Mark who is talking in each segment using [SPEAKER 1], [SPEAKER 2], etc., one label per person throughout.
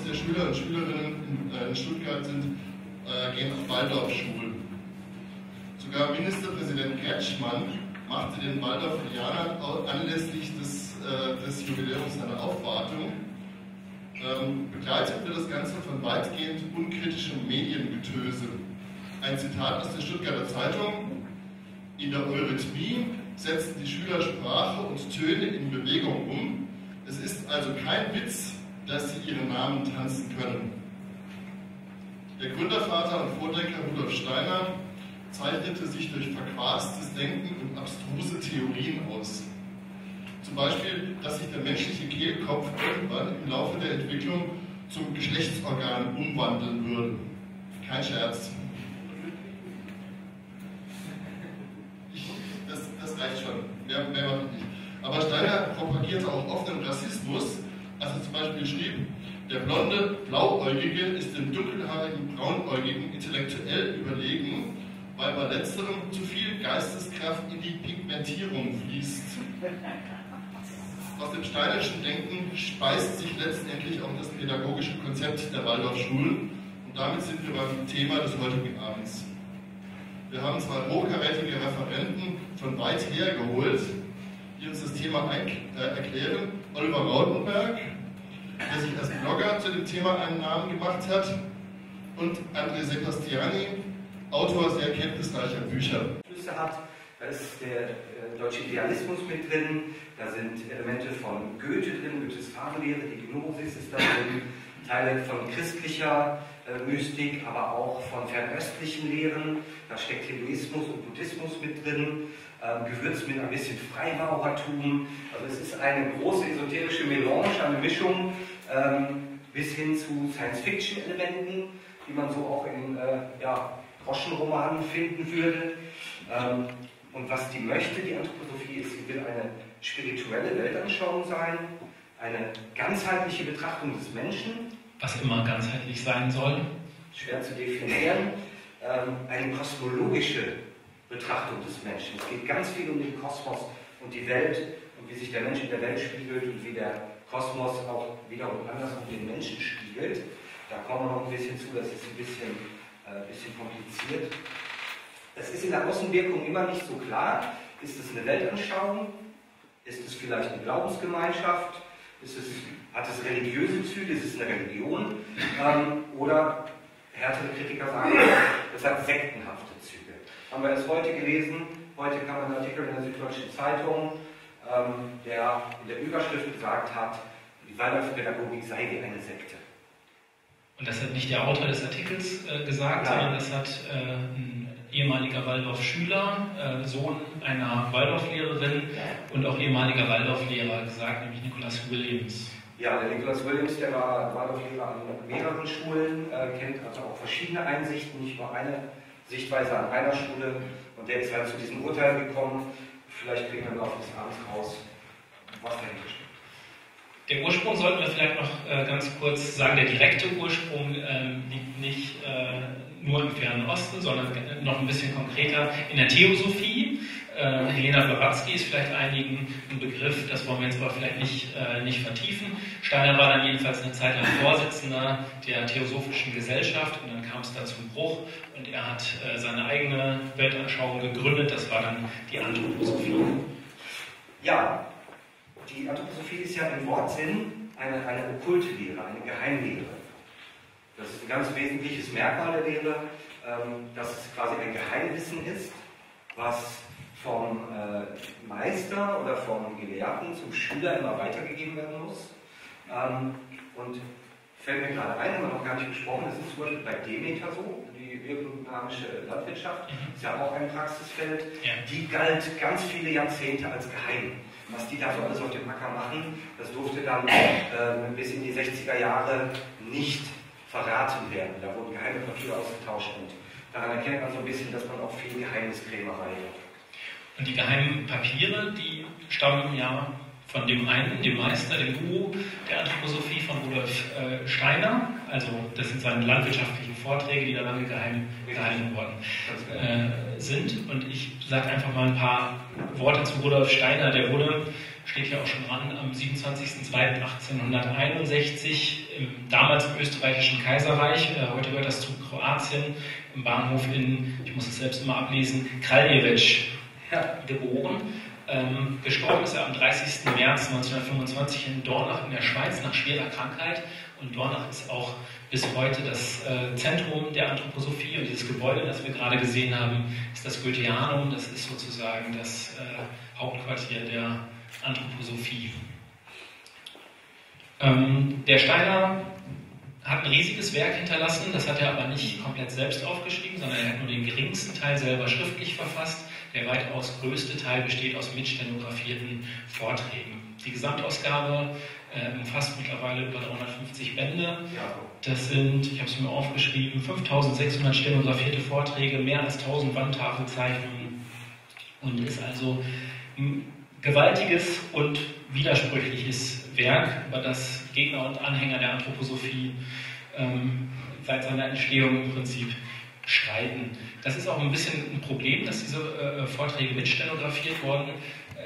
[SPEAKER 1] der Schüler und Schülerinnen in, äh, in Stuttgart sind, äh, gehen auf Waldorfschulen. Sogar Ministerpräsident Kretschmann machte den Waldorfianern anlässlich des, äh, des Jubiläums seine Aufwartung. Ähm, wird das Ganze von weitgehend unkritischem Mediengetöse. Ein Zitat aus der Stuttgarter Zeitung. In der Eurythmie setzen die Schüler Sprache und Töne in Bewegung um. Es ist also kein Witz, dass sie ihren Namen tanzen können. Der Gründervater und Vordenker Rudolf Steiner zeichnete sich durch verquastes Denken und abstruse Theorien aus. Zum Beispiel, dass sich der menschliche Kehlkopf irgendwann im Laufe der Entwicklung zum Geschlechtsorgan umwandeln würde. Kein Scherz. Ich, das, das, reicht schon. Mehr, mehr mache ich nicht. Aber Steiner propagierte auch offenen Rassismus, als er zum Beispiel schrieb, der blonde Blauäugige ist dem dunkelhaarigen Braunäugigen intellektuell überlegen, weil bei letzterem zu viel Geisteskraft in die Pigmentierung fließt. Aus dem steinerischen Denken speist sich letztendlich auch das pädagogische Konzept der Waldorfschulen und damit sind wir beim Thema des heutigen Abends. Wir haben zwei hochkarätige Referenten von weit her geholt, die uns das Thema äh, erklären. Oliver Rautenberg, der sich als Blogger zu dem Thema einen Namen gemacht hat, und André Sebastiani, Autor sehr kenntnisreicher Bücher.
[SPEAKER 2] Hat. Da ist der äh, deutsche Idealismus mit drin, da sind Elemente von Goethe drin, Goethes Fahrlehre, die Gnosis ist da drin, Teile von christlicher äh, Mystik, aber auch von fernöstlichen Lehren. Da steckt Hinduismus und Buddhismus mit drin, äh, gewürzt mit ein bisschen Freimaurertum. Also es ist eine große esoterische Melange, eine Mischung ähm, bis hin zu Science-Fiction-Elementen, die man so auch in äh, ja, Groschenromanen finden würde. Ähm, und was die möchte, die Anthroposophie, ist, sie will eine spirituelle Weltanschauung sein, eine ganzheitliche Betrachtung des Menschen.
[SPEAKER 3] Was immer ganzheitlich sein soll.
[SPEAKER 2] Schwer zu definieren. Ähm, eine kosmologische Betrachtung des Menschen. Es geht ganz viel um den Kosmos und die Welt und wie sich der Mensch in der Welt spiegelt und wie der Kosmos auch wiederum anders um den Menschen spiegelt. Da kommen wir noch ein bisschen zu, das ist ein bisschen, äh, bisschen kompliziert. Es ist in der Außenwirkung immer nicht so klar. Ist es eine Weltanschauung? Ist es vielleicht eine Glaubensgemeinschaft? Ist es, hat es religiöse Züge? Ist es eine Religion? Ähm, oder härtere Kritiker sagen, es hat sektenhafte Züge. Haben wir das heute gelesen? Heute kam ein Artikel in der Süddeutschen Zeitung, ähm, der in der Überschrift gesagt hat, die Waldorfpädagogik sei wie eine Sekte.
[SPEAKER 3] Und das hat nicht der Autor des Artikels äh, gesagt, Nein. sondern das hat äh, ein ehemaliger Waldorf-Schüler, äh, Sohn einer Waldorf-Lehrerin und auch ehemaliger Waldorf-Lehrer gesagt, nämlich Nicholas Williams.
[SPEAKER 2] Ja, der Nicholas Williams, der war Waldorf-Lehrer an mehreren Schulen, äh, kennt also auch verschiedene Einsichten, nicht nur eine Sichtweise an einer Schule und der ist halt zu diesem Urteil gekommen. Vielleicht kriegen wir im Laufe des Abends raus, was dahinter steht.
[SPEAKER 3] Der Ursprung sollten wir vielleicht noch äh, ganz kurz sagen. Der direkte Ursprung ähm, liegt nicht äh, nur im Fernen Osten, sondern noch ein bisschen konkreter in der Theosophie. Äh, Helena Blavatsky ist vielleicht einigen ein Begriff, das wollen wir jetzt aber vielleicht nicht, äh, nicht vertiefen. Steiner war dann jedenfalls eine Zeit lang Vorsitzender der Theosophischen Gesellschaft und dann kam es da zum Bruch und er hat äh, seine eigene Weltanschauung gegründet, das war dann die Anthroposophie.
[SPEAKER 2] Ja, die Anthroposophie ist ja im Wortsinn eine, eine okkulte Lehre, eine Geheimlehre. Das ist ein ganz wesentliches Merkmal der Lehre, ähm, dass es quasi ein Geheimwissen ist, was vom äh, Meister oder vom Gelehrten zum Schüler immer weitergegeben werden muss. Ähm, und fällt mir gerade ein, haben wir noch gar nicht besprochen, das ist zum Beispiel bei Demeter so, die biodynamische Landwirtschaft, mhm. ist ja auch ein Praxisfeld, die galt ganz viele Jahrzehnte als geheim. Was die da so alles auf dem Acker machen, das durfte dann äh, bis in die 60er Jahre nicht verraten werden. Da wurden geheime Papiere ausgetauscht und daran erkennt man so ein bisschen, dass man auch viel Geheimniskrämerei hat.
[SPEAKER 3] Die geheimen Papiere, die stammen ja von dem einen, dem Meister, dem Guru der Anthroposophie von Rudolf äh, Steiner. Also das sind seine landwirtschaftlichen Vorträge, die da lange geheim gehalten worden äh, sind. Und ich sage einfach mal ein paar Worte zu Rudolf Steiner. Der wurde steht hier auch schon dran, am 27.02.1861 im damals österreichischen Kaiserreich, äh, heute gehört das zu Kroatien, im Bahnhof in, ich muss es selbst immer ablesen, Kraljevic ja, geboren. Ähm, gestorben ist er am 30. März 1925 in Dornach in der Schweiz nach schwerer Krankheit. Und Dornach ist auch bis heute das äh, Zentrum der Anthroposophie. Und dieses Gebäude, das wir gerade gesehen haben, ist das Goetheanum. Das ist sozusagen das äh, Hauptquartier der Anthroposophie. Ähm, der Steiner hat ein riesiges Werk hinterlassen, das hat er aber nicht komplett selbst aufgeschrieben, sondern er hat nur den geringsten Teil selber schriftlich verfasst. Der weitaus größte Teil besteht aus mitstenografierten Vorträgen. Die Gesamtausgabe äh, umfasst mittlerweile über 350 Bände. Das sind, ich habe es mir aufgeschrieben, 5600 stenografierte Vorträge, mehr als 1000 Wandtafelzeichnungen und ist also ein gewaltiges und widersprüchliches Werk, über das Gegner und Anhänger der Anthroposophie ähm, seit seiner Entstehung im Prinzip streiten. Das ist auch ein bisschen ein Problem, dass diese äh, Vorträge mitstenografiert worden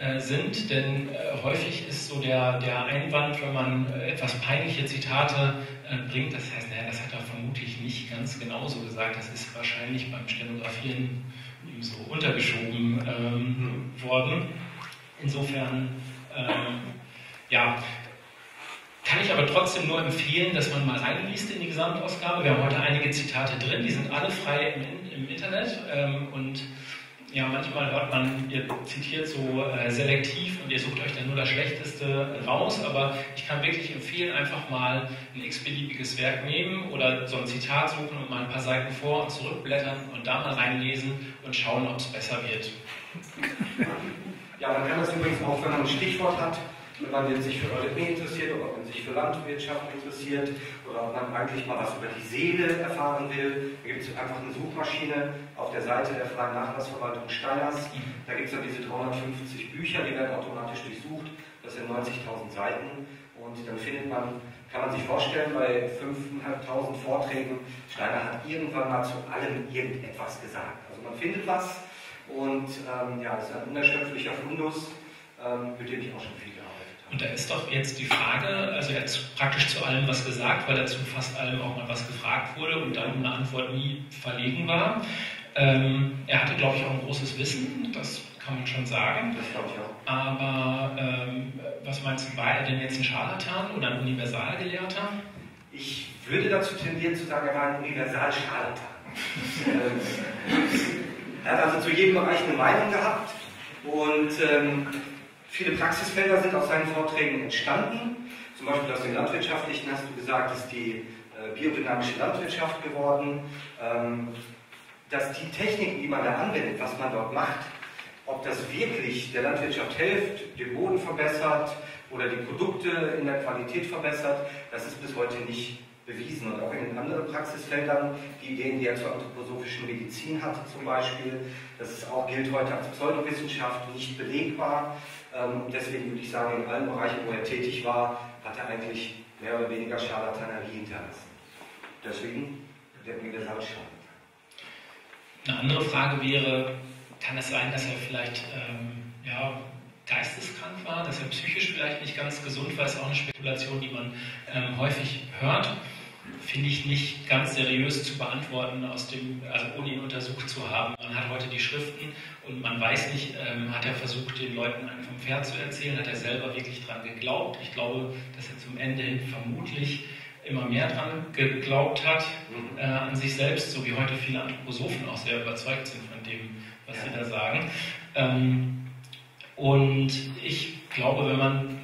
[SPEAKER 3] äh, sind, denn äh, häufig ist so der, der Einwand, wenn man äh, etwas peinliche Zitate äh, bringt, das heißt, naja, das hat er vermutlich nicht ganz genauso gesagt, das ist wahrscheinlich beim Stenografieren ihm so untergeschoben ähm, worden. Insofern, ähm, ja, kann ich aber trotzdem nur empfehlen, dass man mal reinliest in die Gesamtausgabe. Wir haben heute einige Zitate drin, die sind alle frei im, im Internet. Ähm, und ja, manchmal hört man, ihr zitiert so äh, selektiv und ihr sucht euch dann nur das Schlechteste raus, aber ich kann wirklich empfehlen, einfach mal ein x-beliebiges Werk nehmen oder so ein Zitat suchen und mal ein paar Seiten vor- und zurückblättern und da mal reinlesen und schauen, ob es besser wird.
[SPEAKER 2] Ja, man kann das übrigens auch, wenn man ein Stichwort hat, wenn man sich für Eurythmie interessiert oder wenn man sich für Landwirtschaft interessiert oder ob man eigentlich mal was über die Seele erfahren will. Da gibt es einfach eine Suchmaschine auf der Seite der Freien Nachlassverwaltung Steiners. Da gibt es dann diese 350 Bücher, die werden automatisch durchsucht. Das sind 90.000 Seiten. Und dann findet man, kann man sich vorstellen, bei 5.500 Vorträgen, Steiner hat irgendwann mal zu allem irgendetwas gesagt. Also man findet was und ähm, ja, das ist ein unerschöpflicher Fundus, ähm, mit dem ich auch schon viel.
[SPEAKER 3] Und da ist doch jetzt die Frage, also er hat praktisch zu allem was gesagt, weil er zu fast allem auch mal was gefragt wurde und dann eine Antwort nie verlegen war. Ähm, er hatte, glaube ich, auch ein großes Wissen, das kann man schon sagen.
[SPEAKER 2] Das glaube ich auch.
[SPEAKER 3] Aber ähm, was meinst du, war er denn jetzt ein Scharlatan oder ein Universalgelehrter?
[SPEAKER 2] Ich würde dazu tendieren zu sagen, er war ein Universalscharlatan. Ähm, er hat also zu jedem Bereich eine Meinung gehabt und ähm, viele Praxisfelder sind aus seinen Vorträgen entstanden. Zum Beispiel aus dem Landwirtschaftlichen hast du gesagt, ist die äh, biodynamische Landwirtschaft geworden. Ähm, dass die Techniken, die man da anwendet, was man dort macht, ob das wirklich der Landwirtschaft hilft, den Boden verbessert oder die Produkte in der Qualität verbessert, das ist bis heute nicht bewiesen. Und auch in den anderen Praxisfeldern, die Ideen, die er zur anthroposophischen Medizin hatte zum Beispiel, das ist auch, gilt heute als Pseudowissenschaft, nicht belegbar. Ähm, deswegen würde ich sagen, in allen Bereichen, wo er tätig war, hat er eigentlich mehr oder weniger Scharlatanerie hinterlassen. Deswegen der Universalscharlatan.
[SPEAKER 3] Eine andere Frage wäre, kann es sein, dass er vielleicht ähm, ja, geisteskrank war, dass er psychisch vielleicht nicht ganz gesund war, ist auch eine Spekulation, die man ähm, häufig hört finde ich nicht ganz seriös zu beantworten, aus dem, also ohne ihn untersucht zu haben. Man hat heute die Schriften und man weiß nicht, ähm, hat er versucht, den Leuten vom Pferd zu erzählen, hat er selber wirklich dran geglaubt. Ich glaube, dass er zum Ende hin vermutlich immer mehr dran geglaubt hat, mhm. äh, an sich selbst, so wie heute viele Anthroposophen auch sehr überzeugt sind von dem, was ja. sie da sagen. Ähm, und ich glaube, wenn man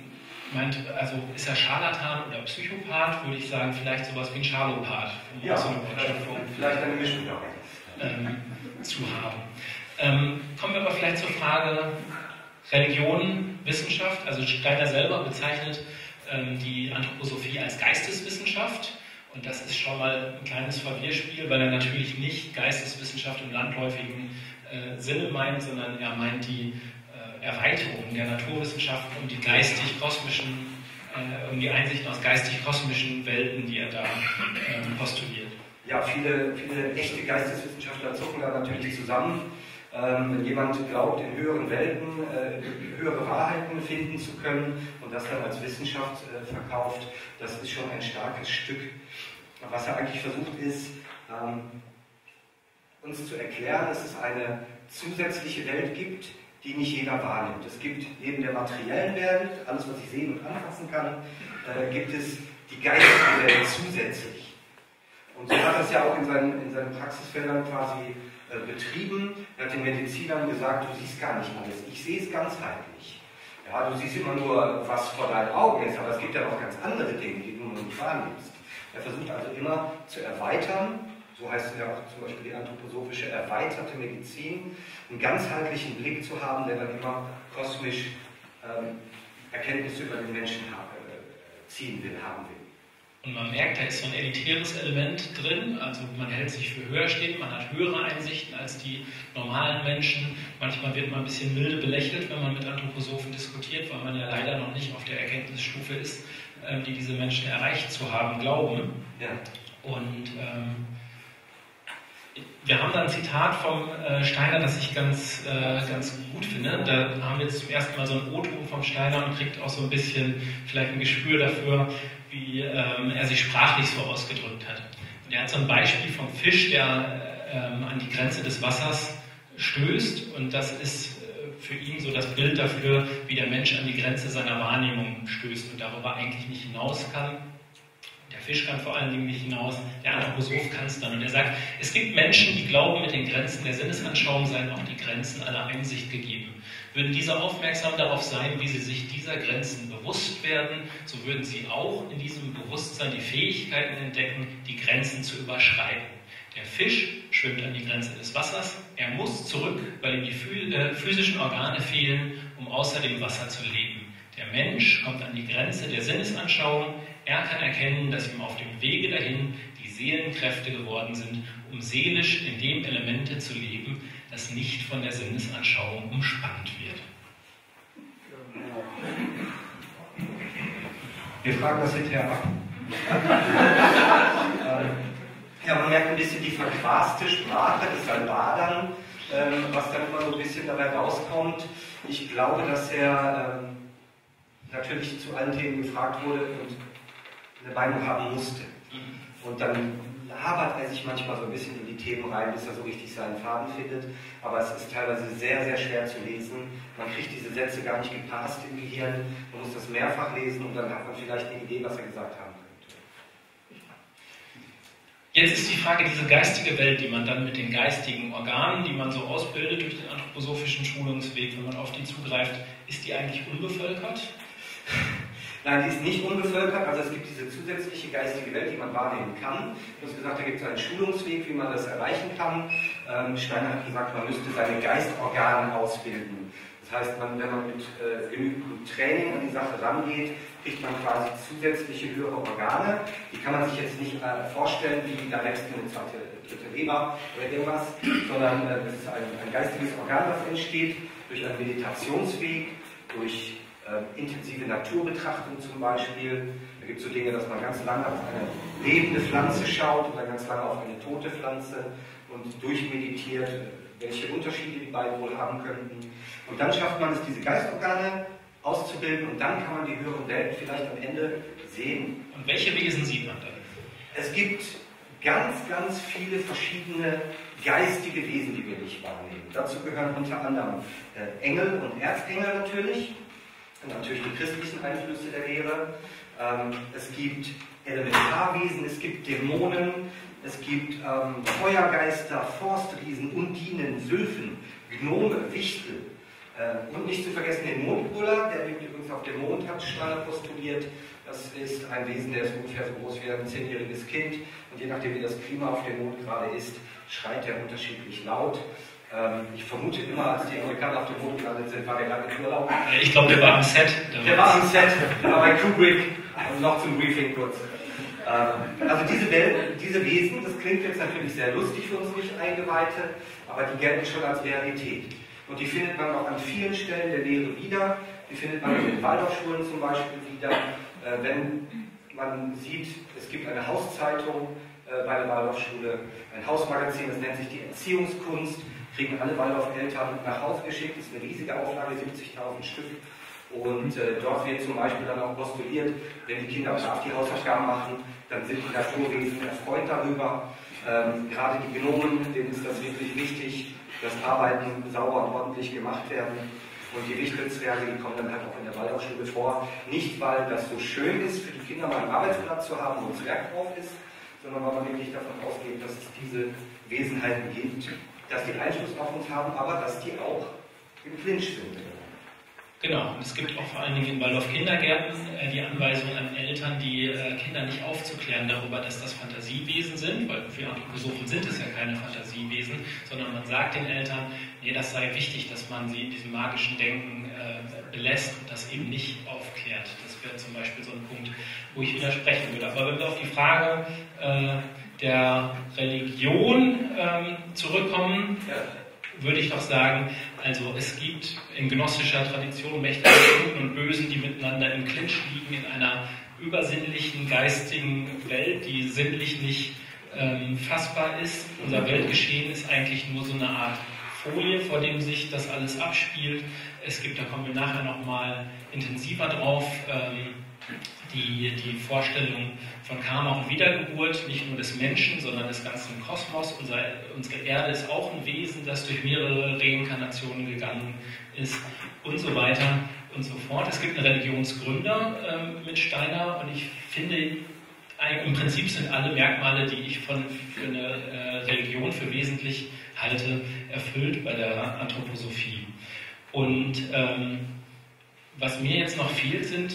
[SPEAKER 3] meint, also ist er Scharlatan oder Psychopath, würde ich sagen, vielleicht sowas wie ein Charlopath,
[SPEAKER 2] um ja, so eine vielleicht eine Mischung
[SPEAKER 3] ähm, zu haben. Ähm, kommen wir aber vielleicht zur Frage Religion, Wissenschaft. Also Steiner selber bezeichnet ähm, die Anthroposophie als Geisteswissenschaft. Und das ist schon mal ein kleines Verwirrspiel, weil er natürlich nicht Geisteswissenschaft im landläufigen äh, Sinne meint, sondern er meint die Erweiterung der Naturwissenschaften um die geistig-kosmischen, äh, um die Einsichten aus geistig-kosmischen Welten, die er da ähm, postuliert.
[SPEAKER 2] Ja, viele, viele echte Geisteswissenschaftler zucken da natürlich zusammen. Ähm, wenn jemand glaubt, in höheren Welten äh, höhere Wahrheiten finden zu können und das dann als Wissenschaft äh, verkauft, das ist schon ein starkes Stück. Was er eigentlich versucht ist, ähm, uns zu erklären, dass es eine zusätzliche Welt gibt, die nicht jeder wahrnimmt. Es gibt neben der materiellen Welt, alles was ich sehen und anfassen kann, äh, gibt es die geistige Welt zusätzlich. Und so hat er es ja auch in seinen, in seinen Praxisfeldern quasi äh, betrieben. Er hat den Medizinern gesagt, du siehst gar nicht alles, ich sehe es ganzheitlich. Ja, du siehst immer nur, was vor deinen Augen ist, aber es gibt ja noch ganz andere Dinge, die du noch nicht wahrnimmst. Er versucht also immer zu erweitern, so heißt es ja auch zum Beispiel die anthroposophische erweiterte Medizin, einen ganzheitlichen Blick zu haben, der dann immer kosmisch ähm, Erkenntnisse über den Menschen haben, äh, ziehen will, haben will.
[SPEAKER 3] Und man merkt, da ist so ein elitäres Element drin, also man hält sich für höher stehend, man hat höhere Einsichten als die normalen Menschen. Manchmal wird man ein bisschen milde belächelt, wenn man mit Anthroposophen diskutiert, weil man ja leider noch nicht auf der Erkenntnisstufe ist, ähm, die diese Menschen erreicht zu haben, glauben. Ja. Und ähm, wir haben da ein Zitat vom äh, Steiner, das ich ganz, äh, ganz gut finde. Da haben wir jetzt zum ersten Mal so ein O-Ton vom Steiner und kriegt auch so ein bisschen vielleicht ein Gespür dafür, wie ähm, er sich sprachlich so ausgedrückt hat. Und er hat so ein Beispiel vom Fisch, der ähm, an die Grenze des Wassers stößt und das ist äh, für ihn so das Bild dafür, wie der Mensch an die Grenze seiner Wahrnehmung stößt und darüber eigentlich nicht hinaus kann. Fisch kann vor allen Dingen nicht hinaus, der Anthroposoph kann es dann. Und er sagt, es gibt Menschen, die glauben, mit den Grenzen der Sinnesanschauung seien auch die Grenzen aller Einsicht gegeben. Würden diese aufmerksam darauf sein, wie sie sich dieser Grenzen bewusst werden, so würden sie auch in diesem Bewusstsein die Fähigkeiten entdecken, die Grenzen zu überschreiten. Der Fisch schwimmt an die Grenze des Wassers, er muss zurück, weil ihm die äh, physischen Organe fehlen, um außer dem Wasser zu leben. Der Mensch kommt an die Grenze der Sinnesanschauung, er kann erkennen, dass ihm auf dem Wege dahin die Seelenkräfte geworden sind, um seelisch in dem Elemente zu leben, das nicht von der Sinnesanschauung umspannt wird.
[SPEAKER 2] Wir fragen das hinterher ab. Ja, man merkt ein bisschen die verquaste Sprache des Salvadern, ähm, was dann immer so ein bisschen dabei rauskommt. Ich glaube, dass er ähm, natürlich zu allen Themen gefragt wurde und eine Meinung haben musste. Und dann labert er sich manchmal so ein bisschen in die Themen rein, bis er so richtig seinen Faden findet. Aber es ist teilweise sehr, sehr schwer zu lesen. Man kriegt diese Sätze gar nicht gepasst im Gehirn. Man muss das mehrfach lesen und dann hat man vielleicht eine Idee, was er gesagt haben könnte.
[SPEAKER 3] Jetzt ist die Frage, diese geistige Welt, die man dann mit den geistigen Organen, die man so ausbildet durch den anthroposophischen Schulungsweg, wenn man auf die zugreift, ist die eigentlich unbevölkert?
[SPEAKER 2] Nein, die ist nicht unbevölkert, also es gibt diese zusätzliche geistige Welt, die man wahrnehmen kann. Du hast gesagt, da gibt es einen Schulungsweg, wie man das erreichen kann. Ähm, Steiner hat gesagt, man müsste seine Geistorgane ausbilden. Das heißt, man, wenn man mit äh, genügend Training an die Sache rangeht, kriegt man quasi zusätzliche höhere Organe. Die kann man sich jetzt nicht äh, vorstellen, wie da wächst eine zweite, dritte Leber oder irgendwas, sondern äh, das ist ein, ein geistiges Organ, das entsteht durch einen Meditationsweg, durch äh, intensive Naturbetrachtung zum Beispiel. Da gibt es so Dinge, dass man ganz lange auf eine lebende Pflanze schaut oder ganz lange auf eine tote Pflanze und durchmeditiert, welche Unterschiede die beiden wohl haben könnten. Und dann schafft man es, diese Geistorgane auszubilden und dann kann man die höheren Welten vielleicht am Ende sehen.
[SPEAKER 3] Und welche Wesen sieht man dann?
[SPEAKER 2] Es gibt ganz, ganz viele verschiedene geistige Wesen, die wir nicht wahrnehmen. Dazu gehören unter anderem äh, Engel und Erzengel natürlich natürlich die christlichen Einflüsse der Lehre. Ähm, es gibt Elementarwesen, es gibt Dämonen, es gibt ähm, Feuergeister, Forstriesen, Undinen, Sylphen, Gnome, Wichtel. Äh, und nicht zu vergessen den Mondbuller, der liegt übrigens auf dem Mond, hat Steiner postuliert. Das ist ein Wesen, der ist ungefähr so groß wie ein zehnjähriges Kind. Und je nachdem, wie das Klima auf dem Mond gerade ist, schreit er unterschiedlich laut. Ähm, ich vermute immer, als die Amerikaner auf dem Mond gelandet sind, war der gerade in Urlaub.
[SPEAKER 3] Ich glaube, der war am Set.
[SPEAKER 2] Der war am Set, der war bei Kubrick. Also noch zum Briefing kurz. Ähm, also diese, Welt, diese Wesen, das klingt jetzt natürlich sehr lustig für uns nicht Eingeweihte, aber die gelten schon als Realität. Und die findet man auch an vielen Stellen der Lehre wieder. Die findet man in den Waldorfschulen zum Beispiel wieder. Äh, wenn man sieht, es gibt eine Hauszeitung äh, bei der Waldorfschule, ein Hausmagazin, das nennt sich die Erziehungskunst kriegen alle Waldorf-Eltern nach Hause geschickt. Das ist eine riesige Auflage, 70.000 Stück. Und äh, dort wird zum Beispiel dann auch postuliert, wenn die Kinder brav die Hausaufgaben machen, dann sind die Naturwesen erfreut darüber. Ähm, gerade die Gnomen, denen ist das wirklich wichtig, dass Arbeiten sauber und ordentlich gemacht werden. Und die Richterzwerge, die kommen dann halt auch in der Waldorfschule vor. Nicht, weil das so schön ist, für die Kinder mal einen Arbeitsplatz zu haben, wo Zwerg drauf ist, sondern weil man wirklich davon ausgeht, dass es diese Wesenheiten gibt, dass die Einfluss auf uns haben, aber dass die auch im Clinch sind.
[SPEAKER 3] Genau, und es gibt auch vor allen Dingen in Waldorf Kindergärten äh, die Anweisung an Eltern, die äh, Kinder nicht aufzuklären darüber, dass das Fantasiewesen sind, weil für Anthroposophen sind es ja keine Fantasiewesen, sondern man sagt den Eltern, nee, das sei wichtig, dass man sie in diesem magischen Denken äh, belässt und das eben nicht aufklärt. Das wäre zum Beispiel so ein Punkt, wo ich widersprechen würde. Aber wenn wir auf die Frage äh, der Religion ähm, zurückkommen, würde ich doch sagen, also es gibt in gnostischer Tradition Mächte des Guten und Bösen, die miteinander im Clinch liegen, in einer übersinnlichen, geistigen Welt, die sinnlich nicht ähm, fassbar ist. Unser Weltgeschehen ist eigentlich nur so eine Art Folie, vor dem sich das alles abspielt. Es gibt, da kommen wir nachher nochmal intensiver drauf, ähm, die, die Vorstellung von Karma und Wiedergeburt, nicht nur des Menschen, sondern des ganzen Kosmos. Unser, unsere Erde ist auch ein Wesen, das durch mehrere Reinkarnationen gegangen ist und so weiter und so fort. Es gibt einen Religionsgründer äh, mit Steiner und ich finde, im Prinzip sind alle Merkmale, die ich von, für eine äh, Religion für wesentlich halte, erfüllt bei der Anthroposophie. Und ähm, was mir jetzt noch fehlt, sind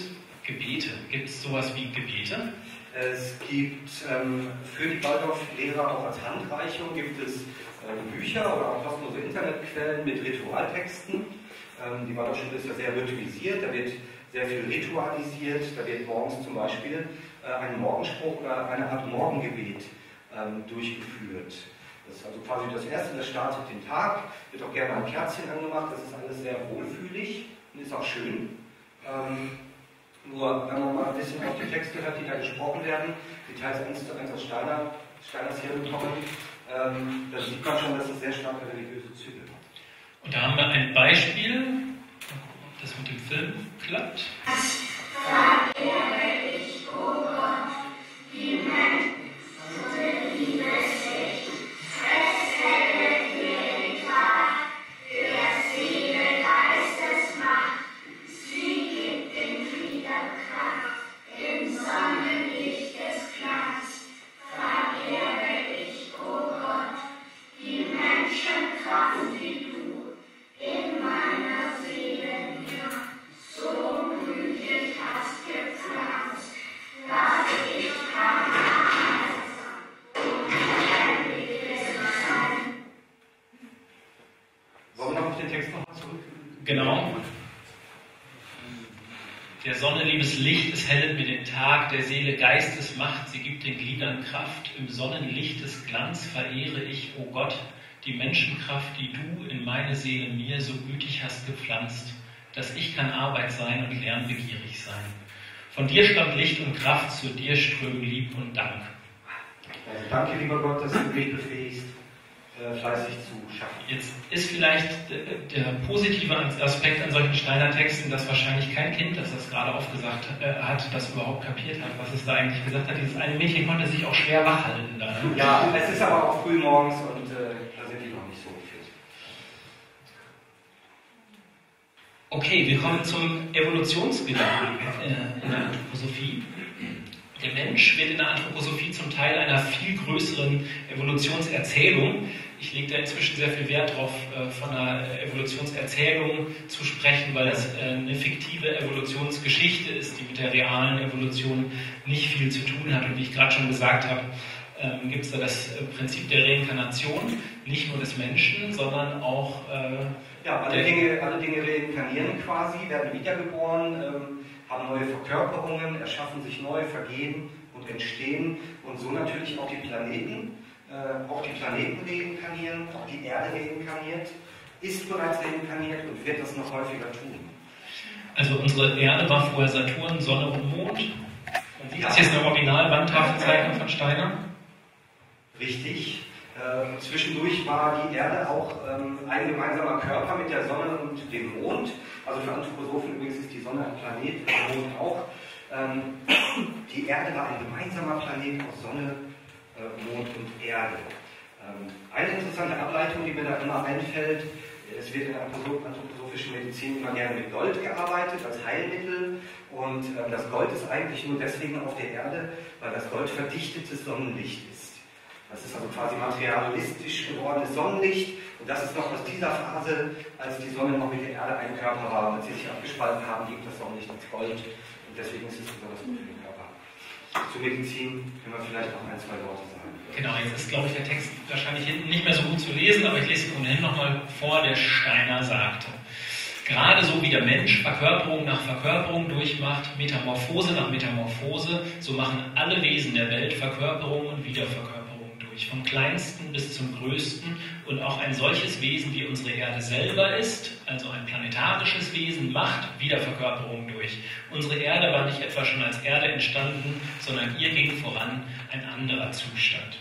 [SPEAKER 3] Gebete. Gibt es sowas wie Gebete?
[SPEAKER 2] Es gibt ähm, für die Waldorf-Lehrer auch als Handreichung gibt es ähm, Bücher oder auch kostenlose Internetquellen mit Ritualtexten. Ähm, die Waldorfschule ist ja sehr ritualisiert, da wird sehr viel ritualisiert, da wird morgens zum Beispiel äh, ein Morgenspruch oder eine Art Morgengebet ähm, durchgeführt. Das ist also quasi das Erste, das startet den Tag, wird auch gerne ein Kerzchen angemacht, das ist alles sehr wohlfühlig und ist auch schön. Ähm, nur wenn man mal ein bisschen auf die Texte hört, die da gesprochen werden, die teils eins zu eins aus Steiner, Steiners Hirn kommen, ähm, da sieht man schon, dass es sehr starke religiöse Züge hat.
[SPEAKER 3] Und da haben wir ein Beispiel, mal gucken, ob das mit dem Film klappt. ich, oh Gott, die Menschen Genau. Der Sonne liebes Licht, es hellet mir den Tag, der Seele Geistesmacht, sie gibt den Gliedern Kraft. Im Sonnenlicht des Glanz verehre ich, o oh Gott, die Menschenkraft, die du in meine Seele mir so gütig hast gepflanzt, dass ich kann Arbeit sein und lernbegierig sein. Von dir stammt Licht und Kraft, zu dir strömen Lieb und Dank.
[SPEAKER 2] Also danke, lieber Gott, dass du mich befähigst, äh, fleißig zu schaffen.
[SPEAKER 3] Jetzt ist vielleicht der positive Aspekt an solchen Steiner Texten, dass wahrscheinlich kein Kind, das das gerade aufgesagt äh, hat, das überhaupt kapiert hat, was es da eigentlich gesagt hat. Dieses eine Mädchen konnte sich auch schwer wachhalten. Da,
[SPEAKER 2] ne? Ja, es ist aber auch früh morgens und äh, da sind die noch nicht so fit.
[SPEAKER 3] Okay, wir kommen zum Evolutionsgedanken äh, in der Anthroposophie. Der Mensch wird in der Anthroposophie zum Teil einer viel größeren Evolutionserzählung ich lege da inzwischen sehr viel Wert darauf, äh, von einer Evolutionserzählung zu sprechen, weil es äh, eine fiktive Evolutionsgeschichte ist, die mit der realen Evolution nicht viel zu tun hat. Und wie ich gerade schon gesagt habe, ähm, gibt es da das äh, Prinzip der Reinkarnation, nicht nur des Menschen, sondern auch.
[SPEAKER 2] ja, alle Dinge, alle Dinge reinkarnieren quasi, werden wiedergeboren, ähm, haben neue Verkörperungen, erschaffen sich neu, vergehen und entstehen und so natürlich auch die Planeten äh, auch die Planeten reinkarnieren, auch die Erde reinkarniert, ist bereits reinkarniert und wird das noch häufiger tun.
[SPEAKER 3] Also unsere Erde war vorher Saturn, Sonne und Mond. Und das ist jetzt eine Originalwandtafelzeichnung von Steiner?
[SPEAKER 2] Richtig. Äh, zwischendurch war die Erde auch ähm, ein gemeinsamer Körper mit der Sonne und dem Mond. Also für Anthroposophen übrigens ist die Sonne ein Planet, der Mond auch. Ähm, die Erde war ein gemeinsamer Planet aus Sonne, Mond und Erde. Ähm, eine interessante Ableitung, die mir da immer einfällt, es wird in der anthroposophischen Medizin immer gerne mit Gold gearbeitet als Heilmittel und äh, das Gold ist eigentlich nur deswegen auf der Erde, weil das Gold verdichtetes Sonnenlicht ist. Das ist also quasi materialistisch gewordenes Sonnenlicht und das ist noch aus dieser Phase, als die Sonne noch mit der Erde ein Körper war und als sie sich abgespalten haben, gibt das Sonnenlicht als Gold und deswegen ist es besonders gut Zur Medizin können wir vielleicht noch ein, zwei Worte sagen.
[SPEAKER 3] Genau, jetzt ist, glaube ich, der Text wahrscheinlich hinten nicht mehr so gut zu lesen, aber ich lese ihn ohnehin nochmal vor. Der Steiner sagte, gerade so wie der Mensch Verkörperung nach Verkörperung durchmacht, Metamorphose nach Metamorphose, so machen alle Wesen der Welt Verkörperung und Wiederverkörperung durch, vom kleinsten bis zum größten. Und auch ein solches Wesen wie unsere Erde selber ist, also ein planetarisches Wesen, macht Wiederverkörperung durch. Unsere Erde war nicht etwa schon als Erde entstanden, sondern ihr ging voran ein anderer Zustand.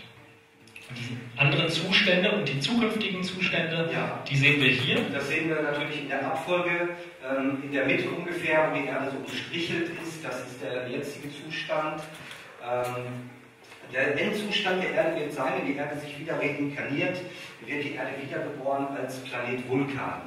[SPEAKER 3] Und diese anderen Zustände und die zukünftigen Zustände, ja. die sehen wir hier.
[SPEAKER 2] Das sehen wir natürlich in der Abfolge. Ähm, in der Mitte ungefähr, wo die Erde so umstrichelt ist, das ist der jetzige Zustand. Ähm, der Endzustand der Erde wird sein, wenn die Erde sich wieder reinkarniert, wird die Erde wiedergeboren als Planet Vulkan.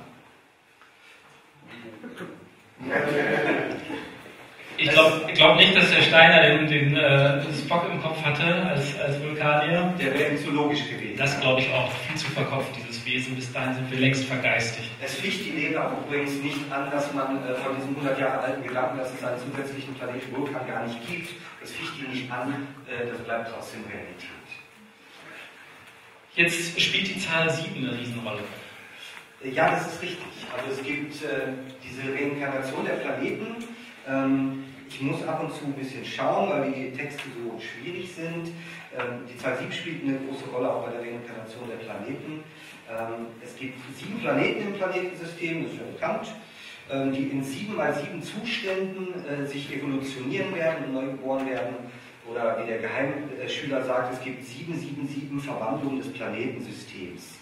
[SPEAKER 3] Ich glaube glaub nicht, dass der Steiner den, den äh, Spock im Kopf hatte als, als Vulkanier.
[SPEAKER 2] Der wäre zu logisch gewesen.
[SPEAKER 3] Das glaube ich auch. Viel zu verkopft, Wesen. Bis dahin sind wir längst vergeistigt.
[SPEAKER 2] Es ficht die Lehre auch übrigens nicht an, dass man äh, von diesem 100 Jahre alten Gedanken, dass es einen zusätzlichen Planeten Vulkan gar nicht gibt, das ficht die nicht an. Äh, das bleibt trotzdem Realität.
[SPEAKER 3] Jetzt spielt die Zahl 7 eine Riesenrolle.
[SPEAKER 2] Ja, das ist richtig. Also es gibt äh, diese Reinkarnation der Planeten. Ähm, ich muss ab und zu ein bisschen schauen, weil die Texte so schwierig sind. Ähm, die Zahl 7 spielt eine große Rolle auch bei der Reinkarnation der Planeten. Ähm, es gibt sieben Planeten im Planetensystem, das ist ja bekannt, ähm, die in sieben mal sieben Zuständen äh, sich evolutionieren werden und neu geboren werden. Oder wie der Geheimschüler sagt, es gibt sieben, sieben, sieben Verwandlungen des Planetensystems.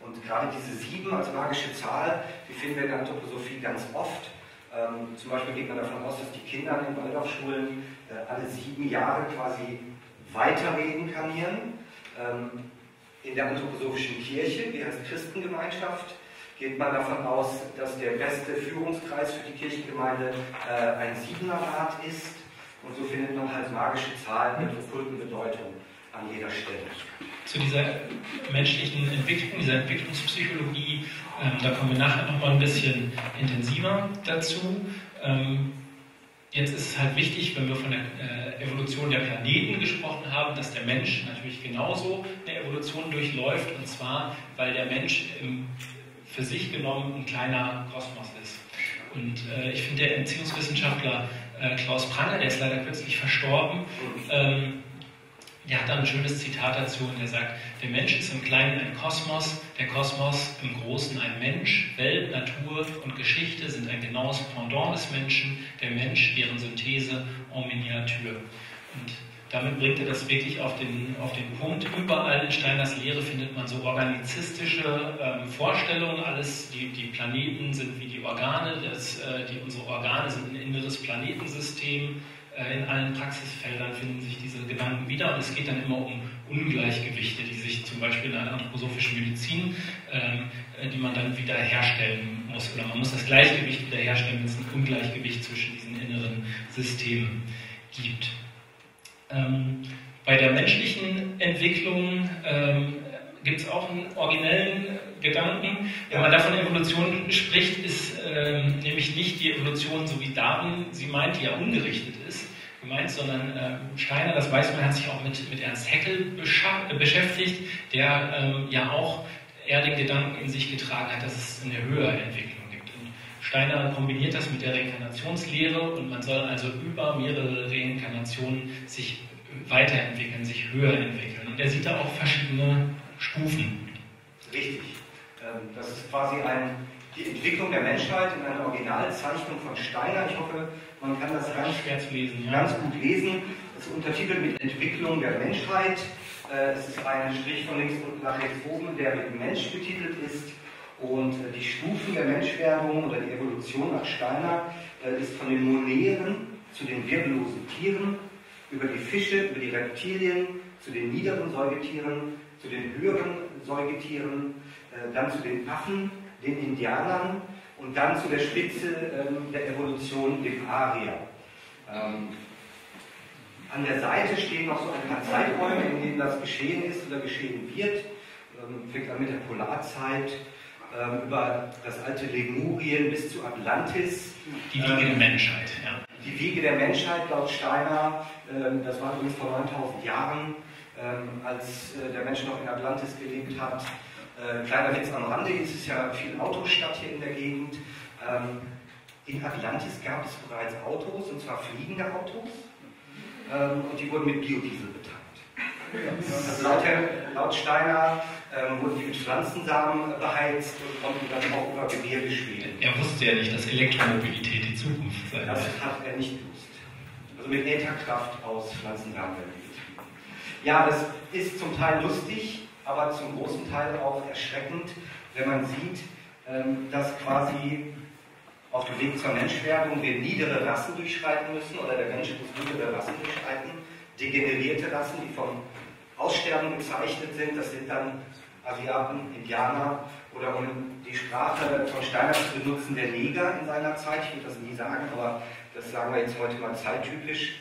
[SPEAKER 2] Und gerade diese sieben als magische Zahl, die finden wir in der Anthroposophie ganz oft. Ähm, zum Beispiel geht man davon aus, dass die Kinder in den Waldorfschulen äh, alle sieben Jahre quasi weiter reinkarnieren. Ähm, in der anthroposophischen Kirche, die heißt Christengemeinschaft, geht man davon aus, dass der beste Führungskreis für die Kirchengemeinde äh, ein Siebenerrat ist. Und so findet man halt magische Zahlen mit okkulten Bedeutung an jeder Stelle.
[SPEAKER 3] Zu dieser menschlichen Entwicklung, dieser Entwicklungspsychologie, ähm, da kommen wir nachher nochmal ein bisschen intensiver dazu. Ähm, jetzt ist es halt wichtig, wenn wir von der äh, Evolution der Planeten gesprochen haben, dass der Mensch natürlich genauso eine Evolution durchläuft, und zwar, weil der Mensch im, für sich genommen ein kleiner Kosmos ist. Und äh, ich finde, der Entziehungswissenschaftler äh, Klaus Pranger, der ist leider kürzlich verstorben, ähm, der hat da ein schönes Zitat dazu und er sagt, der Mensch ist im Kleinen ein Kosmos, der Kosmos im Großen ein Mensch, Welt, Natur und Geschichte sind ein genaues Pendant des Menschen, der Mensch deren Synthese en Miniatur. Und damit bringt er das wirklich auf den, auf den Punkt. Überall in Steiners Lehre findet man so organizistische ähm, Vorstellungen. Alles, die, die Planeten sind wie die Organe, das, äh, die, unsere Organe sind ein inneres Planetensystem in allen Praxisfeldern finden sich diese Gedanken wieder und es geht dann immer um Ungleichgewichte, die sich zum Beispiel in einer anthroposophischen Medizin, ähm, äh, die man dann wieder herstellen muss. Oder man muss das Gleichgewicht wieder herstellen, wenn es ein Ungleichgewicht zwischen diesen inneren Systemen gibt. Ähm, bei der menschlichen Entwicklung ähm, gibt es auch einen originellen Gedanken. Wenn man da von Evolution spricht, ist ähm, nämlich nicht die Evolution, so wie Darwin sie meint, die ja ungerichtet ist, gemeint, sondern äh, Steiner, das weiß man, hat sich auch mit, mit Ernst Haeckel beschäftigt, der ähm, ja auch eher den Gedanken in sich getragen hat, dass es eine höhere Entwicklung gibt. Und Steiner kombiniert das mit der Reinkarnationslehre und man soll also über mehrere Reinkarnationen sich weiterentwickeln, sich höher entwickeln. Und er sieht da auch verschiedene Stufen.
[SPEAKER 2] Richtig. Ähm, das ist quasi ein, die Entwicklung der Menschheit in einer Originalzeichnung von Steiner. Ich hoffe, man kann das ganz,
[SPEAKER 3] lesen, ja.
[SPEAKER 2] ganz gut lesen. Das ist untertitelt mit Entwicklung der Menschheit. Äh, es ist ein Strich von links nach rechts oben, der mit Mensch betitelt ist. Und äh, die Stufen der Menschwerdung oder die Evolution nach Steiner äh, ist von den Moneren zu den wirbellosen Tieren, über die Fische, über die Reptilien, zu den niederen Säugetieren, zu den höheren Säugetieren, dann zu den Affen, den Indianern und dann zu der Spitze ähm, der Evolution, dem Arier. Ähm, an der Seite stehen noch so ein paar Zeiträume, in denen das geschehen ist oder geschehen wird. Ähm, fängt an mit der Polarzeit, über das alte Lemurien bis zu Atlantis.
[SPEAKER 3] Die Wiege der Menschheit, ja.
[SPEAKER 2] Die Wiege der Menschheit laut Steiner, das war übrigens vor 9000 Jahren, ähm, als äh, der Mensch noch in Atlantis gelebt hat. Äh, kleiner Witz am Rande, es ist ja viel Autostadt hier in der Gegend. Ähm, in Atlantis gab es bereits Autos, und zwar fliegende Autos ähm, und die wurden mit Biodiesel betankt. Also laut, laut Steiner ähm, wurden die mit Pflanzensamen beheizt und konnten dann auch über Gebirge schweben.
[SPEAKER 3] Er wusste ja nicht, dass Elektromobilität die Zukunft sei.
[SPEAKER 2] Das hat er nicht gewusst. Also mit Ätherkraft aus Pflanzensamen werden Ja, das ist zum Teil lustig, aber zum großen Teil auch erschreckend, wenn man sieht, ähm, dass quasi auf dem Weg zur Menschwerdung wir niedere Rassen durchschreiten müssen oder der Mensch muss niedere Rassen durchschreiten, degenerierte Rassen, die vom Aussterben gezeichnet sind, das sind dann Asiaten, Indianer oder um die Sprache von Steiner zu benutzen, der Neger in seiner Zeit, ich will das nie sagen, aber das sagen wir jetzt heute mal zeittypisch,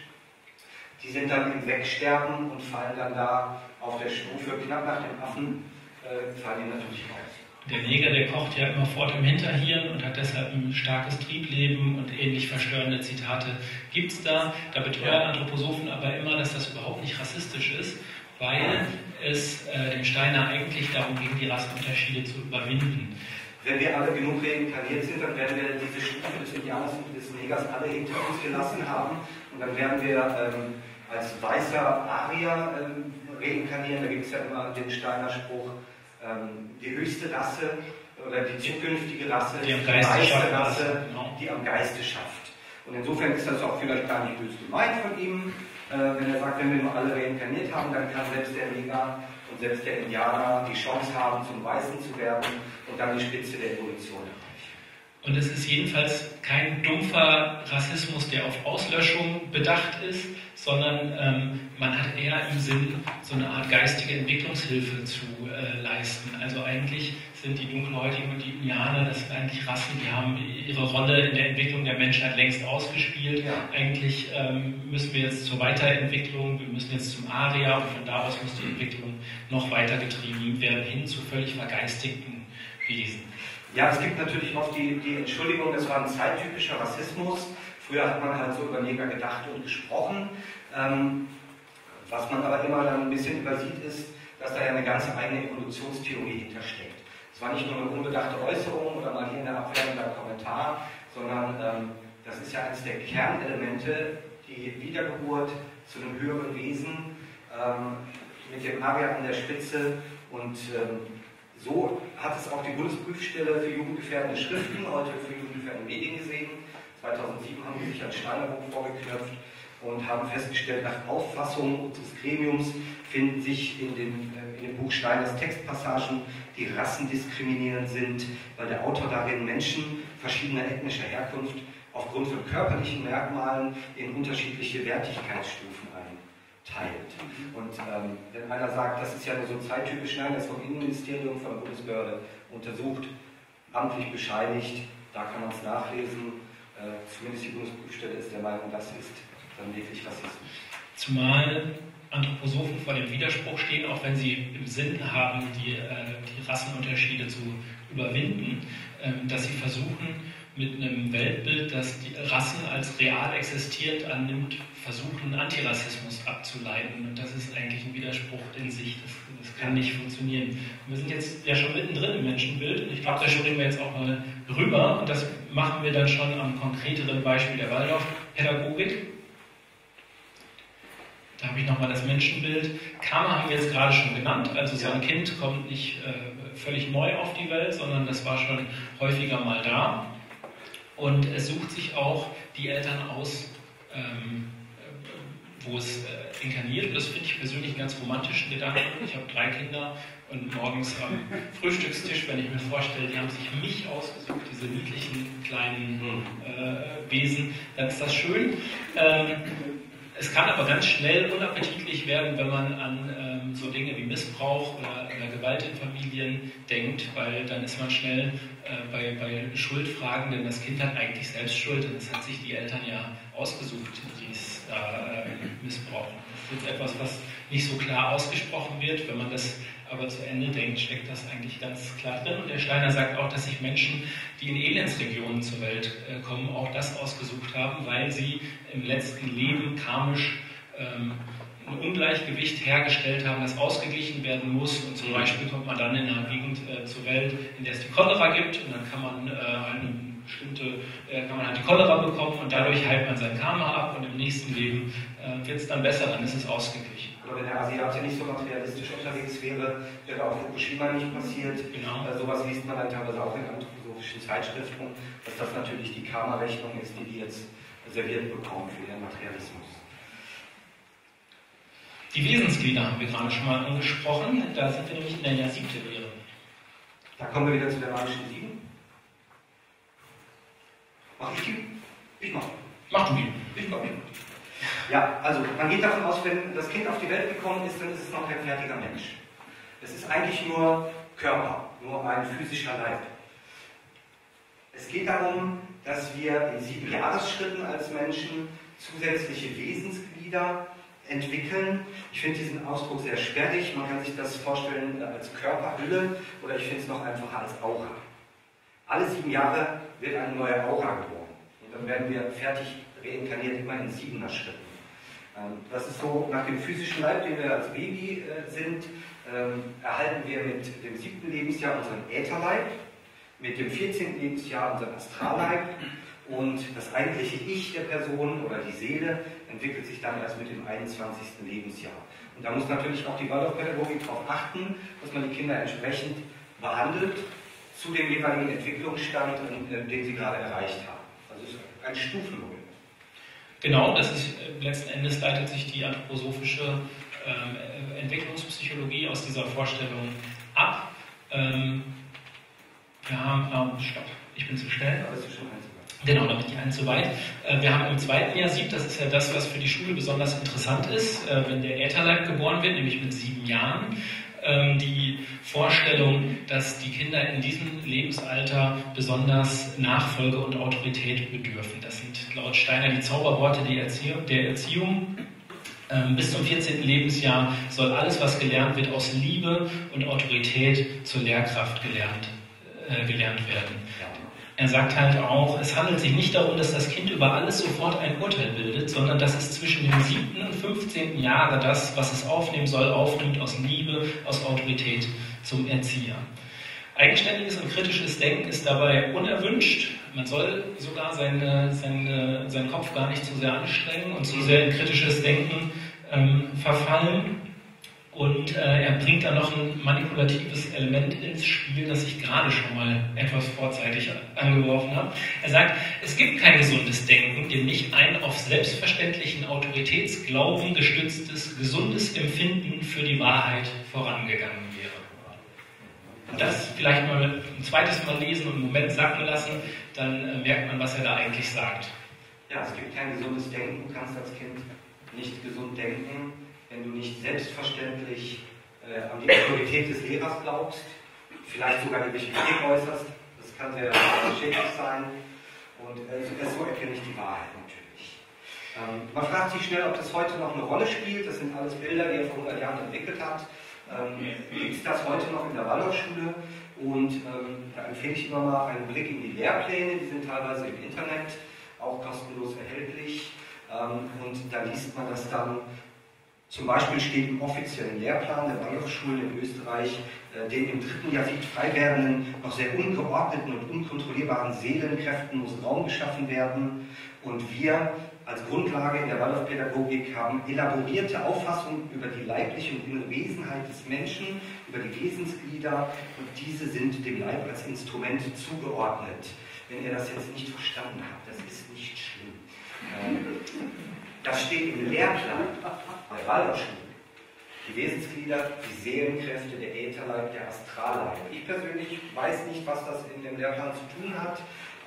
[SPEAKER 2] die sind dann im Wegsterben und fallen dann da auf der Stufe knapp nach dem Affen, äh, fallen die natürlich raus.
[SPEAKER 3] Der Neger, der kocht ja immer fort im Hinterhirn und hat deshalb ein starkes Triebleben und ähnlich verstörende Zitate gibt es da. Da beteuern Anthroposophen aber immer, dass das überhaupt nicht rassistisch ist, weil es äh, dem Steiner eigentlich darum ging, die Rassenunterschiede zu überwinden.
[SPEAKER 2] Wenn wir alle genug reinkarniert sind, dann werden wir diese Stufe des Indianers und des Negers alle hinter uns gelassen haben und dann werden wir ähm, als weißer Arier ähm, reinkarnieren. Da gibt es ja immer den Steiner Spruch, ähm, die höchste Rasse oder die zukünftige Rasse,
[SPEAKER 3] die, am Geiste
[SPEAKER 2] die
[SPEAKER 3] schafft,
[SPEAKER 2] Rasse, genau. die am Geiste schafft. Und insofern ist das auch vielleicht gar nicht böse gemeint von ihm, äh, wenn er sagt, wenn wir nur alle reinkarniert haben, dann kann selbst der Neger und selbst der Indianer die Chance haben, zum Weißen zu werden und dann die Spitze der Evolution erreichen.
[SPEAKER 3] Und es ist jedenfalls kein dumpfer Rassismus, der auf Auslöschung bedacht ist, sondern ähm, man hat eher im Sinn, so eine Art geistige Entwicklungshilfe zu äh, leisten. Also eigentlich sind die Dunkelhäutigen und die Indianer, das sind eigentlich Rassen, die haben ihre Rolle in der Entwicklung der Menschheit längst ausgespielt. Ja. Eigentlich ähm, müssen wir jetzt zur Weiterentwicklung, wir müssen jetzt zum Aria und von da aus muss die Entwicklung noch weiter getrieben werden, hin zu völlig vergeistigten Wesen.
[SPEAKER 2] Ja, es gibt natürlich oft die, die Entschuldigung, das war ein zeittypischer Rassismus. Früher hat man halt so über Neger gedacht und gesprochen. Ähm, was man aber immer dann ein bisschen übersieht, ist, dass da ja eine ganze eigene Evolutionstheorie hintersteckt. Es war nicht nur eine unbedachte Äußerung oder mal hier in der abwehrender Kommentar, sondern ähm, das ist ja eines der Kernelemente, die Wiedergeburt zu einem höheren Wesen ähm, mit dem Aria an der Spitze und ähm, so hat es auch die Bundesprüfstelle für jugendgefährdende Schriften, heute für jugendgefährdende Medien gesehen. 2007 haben sie sich an Steinerbuch vorgeknöpft und haben festgestellt, nach Auffassung des Gremiums finden sich in, den, äh, in dem Buch Steiners Textpassagen, die rassendiskriminierend sind, weil der Autor darin Menschen verschiedener ethnischer Herkunft aufgrund von körperlichen Merkmalen in unterschiedliche Wertigkeitsstufen teilt. Und ähm, wenn einer sagt, das ist ja nur so zeittypisch, nein, das vom Innenministerium, von der Bundesbehörde untersucht, amtlich bescheinigt, da kann man es nachlesen. Äh, zumindest die Bundesprüfstelle ist der Meinung, das ist dann wirklich Rassismus.
[SPEAKER 3] Zumal Anthroposophen vor dem Widerspruch stehen, auch wenn sie im Sinn haben, die, äh, die Rassenunterschiede zu überwinden, äh, dass sie versuchen, mit einem Weltbild, das die Rassen als real existierend annimmt, versuchen, Antirassismus abzuleiten. Und das ist eigentlich ein Widerspruch in sich. Das, das kann nicht funktionieren. Wir sind jetzt ja schon mittendrin im Menschenbild. Und ich glaube, da springen wir jetzt auch mal rüber. Und das machen wir dann schon am konkreteren Beispiel der Waldorfpädagogik. Da habe ich nochmal das Menschenbild. Karma haben wir jetzt gerade schon genannt. Also so ein Kind kommt nicht äh, völlig neu auf die Welt, sondern das war schon häufiger mal da. Und es sucht sich auch die Eltern aus, ähm, wo es äh, inkarniert wird. Das finde ich persönlich einen ganz romantischen Gedanken. Ich habe drei Kinder und morgens am Frühstückstisch, wenn ich mir vorstelle, die haben sich mich ausgesucht, diese niedlichen kleinen äh, Wesen, dann ist das schön. Ähm, es kann aber ganz schnell unappetitlich werden, wenn man an ähm, so Dinge wie Missbrauch oder, oder, Gewalt in Familien denkt, weil dann ist man schnell äh, bei, bei Schuldfragen, denn das Kind hat eigentlich selbst Schuld und es hat sich die Eltern ja ausgesucht, die es da äh, missbrauchen. Das ist etwas, was nicht so klar ausgesprochen wird. Wenn man das aber zu Ende denkt, steckt das eigentlich ganz klar drin. Und der Steiner sagt auch, dass sich Menschen, die in Elendsregionen zur Welt äh, kommen, auch das ausgesucht haben, weil sie im letzten Leben karmisch ähm, ein Ungleichgewicht hergestellt haben, das ausgeglichen werden muss. Und zum Beispiel kommt man dann in einer Gegend äh, zur Welt, in der es die Cholera gibt, und dann kann man äh, eine bestimmte, äh, kann man halt die Cholera bekommen und dadurch heilt man sein Karma ab und im nächsten Leben äh, wird es dann besser, dann ist es ausgeglichen.
[SPEAKER 2] Aber wenn der Asiate nicht so materialistisch unterwegs wäre, wäre auch Fukushima nicht passiert. Genau. Äh, sowas liest man dann teilweise auch in anthroposophischen Zeitschriften, dass das natürlich die Karma-Rechnung ist, die die jetzt serviert bekommen für ihren Materialismus.
[SPEAKER 3] Die Wesensglieder haben wir gerade schon mal angesprochen. Da sind wir nämlich in der Jahr-Siebte-Lehre.
[SPEAKER 2] Da kommen wir wieder zu der magischen Sieben. Mach ich die? Ich mach.
[SPEAKER 3] Mach du die.
[SPEAKER 2] Ich mach die. Ja, also man geht davon aus, wenn das Kind auf die Welt gekommen ist, dann ist es noch kein fertiger Mensch. Es ist eigentlich nur Körper, nur ein physischer Leib. Es geht darum, dass wir in sieben Jahresschritten als Menschen zusätzliche Wesensglieder entwickeln. Ich finde diesen Ausdruck sehr sperrig. Man kann sich das vorstellen als Körperhülle oder ich finde es noch einfacher als Aura. Alle sieben Jahre wird eine neue Aura geboren. Und dann werden wir fertig reinkarniert immer in siebener Schritten. Ähm, das ist so, nach dem physischen Leib, den wir als Baby äh, sind, ähm, erhalten wir mit dem siebten Lebensjahr unseren Ätherleib, mit dem 14. Lebensjahr unseren Astralleib und das eigentliche Ich der Person oder die Seele entwickelt sich dann erst mit dem 21. Lebensjahr. Und da muss natürlich auch die Waldorfpädagogik darauf achten, dass man die Kinder entsprechend behandelt zu dem jeweiligen Entwicklungsstand, äh, den sie gerade erreicht haben. Also es ist ein Stufenmodell.
[SPEAKER 3] Genau, das ist äh, letzten Endes leitet sich die anthroposophische ähm, Entwicklungspsychologie aus dieser Vorstellung ab. Ähm, wir haben, ähm, stopp, ich bin zu schnell.
[SPEAKER 2] Ist schon eins
[SPEAKER 3] Genau, da bin ich einen zu weit. Äh, wir haben im zweiten Jahr sieb, das ist ja das, was für die Schule besonders interessant ist, äh, wenn der Ätherleib geboren wird, nämlich mit sieben Jahren. Ähm, die Vorstellung, dass die Kinder in diesem Lebensalter besonders Nachfolge und Autorität bedürfen. Das sind laut Steiner die Zauberworte der Erziehung. Ähm, bis zum 14. Lebensjahr soll alles, was gelernt wird, aus Liebe und Autorität zur Lehrkraft gelernt, äh, gelernt werden. Er sagt halt auch, es handelt sich nicht darum, dass das Kind über alles sofort ein Urteil bildet, sondern dass es zwischen dem 7. und 15. Jahre das, was es aufnehmen soll, aufnimmt aus Liebe, aus Autorität zum Erzieher. Eigenständiges und kritisches Denken ist dabei unerwünscht. Man soll sogar seine, seine, seinen Kopf gar nicht zu sehr anstrengen und zu sehr in kritisches Denken ähm, verfallen. Und äh, er bringt da noch ein manipulatives Element ins Spiel, das ich gerade schon mal etwas vorzeitig angeworfen habe. Er sagt, es gibt kein gesundes Denken, dem nicht ein auf selbstverständlichen Autoritätsglauben gestütztes, gesundes Empfinden für die Wahrheit vorangegangen wäre. Und das vielleicht mal ein zweites Mal lesen und einen Moment sacken lassen, dann äh, merkt man, was er da eigentlich sagt.
[SPEAKER 2] Ja, es gibt kein gesundes Denken. Du kannst als Kind nicht gesund denken wenn du nicht selbstverständlich äh, an die Autorität des Lehrers glaubst, vielleicht sogar die Kritik äußerst, das kann sehr schädlich sein. Und äh, so erkenne ich die Wahrheit natürlich. Ähm, man fragt sich schnell, ob das heute noch eine Rolle spielt. Das sind alles Bilder, die er vor 100 Jahren entwickelt hat. Ähm, Gibt es das heute noch in der Waldorfschule? Und ähm, da empfehle ich immer mal einen Blick in die Lehrpläne, die sind teilweise im Internet auch kostenlos erhältlich. Ähm, und da liest man das dann zum Beispiel steht im offiziellen Lehrplan der Waldorfschulen in Österreich, äh, den im dritten Jahrhundert frei werdenden, noch sehr ungeordneten und unkontrollierbaren Seelenkräften muss Raum geschaffen werden. Und wir als Grundlage in der Waldorfpädagogik haben elaborierte Auffassungen über die leibliche und innere Wesenheit des Menschen, über die Wesensglieder und diese sind dem Leib als Instrument zugeordnet. Wenn ihr das jetzt nicht verstanden habt, das ist nicht schlimm. Ähm, Das steht im Lehrplan der Waldorfschule. Die Wesensglieder, die Seelenkräfte, der Ätherleib, der Astralleib. Ich persönlich weiß nicht, was das in dem Lehrplan zu tun hat,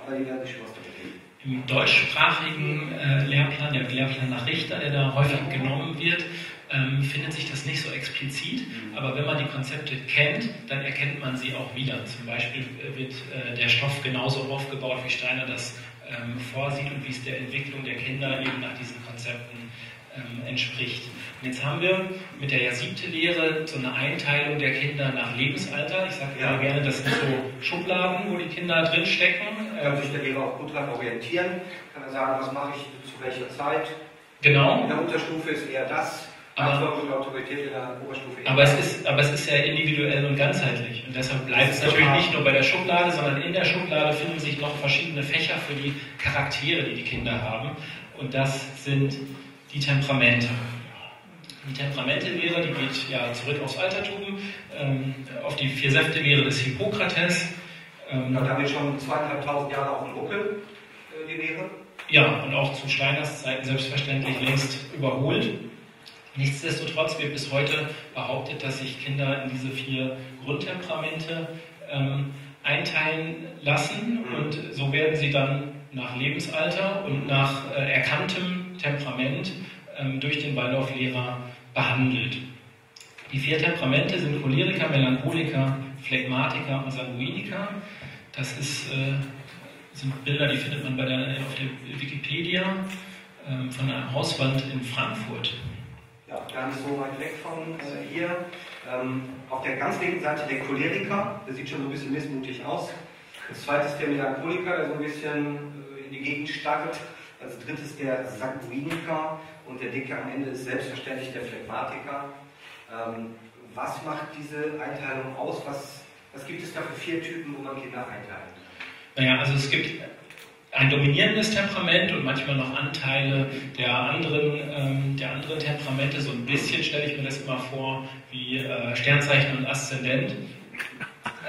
[SPEAKER 2] aber die werden sich was darüber reden.
[SPEAKER 3] Im deutschsprachigen äh, Lehrplan, der Lehrplan nach Richter, der da häufig genommen wird, ähm, findet sich das nicht so explizit, mhm. aber wenn man die Konzepte kennt, dann erkennt man sie auch wieder. Zum Beispiel äh, wird äh, der Stoff genauso aufgebaut, wie Steiner das ähm, vorsieht und wie es der Entwicklung der Kinder eben nach diesen Konzepten ähm, entspricht. Und jetzt haben wir mit der siebte Lehre so eine Einteilung der Kinder nach Lebensalter. Ich sage ja. gerne, das sind so Schubladen, wo die Kinder drinstecken.
[SPEAKER 2] Kann sich der Lehrer auch gut daran orientieren, kann er sagen, was mache ich zu welcher Zeit.
[SPEAKER 3] Genau.
[SPEAKER 2] In der Unterstufe ist eher das.
[SPEAKER 3] Aber, aber, es ist, aber es ist ja individuell und ganzheitlich. Und deshalb bleibt es natürlich nicht nur bei der Schublade, sondern in der Schublade finden sich noch verschiedene Fächer für die Charaktere, die die Kinder haben. Und das sind die Temperamente. Die Temperamente-Lehre, die geht ja zurück aufs Altertum, ähm, auf die Vier-Säfte-Lehre des Hippokrates.
[SPEAKER 2] Ähm, und damit schon zweieinhalbtausend Jahre auf dem Buckel, äh, die Lehre.
[SPEAKER 3] Ja, und auch zu Steiners Zeiten selbstverständlich längst überholt. Nichtsdestotrotz wird bis heute behauptet, dass sich Kinder in diese vier Grundtemperamente ähm, einteilen lassen mhm. und so werden sie dann nach Lebensalter und nach äh, erkanntem Temperament ähm, durch den Waldorflehrer behandelt. Die vier Temperamente sind Choleriker, Melancholiker, Phlegmatiker und Sanguiniker. Das ist, äh, sind Bilder, die findet man der, auf der Wikipedia äh, von einer Hauswand in Frankfurt
[SPEAKER 2] ja, gar nicht so weit weg von äh, hier. Ähm, auf der ganz linken Seite der Choleriker, der sieht schon so ein bisschen missmutig aus. Als zweites der Melancholiker, der so ein bisschen äh, in die Gegend starrt. Als drittes der Sanguiniker und der Dicke am Ende ist selbstverständlich der Phlegmatiker. Ähm, was macht diese Einteilung aus? Was, was gibt es da für vier Typen, wo man Kinder einteilen
[SPEAKER 3] kann? Naja, also es gibt ein dominierendes Temperament und manchmal noch Anteile der anderen, ähm, der anderen Temperamente. So ein bisschen stelle ich mir das immer vor wie äh, Sternzeichen und Aszendent.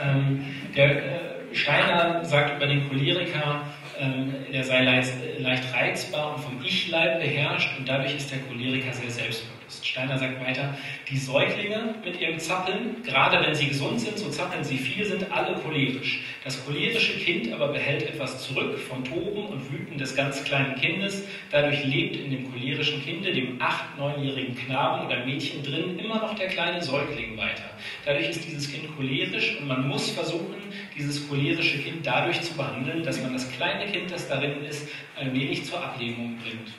[SPEAKER 3] Ähm, der äh, Steiner sagt über den Choleriker, ähm, er sei leicht, leicht reizbar und vom Ich-Leib beherrscht und dadurch ist der Choleriker sehr selbstbewusst. Steiner sagt weiter, die Säuglinge mit ihrem Zappeln, gerade wenn sie gesund sind, so zappeln sie viel, sind alle cholerisch. Das cholerische Kind aber behält etwas zurück vom Toben und Wüten des ganz kleinen Kindes. Dadurch lebt in dem cholerischen Kinde, dem acht-, neunjährigen Knaben oder Mädchen drin, immer noch der kleine Säugling weiter. Dadurch ist dieses Kind cholerisch und man muss versuchen, dieses cholerische Kind dadurch zu behandeln, dass man das kleine Kind, das darin ist, wenig zur Ablehnung bringt.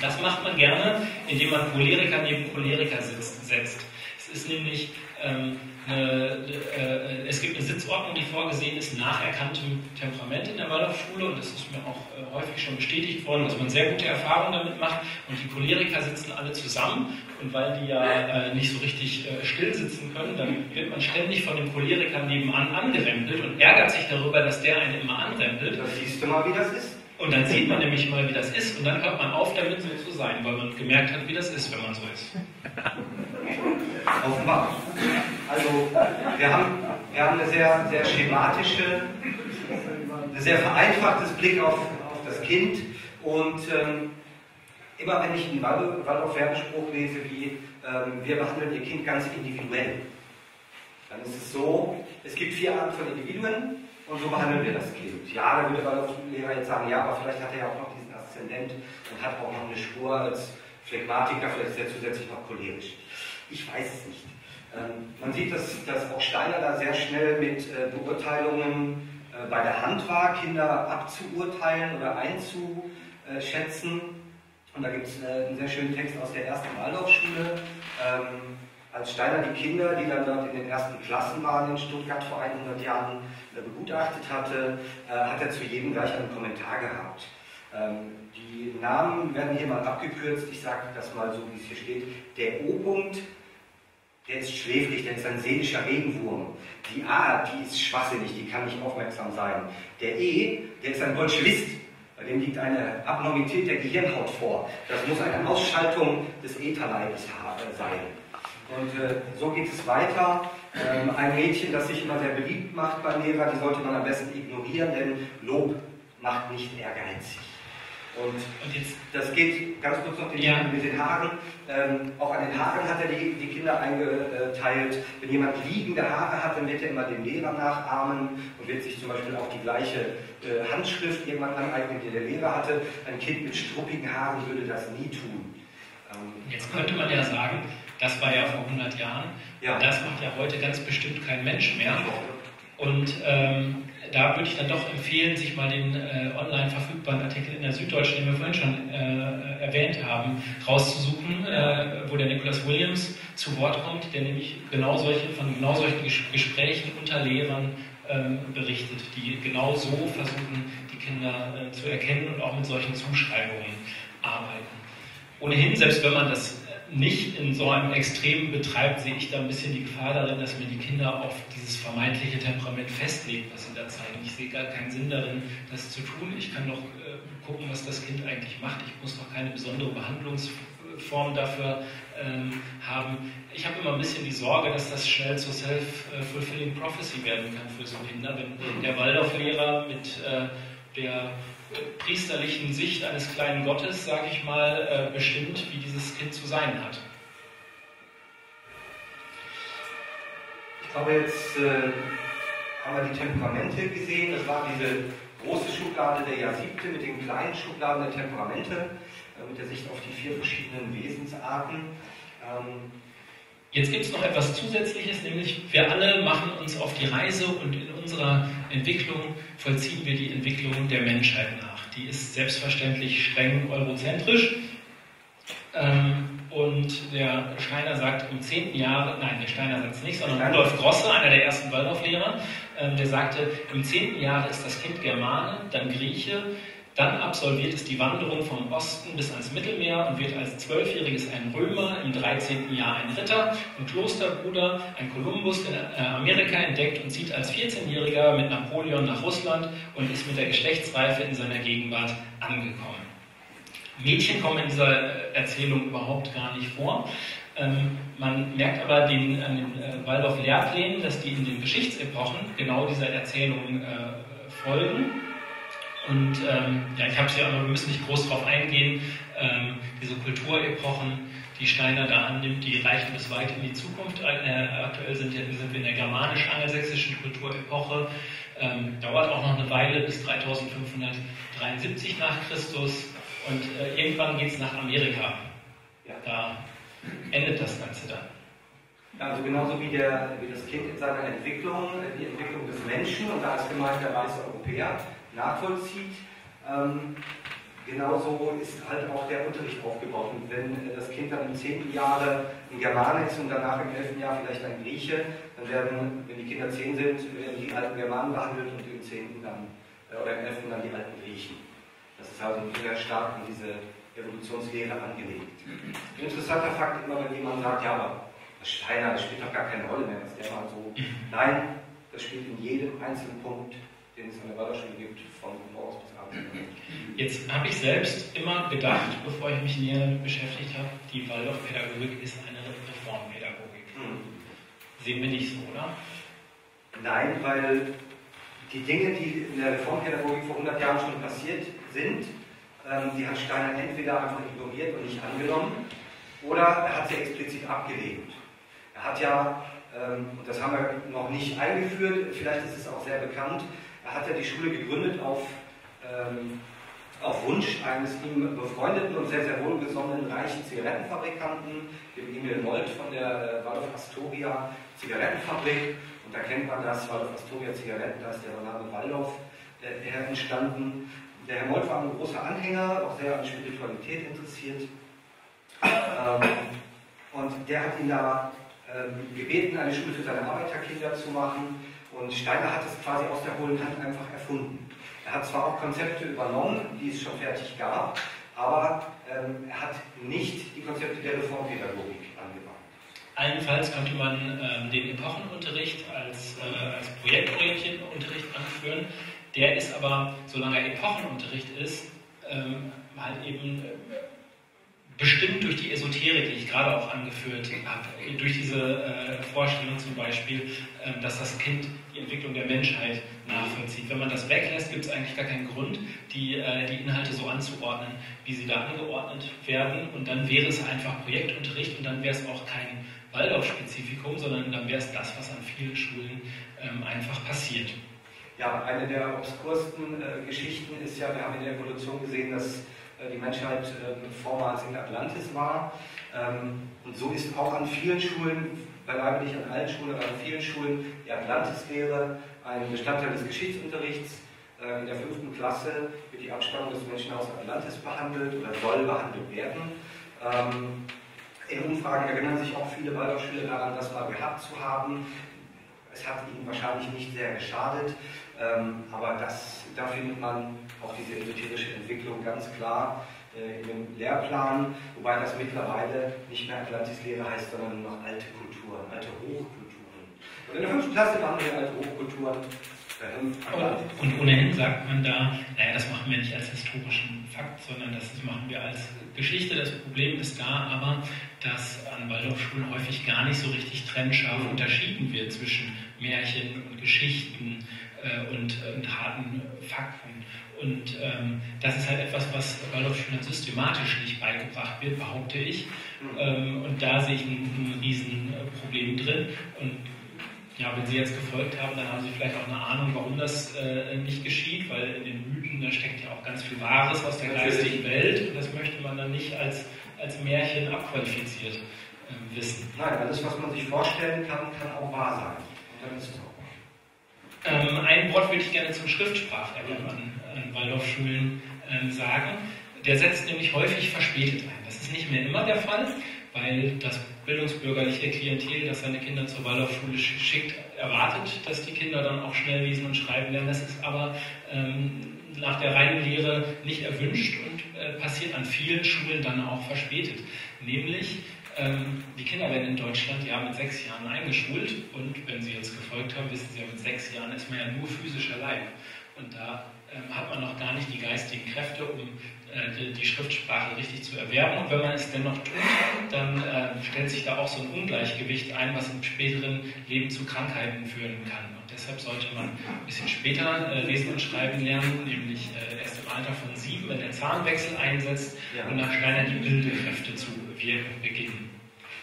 [SPEAKER 3] Das macht man gerne, indem man Choleriker neben Choleriker setzt. Es ist nämlich ähm, eine, äh, es gibt eine Sitzordnung, die vorgesehen ist nach erkanntem Temperament in der Waldorfschule und das ist mir auch äh, häufig schon bestätigt worden, dass man sehr gute Erfahrungen damit macht und die Choleriker sitzen alle zusammen und weil die ja äh, nicht so richtig äh, still sitzen können, dann wird man ständig von dem Choleriker nebenan angerempelt und ärgert sich darüber, dass der einen immer anrempelt.
[SPEAKER 2] Da siehst du mal, wie das ist.
[SPEAKER 3] Und dann sieht man nämlich mal, wie das ist und dann hört man auf, damit so zu sein, weil man gemerkt hat, wie das ist, wenn man so ist.
[SPEAKER 2] Offenbar. Also wir haben, wir haben eine sehr, sehr schematische, ein sehr vereinfachtes Blick auf, auf das Kind und ähm, immer wenn ich einen Waldorf-Werbespruch lese wie ähm, wir behandeln Ihr Kind ganz individuell, dann ist es so, es gibt vier Arten von Individuen und so behandeln wir das Kind. Ja, da würde der Waldorf-Lehrer jetzt sagen, ja, aber vielleicht hat er ja auch noch diesen Aszendent und hat auch noch eine Spur als Phlegmatiker, vielleicht ist er zusätzlich noch cholerisch. Ich weiß es nicht. Ähm, man sieht, dass, dass auch Steiner da sehr schnell mit äh, Beurteilungen äh, bei der Hand war, Kinder abzuurteilen oder einzuschätzen. Und da gibt es äh, einen sehr schönen Text aus der ersten Waldorfschule. Ähm, als Steiner die Kinder, die dann dort in den ersten Klassen waren in Stuttgart vor 100 Jahren, begutachtet hatte, hat er zu jedem gleich einen Kommentar gehabt. Ähm, die Namen werden hier mal abgekürzt, ich sage das mal so, wie es hier steht. Der O-Punkt der ist schläfrig, der ist ein seelischer Regenwurm. Die A, die ist schwachsinnig, die kann nicht aufmerksam sein. Der E, der ist ein Bolschewist, bei dem liegt eine Abnormität der Gehirnhaut vor. Das muss eine Ausschaltung des Ätherleibes äh, sein. Und äh, so geht es weiter. Ähm, ein Mädchen, das sich immer sehr beliebt macht beim Lehrer, die sollte man am besten ignorieren, denn Lob macht nicht ehrgeizig. Und, und jetzt, das geht ganz kurz noch den ja. mit den Haaren. Ähm, auch an den Haaren hat er die, die Kinder eingeteilt. Wenn jemand liegende Haare hat, dann wird er immer den Lehrer nachahmen und wird sich zum Beispiel auch die gleiche äh, Handschrift irgendwann aneignen, die der Lehrer hatte. Ein Kind mit struppigen Haaren würde das nie tun.
[SPEAKER 3] Ähm, jetzt könnte man ja sagen, das war ja vor 100 Jahren. Ja. Das macht ja heute ganz bestimmt kein Mensch mehr. Und ähm, da würde ich dann doch empfehlen, sich mal den äh, online verfügbaren Artikel in der Süddeutschen, den wir vorhin schon äh, erwähnt haben, rauszusuchen, äh, wo der Nicholas Williams zu Wort kommt, der nämlich genau solche, von genau solchen Gesprächen unter Lehrern ähm, berichtet, die genau so versuchen, die Kinder äh, zu erkennen und auch mit solchen Zuschreibungen arbeiten. Ohnehin, selbst wenn man das nicht in so einem Extrem betreibt, sehe ich da ein bisschen die Gefahr darin, dass mir die Kinder auf dieses vermeintliche Temperament festlegt, was sie da zeigen. Ich sehe gar keinen Sinn darin, das zu tun. Ich kann doch äh, gucken, was das Kind eigentlich macht. Ich muss doch keine besondere Behandlungsform dafür ähm, haben. Ich habe immer ein bisschen die Sorge, dass das schnell zur self-fulfilling prophecy werden kann für so Kinder, wenn der Waldorflehrer mit äh, der priesterlichen Sicht eines kleinen Gottes, sage ich mal, äh, bestimmt, wie dieses Kind zu sein hat.
[SPEAKER 2] Ich glaube, jetzt äh, haben wir die Temperamente gesehen. Das war diese große Schublade der Jahr siebte mit den kleinen Schubladen der Temperamente, äh, mit der Sicht auf die vier verschiedenen Wesensarten. Ähm,
[SPEAKER 3] Jetzt gibt es noch etwas Zusätzliches, nämlich wir alle machen uns auf die Reise und in unserer Entwicklung vollziehen wir die Entwicklung der Menschheit nach. Die ist selbstverständlich streng eurozentrisch. Ähm, und der Steiner sagt im 10. Jahr, nein, der Steiner sagt es nicht, sondern Rudolf Grosse, einer der ersten Waldorflehrer, ähm, der sagte, im 10. Jahr ist das Kind Germane, dann Grieche, dann absolviert es die Wanderung vom Osten bis ans Mittelmeer und wird als Zwölfjähriges ein Römer, im 13. Jahr ein Ritter, ein Klosterbruder, ein Kolumbus in äh, Amerika entdeckt und zieht als 14-Jähriger mit Napoleon nach Russland und ist mit der Geschlechtsreife in seiner Gegenwart angekommen. Mädchen kommen in dieser Erzählung überhaupt gar nicht vor. Ähm, man merkt aber den, an den äh, Waldorf-Lehrplänen, dass die in den Geschichtsepochen genau dieser Erzählung äh, folgen. Und ähm, ja, ich habe es ja, aber wir müssen nicht groß darauf eingehen. Ähm, diese Kulturepochen, die Steiner da annimmt, die reichen bis weit in die Zukunft. Äh, aktuell sind, sind, wir in der germanisch-angelsächsischen Kulturepoche. Ähm, dauert auch noch eine Weile bis 3573 nach Christus. Und äh, irgendwann geht es nach Amerika. Ja. Da endet das Ganze dann.
[SPEAKER 2] Also genauso wie, der, wie das Kind in seiner Entwicklung, die Entwicklung des Menschen, und da ist gemeint der weiße Europäer, nachvollzieht. Ähm, genauso ist halt auch der Unterricht aufgebaut. Und wenn das Kind dann im 10. Jahr ein Germane ist und danach im 11. Jahr vielleicht ein Grieche, dann werden, wenn die Kinder 10 sind, werden die alten Germanen behandelt und im 10. dann, äh, oder im 11. dann die alten Griechen. Das ist also sehr stark an diese Evolutionslehre angelegt. Ein interessanter Fakt immer, wenn jemand sagt, ja, aber Steiner, das spielt doch gar keine Rolle mehr, was der mal so. Nein, das spielt in jedem einzelnen Punkt den es an der Waldorfschule gibt, von morgens bis abends.
[SPEAKER 3] Jetzt habe ich selbst immer gedacht, bevor ich mich näher beschäftigt habe, die Waldorfpädagogik ist eine Reformpädagogik. Hm. Sehen wir nicht so, oder?
[SPEAKER 2] Nein, weil die Dinge, die in der Reformpädagogik vor 100 Jahren schon passiert sind, ähm, die hat Steiner entweder einfach ignoriert und nicht angenommen, oder er hat sie explizit abgelehnt. Er hat ja, ähm, und das haben wir noch nicht eingeführt, vielleicht ist es auch sehr bekannt, hat ja die Schule gegründet auf, ähm, auf Wunsch eines ihm befreundeten und sehr, sehr wohlgesonnenen reichen Zigarettenfabrikanten, dem Emil Molt von der äh, Waldorf Astoria Zigarettenfabrik. Und da kennt man das, Waldorf Astoria Zigaretten, da ist der Name Waldorf äh, entstanden. Der Herr Molt war ein großer Anhänger, auch sehr an Spiritualität interessiert. Ähm, und der hat ihn da ähm, gebeten, eine Schule für seine Arbeiterkinder zu machen. Und Steiner hat es quasi aus der hohlen Hand einfach erfunden. Er hat zwar auch Konzepte übernommen, die es schon fertig gab, aber ähm, er hat nicht die Konzepte der Reformpädagogik angewandt.
[SPEAKER 3] Allenfalls könnte man ähm, den Epochenunterricht als, äh, als projektorientierten Unterricht anführen. Der ist aber, solange er Epochenunterricht ist, ähm, halt eben äh, bestimmt durch die Esoterik, die ich gerade auch angeführt habe, durch diese äh, Vorstellung zum Beispiel, äh, dass das Kind die Entwicklung der Menschheit nachvollzieht. Wenn man das weglässt, gibt es eigentlich gar keinen Grund, die, äh, die Inhalte so anzuordnen, wie sie da angeordnet werden. Und dann wäre es einfach Projektunterricht und dann wäre es auch kein Waldorf-Spezifikum, sondern dann wäre es das, was an vielen Schulen ähm, einfach passiert.
[SPEAKER 2] Ja, eine der obskursten äh, Geschichten ist ja, wir haben in der Evolution gesehen, dass die Menschheit äh, vormals in Atlantis war. Ähm, und so ist auch an vielen Schulen, beileibe nicht an allen Schulen, aber an vielen Schulen die Atlantis-Lehre ein Bestandteil des Geschichtsunterrichts. Äh, in der fünften Klasse wird die Abstammung des Menschen aus Atlantis behandelt oder soll behandelt werden. Ähm, in Umfragen erinnern sich auch viele Waldorfschüler daran, das mal gehabt zu haben. Es hat ihnen wahrscheinlich nicht sehr geschadet, ähm, aber das, da findet man auch diese esoterische Entwicklung ganz klar äh, in dem Lehrplan, wobei das mittlerweile nicht mehr Atlantis-Lehre heißt, sondern nur noch alte Kulturen, alte Hochkulturen. Und in der fünften Klasse machen wir alte Hochkulturen.
[SPEAKER 3] Ähm, und ohnehin sagt man da, naja, das machen wir nicht als historischen Fakt, sondern das machen wir als Geschichte. Das Problem ist da aber, dass an Waldorfschulen häufig gar nicht so richtig trennscharf mhm. unterschieden wird zwischen Märchen und Geschichten äh, und, und, harten Fakten. Und ähm, das ist halt etwas, was Waldorfschülern systematisch nicht beigebracht wird, behaupte ich. Mhm. Ähm, und da sehe ich ein, ein Riesenproblem drin. Und ja, wenn Sie jetzt gefolgt haben, dann haben Sie vielleicht auch eine Ahnung, warum das äh, nicht geschieht, weil in den Mythen, da steckt ja auch ganz viel Wahres aus der geistigen Welt und das möchte man dann nicht als, als Märchen abqualifiziert äh, wissen.
[SPEAKER 2] Nein, alles, was man sich vorstellen kann, kann auch wahr sein. Und dann ist es auch
[SPEAKER 3] ähm, ein Wort würde ich gerne zum Schriftspracherwerb an, an Waldorfschulen ähm, sagen. Der setzt nämlich häufig verspätet ein. Das ist nicht mehr immer der Fall, weil das bildungsbürgerliche Klientel, das seine Kinder zur Waldorfschule schickt, erwartet, dass die Kinder dann auch schnell lesen und schreiben lernen. Das ist aber ähm, nach der reinen Lehre nicht erwünscht und äh, passiert an vielen Schulen dann auch verspätet. Nämlich, ähm, die Kinder werden in Deutschland ja mit sechs Jahren eingeschult und wenn Sie jetzt gefolgt haben, wissen Sie ja, mit sechs Jahren ist man ja nur physischer Leib. Und da hat man noch gar nicht die geistigen Kräfte, um äh, die, Schriftsprache richtig zu erwerben. Und wenn man es dennoch tut, dann äh, stellt sich da auch so ein Ungleichgewicht ein, was im späteren Leben zu Krankheiten führen kann. Und deshalb sollte man ein bisschen später äh, lesen und schreiben lernen, nämlich äh, erst im Alter von sieben, wenn der Zahnwechsel einsetzt ja. und nach Steiner die Bildekräfte zu wirken beginnen.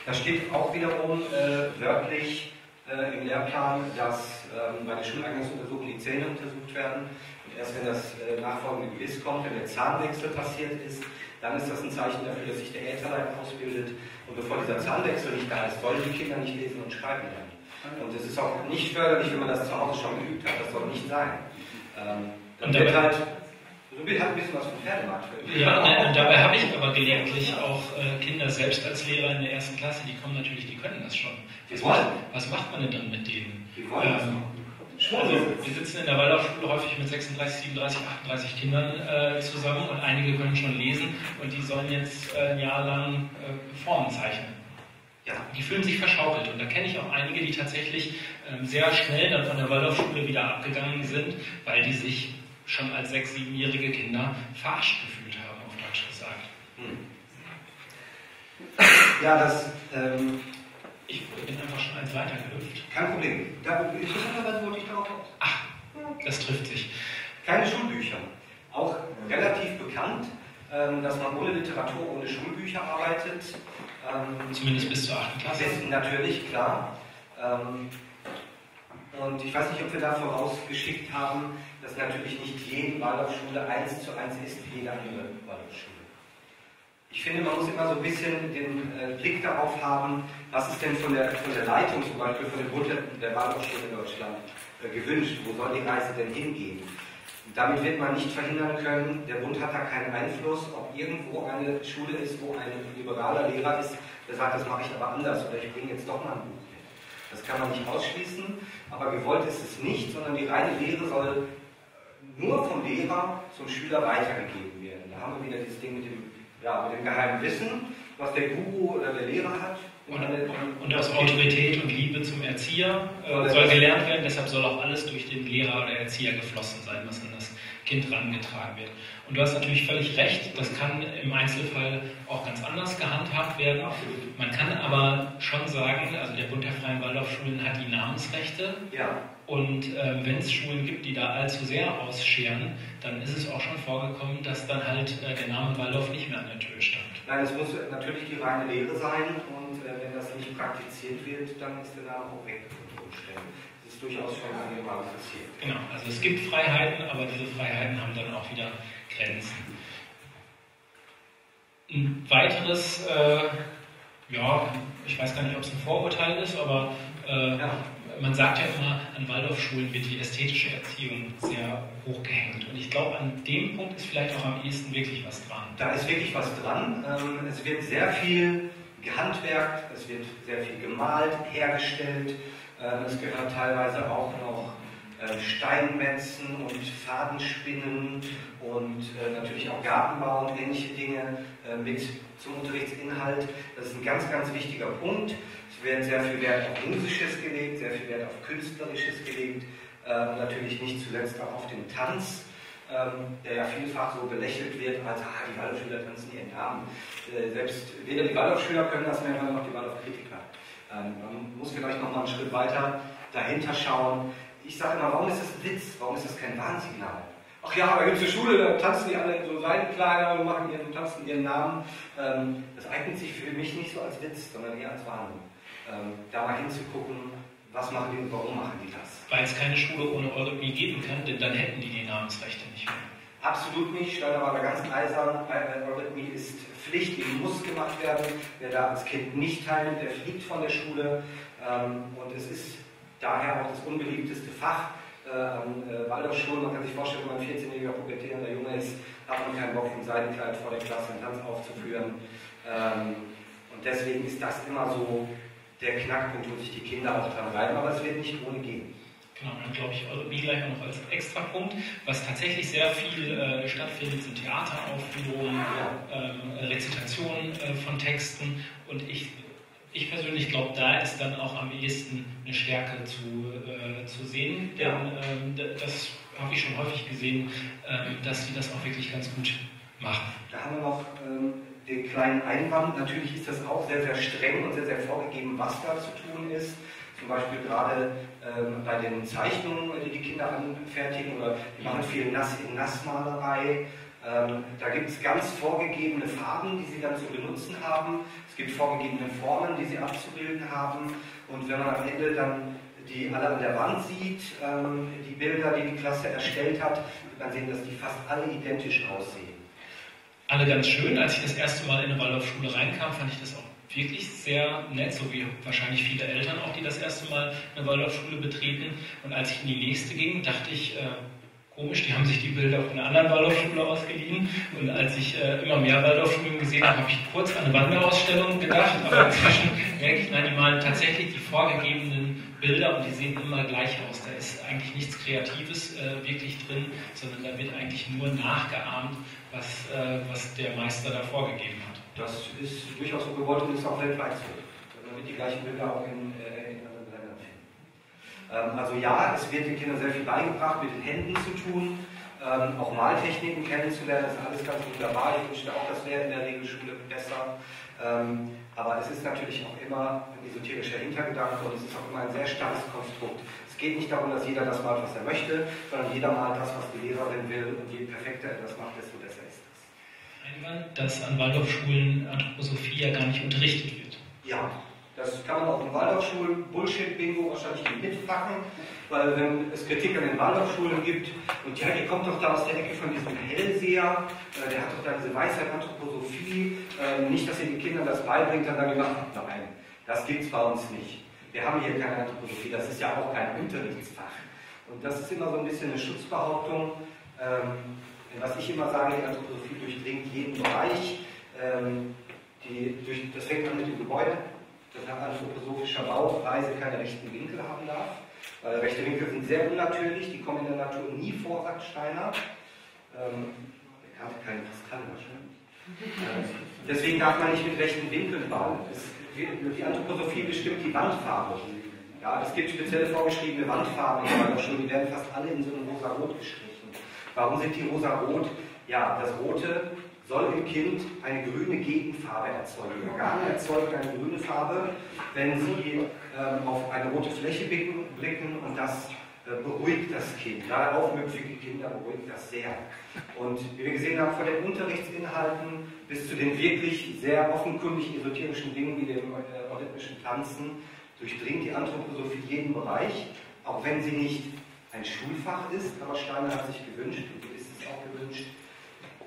[SPEAKER 2] Da steht auch wiederum äh, wörtlich äh, im Lehrplan, dass ähm, bei der Schuleignungsuntersuchung die Zähne untersucht werden Erst wenn das äh, nachfolgende Gewiss kommt, wenn der Zahnwechsel passiert ist, dann ist das ein Zeichen dafür, dass sich der Ätherleib ausbildet. Und bevor dieser Zahnwechsel nicht da ist, sollen die Kinder nicht lesen und schreiben lernen. Und es ist auch nicht förderlich, wenn man das zu Hause schon geübt hat. Das soll nicht sein. Ähm, dann und wird halt so wird halt ein bisschen was vom Pferdemarkt.
[SPEAKER 3] Ja, und, und dabei habe ich aber gelegentlich auch äh, Kinder selbst als Lehrer in der ersten Klasse, die kommen natürlich, die können das schon. Was, macht, was macht man denn dann mit denen?
[SPEAKER 2] Die wollen ähm, das
[SPEAKER 3] also, wir sitzen in der Waldorfschule häufig mit 36, 37, 38 Kindern äh, zusammen und einige können schon lesen und die sollen jetzt äh, ein Jahr lang äh, Formen zeichnen. Ja, die fühlen sich verschaukelt und da kenne ich auch einige, die tatsächlich ähm, sehr schnell dann von der Waldorfschule wieder abgegangen sind, weil die sich schon als sechs, siebenjährige Kinder verarscht gefühlt haben, auf Deutsch gesagt. Hm.
[SPEAKER 2] Ja, das ähm,
[SPEAKER 3] ich bin einfach schon eins weitergehüpft.
[SPEAKER 2] Kein Problem. Da, interessanterweise wollte ich darauf aus.
[SPEAKER 3] Ach, das trifft sich.
[SPEAKER 2] Keine Schulbücher. Auch relativ bekannt, ähm, dass man ohne Literatur, ohne Schulbücher arbeitet.
[SPEAKER 3] Ähm, Zumindest bis zur 8. Klasse.
[SPEAKER 2] Besten natürlich, klar. Ähm, und ich weiß nicht, ob wir da vorausgeschickt haben, dass natürlich nicht jede Waldorfschule eins zu eins ist wie jede andere Waldorfschule. Ich finde, man muss immer so ein bisschen den äh, Blick darauf haben, was ist denn von der, von der Leitung zum Beispiel von den Bund der Waldorfschule in Deutschland äh, gewünscht? Wo soll die Reise denn hingehen? Damit wird man nicht verhindern können, der Bund hat da keinen Einfluss, ob irgendwo eine Schule ist, wo ein liberaler Lehrer ist, der sagt, das mache ich aber anders oder ich bringe jetzt doch mal ein Buch mit. Das kann man nicht ausschließen, aber gewollt ist es nicht, sondern die reine Lehre soll nur vom Lehrer zum Schüler weitergegeben werden. Da haben wir wieder dieses Ding mit dem ja, mit dem geheimen Wissen, was der Guru oder der Lehrer hat,
[SPEAKER 3] Und, und aus Autorität und Liebe zum Erzieher äh, soll gelernt werden, deshalb soll auch alles durch den Lehrer oder Erzieher geflossen sein, was an das Kind herangetragen wird. Und du hast natürlich völlig recht, das kann im Einzelfall auch ganz anders gehandhabt werden. Man kann aber schon sagen, also der Bund der Freien Waldorfschulen hat die Namensrechte. Ja. Und äh, wenn es Schulen gibt, die da allzu sehr ausscheren, dann ist es auch schon vorgekommen, dass dann halt äh, der Name Waldorf nicht mehr an der Tür stand.
[SPEAKER 2] Nein, es muss natürlich die reine Lehre sein und äh, wenn das nicht praktiziert wird, dann ist der Name auch weg unter Umständen. Das ist durchaus schon mal passiert.
[SPEAKER 3] Genau, also es gibt Freiheiten, aber diese Freiheiten haben dann auch wieder Grenzen. Ein weiteres, äh, ja, ich weiß gar nicht, ob es ein Vorurteil ist, aber äh, ja. Man sagt ja immer, an Waldorfschulen wird die ästhetische Erziehung sehr hoch gehängt. Und ich glaube, an dem Punkt ist vielleicht auch am ehesten wirklich was dran.
[SPEAKER 2] Da ist wirklich was dran. Ähm, es wird sehr viel gehandwerkt, es wird sehr viel gemalt, hergestellt. Ähm, es gehört teilweise auch noch äh, Steinmetzen und Fadenspinnen und äh, natürlich auch Gartenbau und ähnliche Dinge äh, mit zum Unterrichtsinhalt. Das ist ein ganz, ganz wichtiger Punkt. Es wird sehr viel Wert auf Musisches gelegt, sehr viel Wert auf Künstlerisches gelegt, ähm, natürlich nicht zuletzt auch auf den Tanz. Ähm, der ja vielfach so belächelt wird, als ah, die Waldorfschüler tanzen ihren Namen. selbst weder die Waldorfschüler können das mehr, noch die Waldorfkritiker. Ähm, man muss vielleicht noch mal einen Schritt weiter dahinter schauen ich sage immer, warum ist das ein Witz? Warum ist das kein Warnsignal? Ach ja, da gibt es eine Schule, da tanzen die alle in so Seidenkleider und machen ihren, tanzen ihren Namen. Ähm, das eignet sich für mich nicht so als Witz, sondern eher als Warnung. Ähm, da mal hinzugucken, was machen die und warum machen die das?
[SPEAKER 3] Weil es keine Schule ohne Eurythmie geben kann, denn dann hätten die die Namensrechte nicht mehr.
[SPEAKER 2] Absolut nicht. Steiner war da ganz eisern. Eurythmie ist Pflicht, die muss gemacht werden. Wer da als Kind nicht teilnimmt, der fliegt von der Schule. Ähm, und es ist daher auch das unbeliebteste Fach äh, an äh, Waldorfschulen. Man kann sich vorstellen, wenn man 14-jähriger pubertierender Junge ist, hat man keinen Bock, im Seidenkleid vor der Klasse einen Tanz aufzuführen. Ähm, und deswegen ist das immer so der Knackpunkt, wo sich die Kinder auch dran reiben, aber es wird nicht ohne gehen.
[SPEAKER 3] Genau, dann glaube ich Eurythmie gleich auch noch als Extrapunkt. Was tatsächlich sehr viel äh, stattfindet, sind Theateraufführungen, äh, Rezitationen äh, von Texten. Und ich ich persönlich glaube, da ist dann auch am ehesten eine Stärke zu, äh, zu sehen, denn ähm, das habe ich schon häufig gesehen, ähm, dass die das auch wirklich ganz gut machen.
[SPEAKER 2] Da haben wir noch ähm, den kleinen Einwand. Natürlich ist das auch sehr, sehr streng und sehr, sehr vorgegeben, was da zu tun ist. Zum Beispiel gerade ähm, bei den Zeichnungen, die die Kinder anfertigen, oder die machen viel Nass in Nassmalerei. Ähm, da gibt es ganz vorgegebene Farben, die sie dann zu benutzen haben. Es gibt vorgegebene Formen, die sie abzubilden haben. Und wenn man am Ende dann die alle an der Wand sieht, ähm, die Bilder, die die Klasse erstellt hat, wird man sehen, dass die fast alle identisch aussehen.
[SPEAKER 3] Alle ganz schön. Als ich das erste Mal in eine Waldorfschule reinkam, fand ich das auch wirklich sehr nett, so wie wahrscheinlich viele Eltern auch, die das erste Mal eine Waldorfschule betreten. Und als ich in die nächste ging, dachte ich, äh, Komisch, die haben sich die Bilder von einer anderen Waldorfschule ausgeliehen. Und als ich äh, immer mehr Waldorfschulen gesehen habe, habe ich kurz an eine Wanderausstellung gedacht. Aber inzwischen merke ich, nein, die malen tatsächlich die vorgegebenen Bilder und die sehen immer gleich aus. Da ist eigentlich nichts Kreatives äh, wirklich drin, sondern da wird eigentlich nur nachgeahmt, was, äh, was der Meister da vorgegeben hat.
[SPEAKER 2] Das ist durchaus so gewollt und ist auch weltweit so. Da wird die gleichen Bilder auch in äh, ähm, also ja, es wird den Kindern sehr viel beigebracht, mit den Händen zu tun, ähm, auch Maltechniken kennenzulernen, das ist alles ganz wunderbar. Ich wünschte auch, das wäre in der Regelschule besser. Ähm, aber es ist natürlich auch immer ein esoterischer Hintergedanke und es ist auch immer ein sehr starres Konstrukt. Es geht nicht darum, dass jeder das malt, was er möchte, sondern jeder malt das, was die Lehrerin will und je perfekter er das macht, desto besser ist das.
[SPEAKER 3] Einwand, dass an Waldorfschulen Anthroposophie ja gar nicht unterrichtet wird.
[SPEAKER 2] Ja, das kann man auch in Waldorfschulen, Bullshit-Bingo wahrscheinlich nicht mitpacken, weil wenn es Kritik an den Waldorfschulen gibt, und ja, die kommt doch da aus der Ecke von diesem Hellseher, äh, der hat doch da diese Weisheit Anthroposophie, äh, nicht, dass ihr den Kindern das beibringt, dann sagen die, nein, das gibt es bei uns nicht. Wir haben hier keine Anthroposophie, das ist ja auch kein Unterrichtsfach. Und das ist immer so ein bisschen eine Schutzbehauptung. Ähm, was ich immer sage, die Anthroposophie durchdringt jeden Bereich. Ähm, die, durch, das fängt an mit dem Gebäude, dass nach anthroposophischer Bauweise keine rechten Winkel haben darf. Weil rechte Winkel sind sehr unnatürlich, die kommen in der Natur nie vor, sagt Steiner. Ähm, er kannte keine Pascal wahrscheinlich. Äh, deswegen darf man nicht mit rechten Winkeln bauen. Es die Anthroposophie bestimmt die Wandfarbe. Ja, es gibt spezielle vorgeschriebene Wandfarben, die werden fast alle in so einem rosa-rot gestrichen. Warum sind die rosa-rot? Ja, das Rote soll im Kind eine grüne Gegenfarbe erzeugen. Organe erzeugen eine grüne Farbe, wenn sie äh, auf eine rote Fläche blicken, und das äh, beruhigt das Kind. Gerade aufmüpfige Kinder beruhigt das sehr. Und wie wir gesehen haben, von den Unterrichtsinhalten bis zu den wirklich sehr offenkundig esoterischen Dingen wie dem äh, eurythmischen Tanzen durchdringt die Anthroposophie jeden Bereich, auch wenn sie nicht ein Schulfach ist, aber Steiner hat sich gewünscht, und ist es auch gewünscht,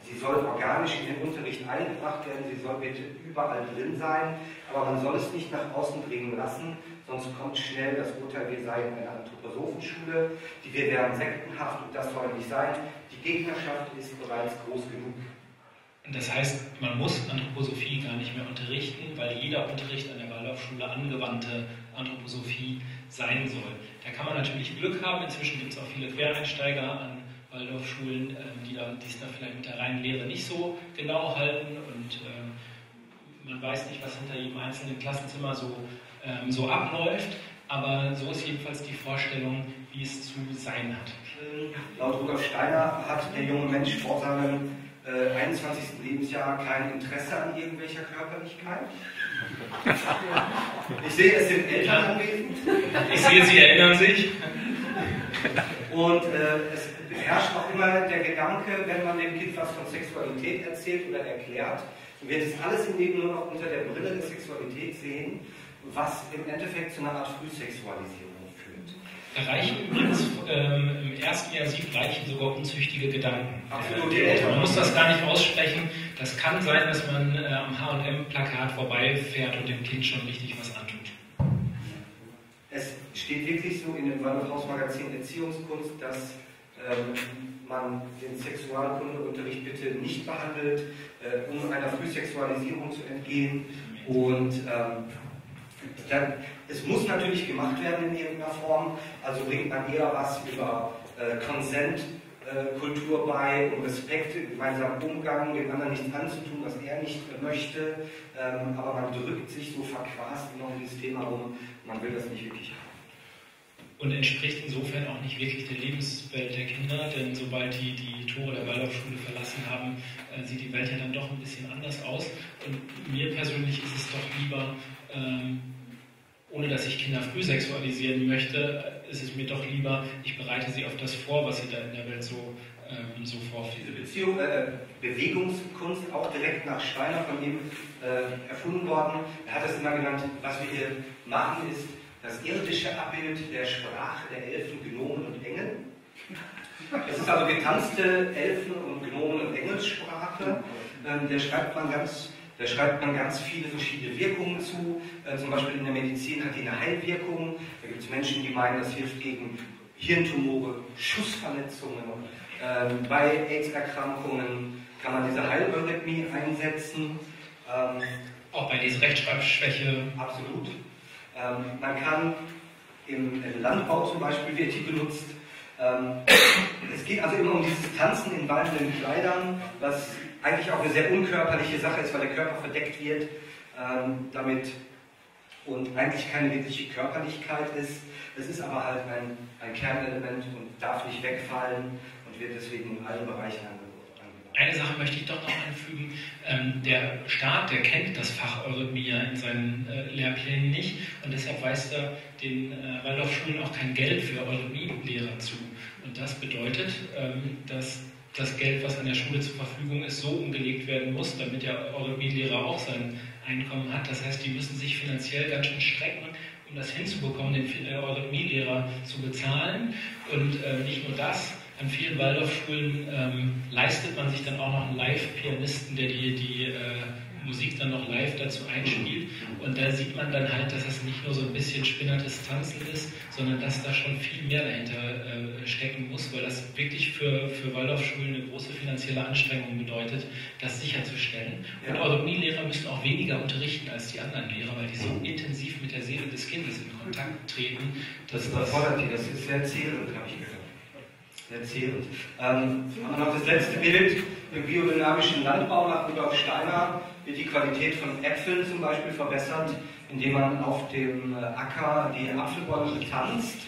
[SPEAKER 2] sie soll organisch in den Unterricht eingebracht werden, sie soll bitte überall drin sein, aber man soll es nicht nach außen bringen lassen, sonst kommt schnell das Urteil, wir seien eine Anthroposophenschule, die wir wären sektenhaft und das soll nicht sein. Die Gegnerschaft ist bereits groß genug.
[SPEAKER 3] Das heißt, man muss Anthroposophie gar nicht mehr unterrichten, weil jeder Unterricht an der Waldorfschule angewandte Anthroposophie sein soll. Da kann man natürlich Glück haben. Inzwischen gibt es auch viele Quereinsteiger an Waldorfschulen, ähm, die, da, die es da vielleicht mit der reinen Lehre nicht so genau halten und äh, man weiß nicht, was hinter jedem einzelnen Klassenzimmer so, ähm, so abläuft. Aber so ist jedenfalls die Vorstellung, wie es zu sein hat.
[SPEAKER 2] Laut Rudolf Steiner hat der junge Mensch vor seinem äh, 21. Lebensjahr kein Interesse an irgendwelcher Körperlichkeit. Ich sehe, es sind Eltern anwesend.
[SPEAKER 3] Ich sehe, Sie erinnern sich.
[SPEAKER 2] Und äh, es herrscht auch immer der Gedanke, wenn man dem Kind was von Sexualität erzählt oder erklärt, wird es alles im Leben nur noch unter der Brille der Sexualität sehen, was im Endeffekt zu einer Art Frühsexualisierung
[SPEAKER 3] reichen übrigens ähm, im ersten Jahr Sieg reichen sogar unzüchtige Gedanken.
[SPEAKER 2] Absolut.
[SPEAKER 3] Man muss das gar nicht aussprechen. Das kann sein, dass man äh, am HM-Plakat vorbeifährt und dem Kind schon richtig was antut.
[SPEAKER 2] Es steht wirklich so in dem Waldorf-Haus-Magazin Erziehungskunst, dass man den Sexualkundeunterricht bitte nicht behandelt, äh, um einer Frühsexualisierung zu entgehen. Und ähm, dann, es muss natürlich gemacht werden in irgendeiner Form, also bringt man eher was über äh, Consent, äh, Kultur bei, um Respekt, gemeinsamen Umgang, dem anderen nichts anzutun, was er nicht äh, möchte, ähm, aber man drückt sich so verquast noch in dieses Thema rum, man will das nicht wirklich haben.
[SPEAKER 3] Und entspricht insofern auch nicht wirklich der Lebenswelt der Kinder, denn sobald die die Tore der Waldorfschule verlassen haben, äh, sieht die Welt ja dann doch ein bisschen anders aus. Und mir persönlich ist es doch lieber, ähm, ohne dass ich Kinder früh sexualisieren möchte, ist es mir doch lieber, ich bereite sie auf das vor, was sie da in der Welt so, ähm, so vorfinden.
[SPEAKER 2] Diese Beziehung, äh, Bewegungskunst, auch direkt nach Steiner von ihm äh, erfunden worden. Er hat es immer genannt, was wir hier machen, ist das irdische Abbild der Sprache der Elfen, Gnomen und Engel. Es ist also getanzte Elfen- und Gnomen- und Engelssprache. Ähm, der schreibt man ganz da schreibt man ganz viele verschiedene Wirkungen zu. Äh, zum Beispiel in der Medizin hat die eine Heilwirkung. Da gibt es Menschen, die meinen, das hilft gegen Hirntumore, Schussverletzungen. Ähm, bei AIDS-Erkrankungen kann man diese Heileurythmie einsetzen.
[SPEAKER 3] Ähm, Auch bei dieser Rechtschreibschwäche.
[SPEAKER 2] Absolut. Ähm, man kann im, Landbau zum Beispiel wird die benutzt. Ähm, es geht also immer um dieses Tanzen in wallenden Kleidern, was eigentlich auch eine sehr unkörperliche Sache ist, weil der Körper verdeckt wird ähm, damit und eigentlich keine wirkliche Körperlichkeit ist. Es ist aber halt ein, ein Kernelement und darf nicht wegfallen und wird deswegen in allen Bereichen angeboten.
[SPEAKER 3] Eine Sache möchte ich doch noch anfügen. Ähm, der Staat, der kennt das Fach Eurythmie in seinen äh, Lehrplänen nicht und deshalb weist er den äh, Waldorfschulen auch kein Geld für Eurythmie-Lehrer zu. Und das bedeutet, ähm, dass das Geld, was an der Schule zur Verfügung ist, so umgelegt werden muss, damit der Eurythmie-Lehrer auch sein Einkommen hat. Das heißt, die müssen sich finanziell ganz schön strecken, um das hinzubekommen, den äh, Eurythmie-Lehrer zu bezahlen. Und nicht nur das, an vielen Waldorfschulen ähm, leistet man sich dann auch noch einen Live-Pianisten, der die, die äh, Musik dann noch live dazu einspielt. Und da sieht man dann halt, dass es nicht nur so ein bisschen spinnertes Tanzen ist, sondern dass da schon viel mehr dahinter äh, stecken muss, weil das wirklich für, für Waldorfschulen eine große finanzielle Anstrengung bedeutet, das sicherzustellen. Ja. Und Eurythmie-Lehrer müssen auch weniger unterrichten als die anderen Lehrer, weil die so intensiv mit der Seele des Kindes in Kontakt treten.
[SPEAKER 2] Das überfordert die, das ist sehr zehrend, habe ich gehört. Sehr. Ähm, wir noch das letzte Bild im biodynamischen Landbau nach Rudolf Steiner wird die Qualität von Äpfeln zum Beispiel verbessert, indem man auf dem äh, Acker die Apfelbäume tanzt.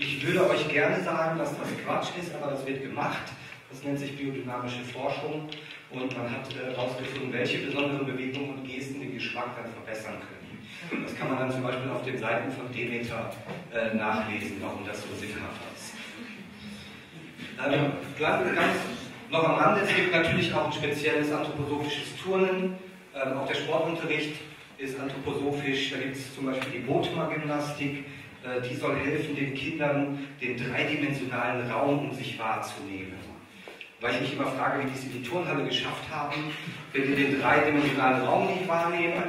[SPEAKER 2] Ich würde euch gerne sagen, dass das Quatsch ist, aber das wird gemacht. Das nennt sich biodynamische Forschung und man hat herausgefunden, äh, welche besonderen Bewegungen und Gesten den Geschmack dann verbessern können. Das kann man dann zum Beispiel auf den Seiten von Demeter äh, nachlesen, warum das so sinnhaft ist. Ähm, ganz noch am Rande, es gibt natürlich auch ein spezielles anthroposophisches Turnen. Ähm, auch der Sportunterricht ist anthroposophisch. Da gibt es zum Beispiel die Bodmer-Gymnastik. Äh, die soll helfen, den Kindern den dreidimensionalen Raum um sich wahrzunehmen. Weil ich mich immer frage, wie die es in die Turnhalle geschafft haben, wenn die den dreidimensionalen Raum nicht wahrnehmen.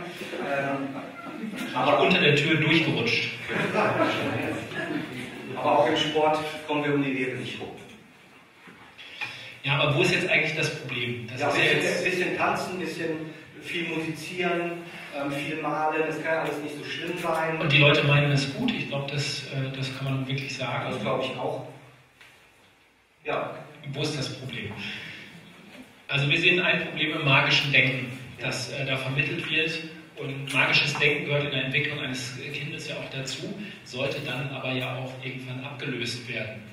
[SPEAKER 2] Ähm,
[SPEAKER 3] aber unter der Tür durchgerutscht.
[SPEAKER 2] Aber auch im Sport kommen wir um die Lehre nicht rum.
[SPEAKER 3] Ja, aber wo ist jetzt eigentlich das Problem?
[SPEAKER 2] Das ja, ein bisschen, jetzt... bisschen tanzen, ein bisschen viel musizieren, ähm, viel malen, das kann ja alles nicht so schlimm sein.
[SPEAKER 3] Und die Leute meinen es gut, ich glaube, das, äh, das kann man wirklich sagen.
[SPEAKER 2] Das glaube ich auch.
[SPEAKER 3] Ja. Wo ist das Problem? Also wir sehen ein Problem im magischen Denken, das äh, da vermittelt wird. Und magisches Denken gehört in der Entwicklung eines Kindes ja auch dazu, sollte dann aber ja auch irgendwann abgelöst werden.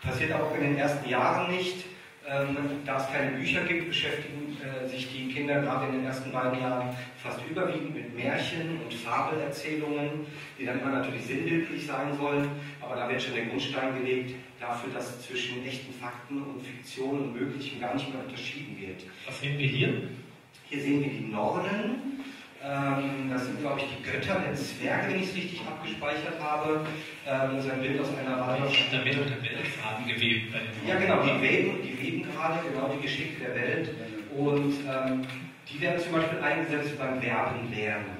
[SPEAKER 2] Passiert auch in den ersten Jahren nicht. Ähm, da es keine Bücher gibt, beschäftigen äh, sich die Kinder gerade in den ersten beiden Jahren fast überwiegend mit Märchen und Fabelerzählungen, die dann immer natürlich sinnbildlich sein sollen, aber da wird schon der Grundstein gelegt dafür, dass zwischen echten Fakten und Fiktion und Möglichem gar nicht mehr unterschieden wird.
[SPEAKER 3] Was sehen wir hier?
[SPEAKER 2] Hier sehen wir die Nornen, ähm, das sind, glaube ich, die Götter der Zwerge, wenn ich es richtig abgespeichert habe. Ähm, das ist ein Bild aus einer
[SPEAKER 3] Waldorf. Da wird unter Weltfarben gewebt. Bei
[SPEAKER 2] den ja, genau, die weben, die weben gerade genau die Geschicke der Welt. Und ähm, die werden zum Beispiel eingesetzt beim Werben lernen.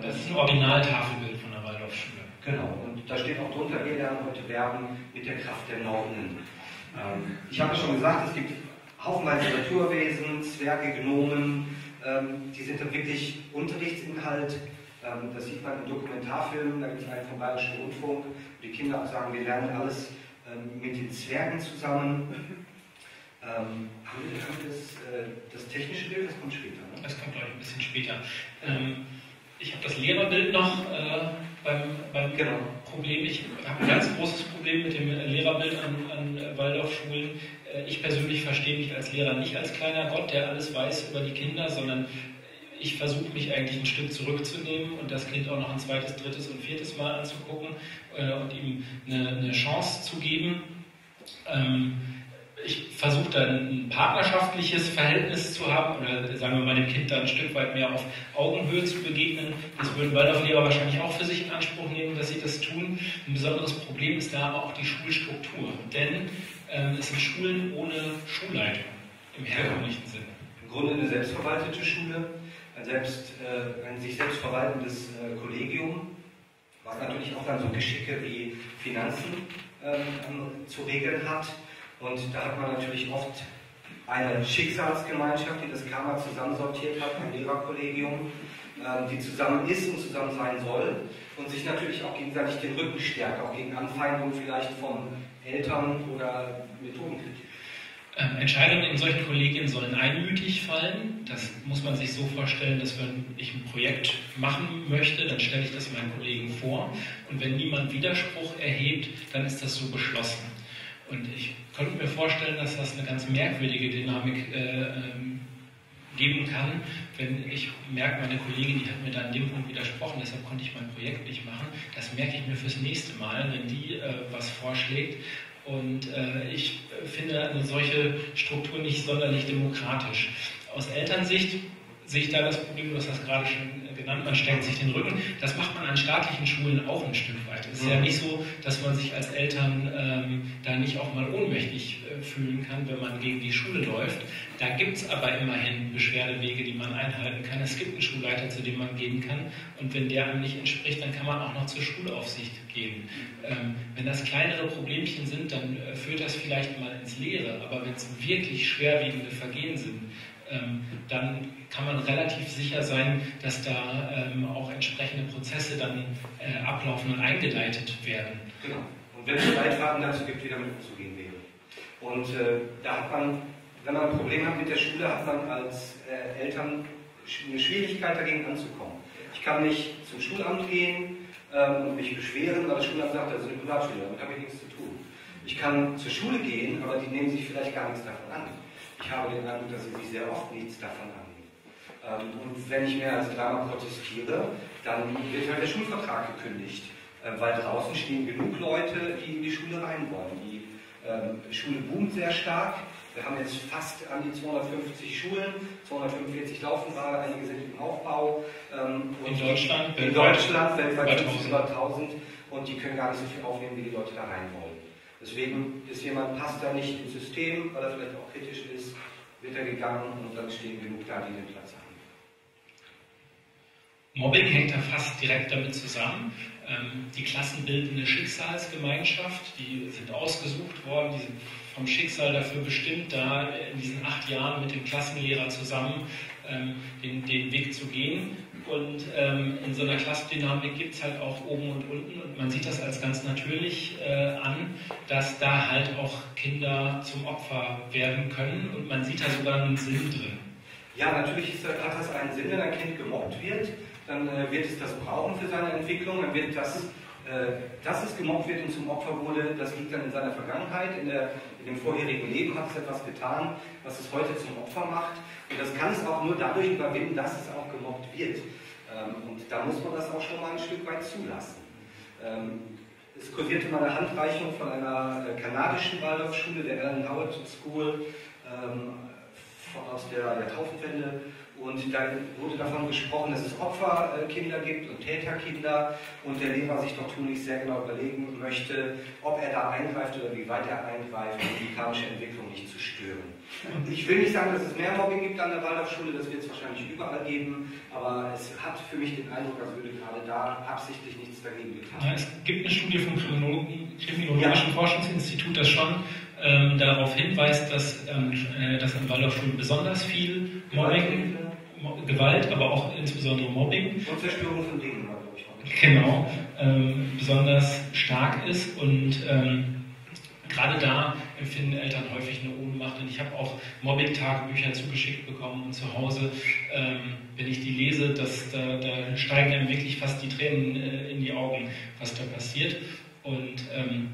[SPEAKER 3] Das ist ein Originaltafelbild von der Waldorfschule.
[SPEAKER 2] Genau, und da steht auch drunter, wir lernen heute Werben mit der Kraft der Nornen. Ähm, ich habe schon gesagt, es gibt haufenweise Naturwesen, Zwerge, Gnomen, ähm, die sind dann wirklich Unterrichtsinhalt. Ähm, das sieht man in Dokumentarfilmen, da gibt es einen vom Bayerischen Rundfunk, wo die Kinder auch sagen, wir lernen alles ähm, mit den Zwergen zusammen. Ähm, das, äh, das technische Bild, das kommt später.
[SPEAKER 3] Ne? Das kommt, glaube ich, ein bisschen später. Ähm, ich habe das Lehrerbild noch äh, beim, beim genau. Problem. Ich habe ein ganz großes Problem mit dem Lehrerbild an, an Waldorfschulen. Äh, ich persönlich verstehe mich als Lehrer nicht als kleiner Gott, der alles weiß über die Kinder, sondern ich versuche mich eigentlich ein Stück zurückzunehmen und das Kind auch noch ein zweites, drittes und viertes Mal anzugucken äh, und ihm eine, eine, Chance zu geben. Ähm, ich versuche dann ein partnerschaftliches Verhältnis zu haben oder sagen wir mal dem Kind da ein Stück weit mehr auf Augenhöhe zu begegnen. Das würden Waldorflehrer wahrscheinlich auch für sich in Anspruch nehmen, dass sie das tun. Ein besonderes Problem ist da aber auch die Schulstruktur. Denn ähm, es sind Schulen ohne Schulleitung im herkömmlichen Sinne.
[SPEAKER 2] Im Grunde eine selbstverwaltete Schule, ein, selbst, äh, ein sich selbst verwaltendes äh, Kollegium, was natürlich auch dann so Geschicke wie Finanzen ähm, zu regeln hat. Und da hat man natürlich oft eine Schicksalsgemeinschaft, die das Karma zusammensortiert hat, ein Lehrerkollegium, ähm, die zusammen ist und zusammen sein soll und sich natürlich auch gegenseitig den Rücken stärkt, auch gegen Anfeindungen vielleicht von Eltern oder Methodenkritik.
[SPEAKER 3] Ähm, Entscheidungen in solchen Kollegien sollen einmütig fallen. Das muss man sich so vorstellen, dass wenn ich ein Projekt machen möchte, dann stelle ich das meinen Kollegen vor. Und wenn niemand Widerspruch erhebt, dann ist das so beschlossen. Und ich könnte mir vorstellen, dass das eine ganz merkwürdige Dynamik äh, ähm, geben kann, wenn ich merke, meine Kollegin, die hat mir da an dem Punkt widersprochen, deshalb konnte ich mein Projekt nicht machen. Das merke ich mir fürs nächste Mal, wenn die äh, was vorschlägt. Und äh, ich finde eine solche Struktur nicht sonderlich demokratisch. Aus Elternsicht sehe ich da das Problem, du hast das gerade schon genannt, man steckt sich den Rücken. Das macht man an staatlichen Schulen auch ein Stück weit. Es ist ja mhm. nicht so, dass man sich als Eltern ähm, da nicht auch mal ohnmächtig äh, fühlen kann, wenn man gegen die Schule läuft. Da gibt es aber immerhin Beschwerdewege, die man einhalten kann. Es gibt einen Schulleiter, zu dem man gehen kann. Und wenn der einem nicht entspricht, dann kann man auch noch zur Schulaufsicht gehen. Ähm, wenn das kleinere Problemchen sind, dann äh, führt das vielleicht mal ins Leere. Aber wenn es wirklich schwerwiegende Vergehen sind, dann kann man relativ sicher sein, dass da ähm, auch entsprechende Prozesse dann äh, ablaufen und eingeleitet werden.
[SPEAKER 2] Genau. Und wenn es Leitfaden dazu gibt, wie damit umzugehen wäre. Und äh, da hat man, wenn man ein Problem hat mit der Schule, hat man als äh, Eltern eine Schwierigkeit dagegen anzukommen. Ich kann nicht zum Schulamt gehen ähm, und mich beschweren, weil das Schulamt sagt, das ist eine Privatschule, damit habe ich nichts zu tun. Ich kann zur Schule gehen, aber die nehmen sich vielleicht gar nichts davon. Ich habe den Eindruck, dass sie sich sehr oft nichts davon annehmen. Ähm, und wenn ich mehr als dreimal protestiere, dann wird halt der Schulvertrag gekündigt. Äh, weil draußen stehen genug Leute, die in die Schule rein wollen. Die ähm, Schule boomt sehr stark. Wir haben jetzt fast an die 250 Schulen, 245 laufen gerade, einige sind im Aufbau.
[SPEAKER 3] Ähm, in Deutschland?
[SPEAKER 2] In Deutschland, weltweit sind es über 1000 und die können gar nicht so viel aufnehmen, wie die Leute da rein wollen. Deswegen ist jemand, passt da nicht ins System, weil er vielleicht auch kritisch ist, wird er gegangen und dann stehen genug da, die den Platz haben.
[SPEAKER 3] Mobbing hängt da fast direkt damit zusammen. Ähm, die Klassen bilden eine Schicksalsgemeinschaft, die sind ausgesucht worden, die sind vom Schicksal dafür bestimmt, da in diesen acht Jahren mit dem Klassenlehrer zusammen ähm, den, den Weg zu gehen. Und ähm, in so einer Klassendynamik gibt es halt auch oben und unten und man sieht das als ganz natürlich äh, an, dass da halt auch Kinder zum Opfer werden können und man sieht da sogar einen Sinn drin.
[SPEAKER 2] Ja, natürlich ist, hat das einen Sinn, wenn ein Kind gemobbt wird, dann äh, wird es das brauchen für seine Entwicklung, dann wird das äh, dass es gemobbt wird und zum Opfer wurde, das liegt dann in seiner Vergangenheit. In, der, in, dem vorherigen Leben hat es etwas getan, was es heute zum Opfer macht. Und das kann es auch nur dadurch überwinden, dass es auch gemobbt wird. Ähm, und da muss man das auch schon mal ein Stück weit zulassen. Ähm, es kursierte mal eine Handreichung von einer äh, kanadischen Waldorfschule, der Alan Howard School, ähm, aus der Jahrtausendwende. Und da wurde davon gesprochen, dass es Opferkinder gibt und Täterkinder und der Lehrer sich doch tunlichst sehr genau überlegen möchte, ob er da eingreift oder wie weit er eingreift, um die dynamische Entwicklung nicht zu stören. Ich will nicht sagen, dass es mehr Mobbing gibt an der Waldorfschule, das wird es wahrscheinlich überall geben, aber es hat für mich den Eindruck, als würde gerade da absichtlich nichts dagegen getan.
[SPEAKER 3] Ja, es gibt eine Studie vom Kriminologischen ja. Forschungsinstitut, das schon ähm, darauf hinweist, dass, ähm, äh, dass an Waldorfschulen besonders viel Mobbing Gewalt, aber auch insbesondere Mobbing.
[SPEAKER 2] Und Zerstörung von Dingen, glaube ich.
[SPEAKER 3] Genau, ähm, besonders stark ist und ähm, gerade da empfinden Eltern häufig eine Ohnmacht. Und ich habe auch Mobbing-Tagebücher zugeschickt bekommen und zu Hause, ähm, wenn ich die lese, das, da, da, steigen einem wirklich fast die Tränen äh, in die Augen, was da passiert. Und ähm,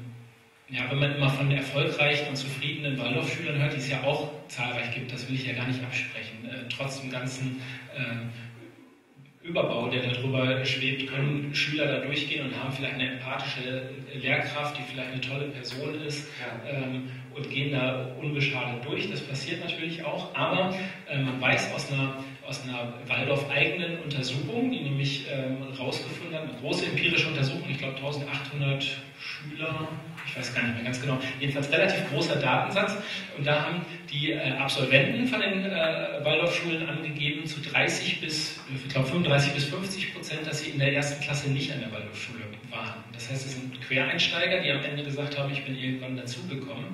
[SPEAKER 3] ja, wenn man immer von erfolgreichen und zufriedenen Waldorfschülern hört, die es ja auch zahlreich gibt, das will ich ja gar nicht absprechen. Äh, trotz dem ganzen äh, Überbau, der darüber schwebt, können Schüler da durchgehen und haben vielleicht eine empathische Lehrkraft, die vielleicht eine tolle Person ist ja. ähm, und gehen da unbeschadet durch. Das passiert natürlich auch, aber äh, man weiß aus einer aus einer Waldorf-eigenen Untersuchung, die nämlich ähm, rausgefunden hat, eine große empirische Untersuchung, ich glaube 1800 Schüler, ich weiß gar nicht mehr ganz genau, jedenfalls relativ großer Datensatz. Und da haben die äh, Absolventen von den äh, Waldorfschulen angegeben, zu 30 bis, ich glaube 35 bis 50 Prozent, dass sie in der ersten Klasse nicht an der Waldorfschule waren. Das heißt, es sind Quereinsteiger, die am Ende gesagt haben, ich bin irgendwann dazugekommen.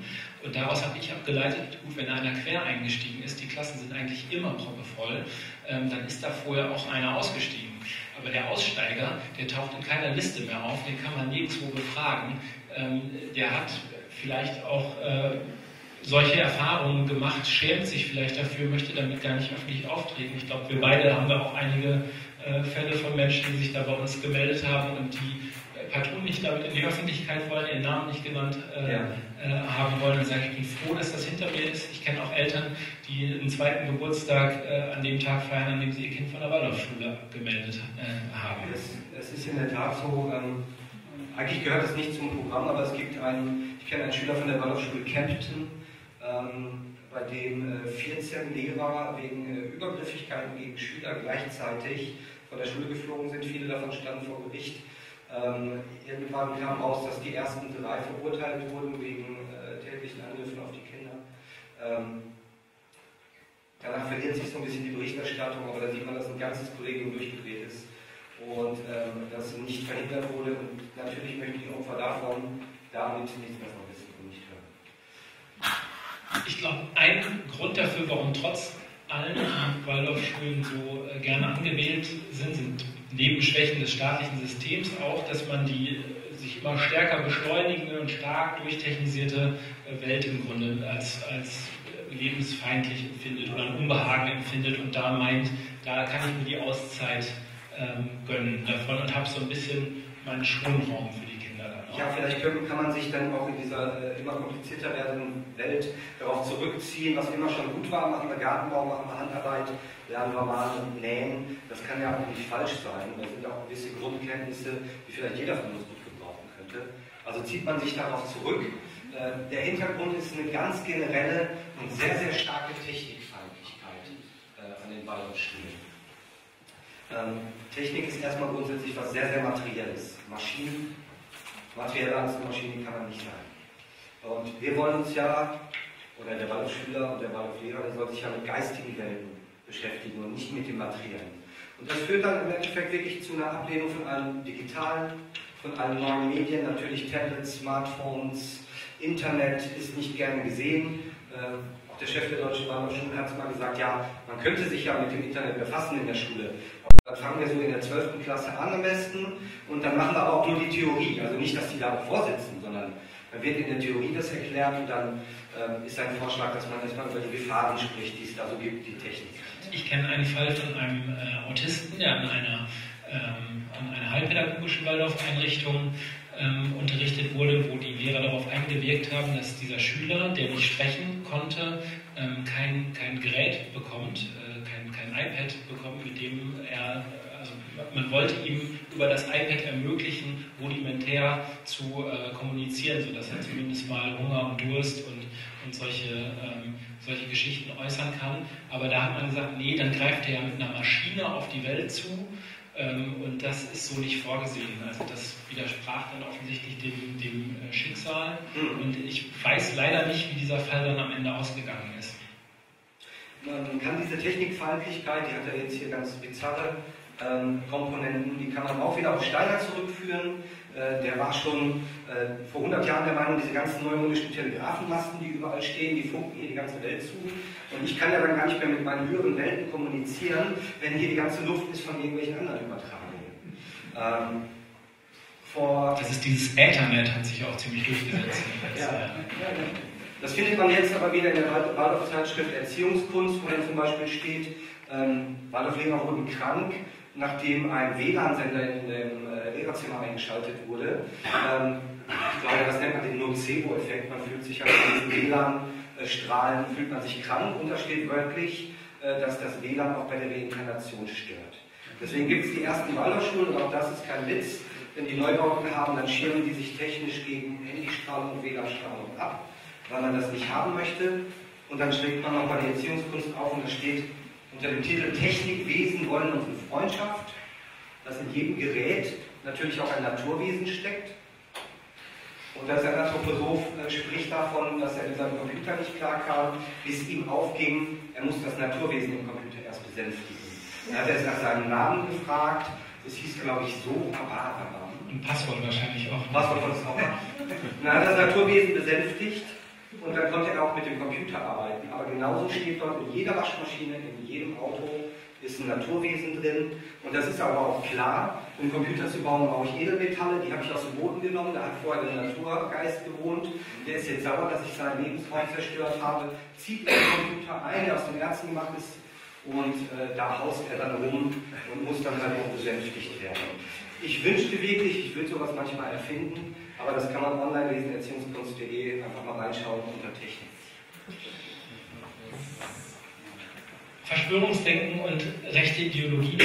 [SPEAKER 3] Und daraus habe ich abgeleitet, gut, wenn einer quer eingestiegen ist, die Klassen sind eigentlich immer proppevoll, ähm, dann ist da vorher auch einer ausgestiegen. Aber der Aussteiger, der taucht in keiner Liste mehr auf, den kann man nirgendwo befragen. Ähm, der hat vielleicht auch äh, solche Erfahrungen gemacht, schämt sich vielleicht dafür, möchte damit gar nicht öffentlich auftreten. Ich glaube, wir beide haben da auch einige äh, Fälle von Menschen, die sich da bei uns gemeldet haben und die partout nicht damit in die Öffentlichkeit wollen, ihren Namen nicht genannt äh, ja. äh, haben wollen. Und sage ich bin froh, dass das hinter mir ist. Ich kenne auch Eltern, die einen zweiten Geburtstag äh, an dem Tag feiern, an dem sie ihr Kind von der Waldorfschule gemeldet äh, haben.
[SPEAKER 2] Es, ist in der Tat so, ähm, eigentlich gehört es nicht zum Programm, aber es gibt einen, ich kenne einen Schüler von der Waldorfschule Campton, ähm, bei dem 14 äh, Lehrer wegen äh, Übergriffigkeiten gegen Schüler gleichzeitig von der Schule geflogen sind. Viele davon standen vor Gericht. Ähm, irgendwann kam raus, dass die ersten drei verurteilt wurden wegen äh, tätlichen Angriffen auf die Kinder. Ähm, danach verliert sich so ein bisschen die Berichterstattung, aber da sieht man, dass ein ganzes Kollegium durchgedreht ist und ähm, das nicht verhindert wurde. Und natürlich möchten die Opfer davon damit nichts mehr von wissen und nicht hören.
[SPEAKER 3] Ich glaube, ein Grund dafür, warum trotz allen Waldorfschulen so äh, gerne angewählt sind, sind neben Schwächen des staatlichen Systems auch, dass man die sich immer stärker beschleunigende und stark durchtechnisierte äh, Welt im Grunde als, als lebensfeindlich empfindet oder ein Unbehagen empfindet und da meint, da kann ich mir die Auszeit ähm, gönnen davon und habe so ein bisschen meinen Schonraum für die.
[SPEAKER 2] Ja, vielleicht kann man sich dann auch in dieser äh, immer komplizierter werdenden Welt darauf zurückziehen, was immer schon gut war, machen wir Gartenbau, machen wir Handarbeit, lernen wir mal nähen. Das kann ja auch nicht falsch sein. Da sind auch gewisse Grundkenntnisse, die vielleicht jeder von uns gut gebrauchen könnte. Also zieht man sich darauf zurück. Äh, der Hintergrund ist eine ganz generelle und sehr, sehr starke Technikfeindlichkeit äh, an den Waldorfschulen. Ähm, Technik ist erstmal grundsätzlich was sehr, sehr Materielles. Maschinen, materielle als Maschinen kann man nicht sein. Und wir wollen uns ja, oder der Waldorfschüler und der Waldorflehrer, der soll sich ja mit geistigen Welten beschäftigen und nicht mit dem Materiellen. Und das führt dann im Endeffekt wirklich zu einer Ablehnung von allen digitalen, von allen neuen Medien, natürlich Tablets, Smartphones, Internet ist nicht gerne gesehen. Ähm, auch der Chef der Deutschen Waldorfschule hat es mal gesagt, ja, man könnte sich ja mit dem Internet befassen in der Schule. Dann fangen wir so in der 12. Klasse an am besten und dann machen wir auch nur die Theorie. Also nicht, dass die da vorsitzen, sondern dann wird in der Theorie das erklärt und dann ähm, ist ein Vorschlag, dass man erstmal über die Gefahren spricht, die es da so gibt, die Technik.
[SPEAKER 3] Ich kenne einen Fall von einem äh, Autisten, der an einer, ähm, an einer halbpädagogischen Waldorfeinrichtung ähm, unterrichtet wurde, wo die Lehrer darauf eingewirkt haben, dass dieser Schüler, der nicht sprechen konnte, ähm, kein, kein Gerät bekommt, äh, iPad bekommt, mit dem er, also man wollte ihm über das iPad ermöglichen, rudimentär zu äh, kommunizieren, sodass er zumindest mal Hunger und Durst und, und solche, ähm, solche Geschichten äußern kann. Aber da hat man gesagt, nee, dann greift er ja mit einer Maschine auf die Welt zu ähm, und das ist so nicht vorgesehen. Also das widersprach dann offensichtlich dem, dem äh, Schicksal. Mhm. Und ich weiß leider nicht, wie dieser Fall dann am Ende ausgegangen ist.
[SPEAKER 2] Man kann diese Technikfeindlichkeit, die hat er jetzt hier ganz bizarre ähm, Komponenten, die kann man auch wieder auf Steiner zurückführen. Äh, der war schon äh, vor 100 Jahren der Meinung, diese ganzen neumodischen Telegrafenmasten, die überall stehen, die funken hier die ganze Welt zu. Und ich kann ja dann gar nicht mehr mit meinen höheren Welten kommunizieren, wenn hier die ganze Luft ist von irgendwelchen anderen Übertragungen. Ähm,
[SPEAKER 3] vor das ist dieses Ethernet, hat sich auch ziemlich durchgesetzt.
[SPEAKER 2] ja, ja, das findet man jetzt aber wieder in der Waldorf-Zeitschrift Erziehungskunst, wo dann zum Beispiel steht, ähm, Waldorf-Lehrer wurden krank, nachdem ein WLAN-Sender in dem äh, Lehrerzimmer eingeschaltet wurde. Ähm, ich glaube, das nennt man den Nocebo-Effekt. Man fühlt sich von diesen WLAN-Strahlen, fühlt man sich krank und da steht wörtlich, äh, dass das WLAN auch bei der Reinkarnation stört. Deswegen gibt es die ersten Waldorfschulen und auch das ist kein Witz. Wenn die Neubauten haben, dann schirmen die sich technisch gegen Handystrahlung und WLAN-Strahlung ab, weil man das nicht haben möchte. Und dann schlägt man auch bei der Erziehungskunst auf und da steht, unter dem Titel Technikwesen wollen unsere Freundschaft, dass in jedem Gerät natürlich auch ein Naturwesen steckt. Und dass der Anthroposoph äh, spricht davon, dass er mit seinem Computer nicht klarkam, bis ihm aufging, er muss das Naturwesen im Computer erst besänftigen. Dann hat er nach seinem Namen gefragt, das hieß, glaube ich, so, aber.
[SPEAKER 3] Ein Passwort wahrscheinlich auch.
[SPEAKER 2] Passwort von es auch. Dann hat das Naturwesen besänftigt und dann konnte er auch mit dem Computer arbeiten. Aber genauso steht dort in jeder Waschmaschine, in jedem Auto ist ein Naturwesen drin. Und das ist aber auch klar. Um Computer zu bauen, brauche ich Edelmetalle. Die habe ich aus dem Boden genommen. Da hat vorher der Naturgeist gewohnt. Der ist jetzt sauer, dass ich seinen Lebensraum zerstört habe. Zieht den Computer ein, der aus dem Herzen gemacht ist. Und äh, da haust er dann rum und muss dann halt auch besänftigt werden. Ich wünschte wirklich, ich würde sowas manchmal erfinden, aber das kann man online lesen, erziehungskunst.de, einfach mal reinschauen unter Technik.
[SPEAKER 3] Verschwörungsdenken und rechte Ideologie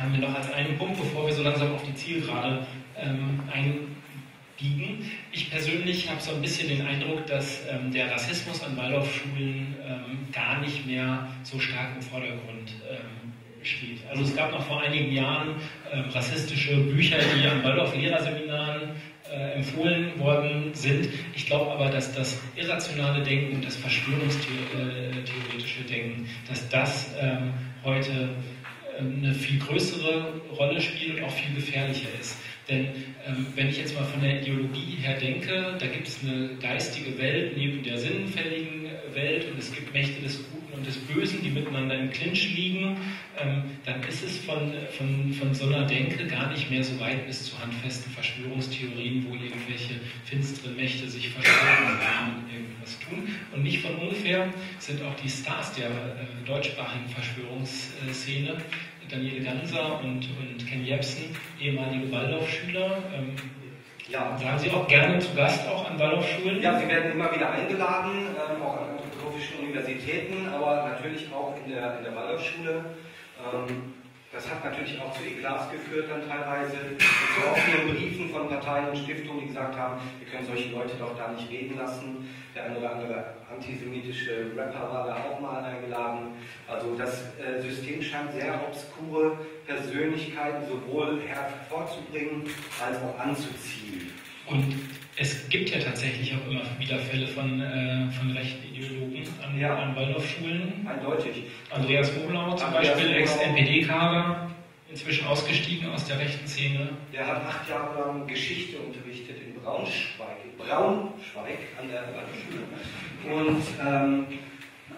[SPEAKER 3] haben wir noch als einen Punkt, bevor wir so langsam auf die Zielgerade ähm, einbiegen. Ich persönlich habe so ein bisschen den Eindruck, dass ähm, der Rassismus an Waldorfschulen ähm, gar nicht mehr so stark im Vordergrund ähm, steht. Also es gab noch vor einigen Jahren ähm, rassistische Bücher, die an Waldorf-Lehrerseminaren äh, empfohlen worden sind. Ich glaube aber, dass das irrationale Denken und das verschwörungstheoretische Denken, dass das ähm, heute ähm, eine viel größere Rolle spielt und auch viel gefährlicher ist. Denn ähm, wenn ich jetzt mal von der Ideologie her denke, da gibt es eine geistige Welt neben der sinnfälligen Welt und es gibt Mächte des Guten und des Bösen, die miteinander im Clinch liegen, ähm, dann ist es von, von, von so einer Denke gar nicht mehr so weit bis zu handfesten Verschwörungstheorien, wo irgendwelche finsteren Mächte sich verschwören und irgendwas tun. Und nicht von ungefähr sind auch die Stars der äh, deutschsprachigen Verschwörungsszene Daniele Ganser und, und Ken Jepsen, ehemalige Waldorfschüler. Ähm, ja. Waren Sie auch gerne zu Gast auch an Waldorfschulen?
[SPEAKER 2] Ja, Sie werden immer wieder eingeladen, ähm, auch an anthroposophischen Universitäten, aber natürlich auch in der, in der Waldorfschule. Ähm, das hat natürlich auch zu Eklats geführt dann teilweise, zu offenen Briefen von Parteien und Stiftungen, die gesagt haben, wir können solche Leute doch da nicht reden lassen. Der eine oder andere antisemitische Rapper war da auch mal eingeladen. Also das äh, System scheint sehr obskure Persönlichkeiten sowohl hervorzubringen als auch anzuziehen.
[SPEAKER 3] Und es gibt ja tatsächlich auch immer wieder Fälle von, äh, von rechten Ideologen an, ja. an Waldorfschulen.
[SPEAKER 2] Eindeutig.
[SPEAKER 3] Andreas Mohlau zum Andreas Beispiel, Ex-NPD-Kader, inzwischen ausgestiegen aus der rechten Szene.
[SPEAKER 2] Der hat acht Jahre lang Geschichte unterrichtet in Braunschweig, Braunschweig an der Waldorfschule. Und ähm,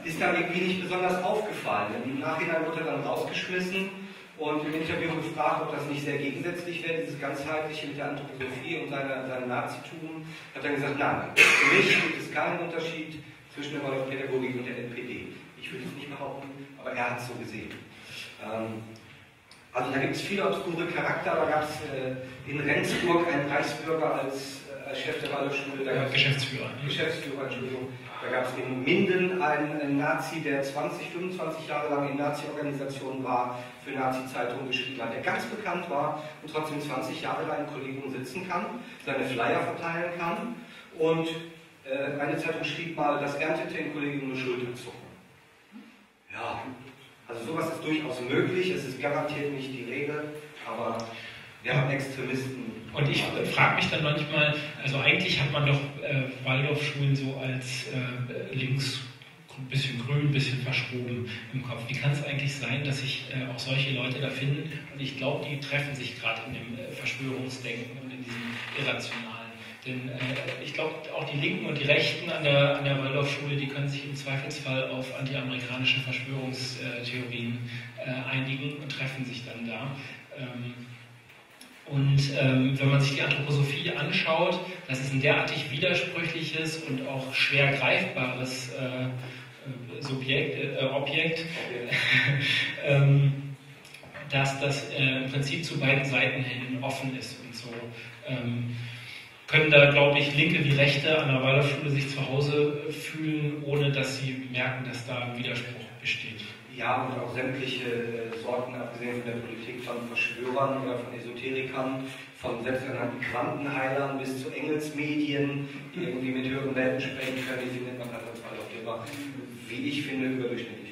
[SPEAKER 2] ist dann irgendwie nicht besonders aufgefallen. Im Nachhinein wurde er dann rausgeschmissen und im Interview gefragt, ob das nicht sehr gegensätzlich wäre, dieses ganzheitliche mit der Anthroposophie und seinem seine Nazitum, hat er gesagt, nein, für mich gibt es keinen Unterschied zwischen der Waldorfpädagogik und der NPD. Ich würde es nicht behaupten, aber er hat es so gesehen. Ähm, also da gibt es viele obskure Charakter, da gab es äh, in Rendsburg einen Reichsbürger als, äh, als Chef der Waldorfschule.
[SPEAKER 3] Ja, Geschäftsführer.
[SPEAKER 2] Geschäftsführer, Entschuldigung. Da gab es in Minden einen, einen, Nazi, der 20, 25 Jahre lang in Nazi-Organisationen war, für Nazi-Zeitungen geschrieben hat, der ganz bekannt war und trotzdem 20 Jahre lang im Kollegium sitzen kann, seine Flyer verteilen kann. Und äh, eine Zeitung schrieb mal, das erntete im Kollegium nur Schulterzucken. Ja, also sowas ist durchaus möglich, es ist garantiert nicht die Regel, aber wir haben Extremisten
[SPEAKER 3] und ich frage mich dann manchmal, also eigentlich hat man doch äh, Waldorfschulen so als äh, links ein bisschen grün, ein bisschen verschoben im Kopf. Wie kann es eigentlich sein, dass sich äh, auch solche Leute da finden? Und ich glaube, die treffen sich gerade in dem äh, Verschwörungsdenken und in diesem Irrationalen. Denn äh, ich glaube, auch die Linken und die Rechten an der, an der Waldorfschule, die können sich im Zweifelsfall auf antiamerikanische Verschwörungstheorien äh, einigen und treffen sich dann da. Ähm, und ähm, wenn man sich die Anthroposophie anschaut, das ist ein derartig widersprüchliches und auch schwer greifbares äh, äh Subjekt, äh, Objekt, ähm, dass das äh, im Prinzip zu beiden Seiten hin offen ist und so. Ähm, können da, glaube ich, Linke wie Rechte an der Waldorfschule sich zu Hause fühlen, ohne dass sie merken, dass da ein Widerspruch besteht.
[SPEAKER 2] Ja, und auch sämtliche äh, Sorten, abgesehen von der Politik, von Verschwörern oder von Esoterikern, von selbsternannten Quantenheilern bis zu Engelsmedien, die irgendwie mit höheren Welten sprechen können, die findet man halt als Waldorflehrer, wie ich finde, überdurchschnittlich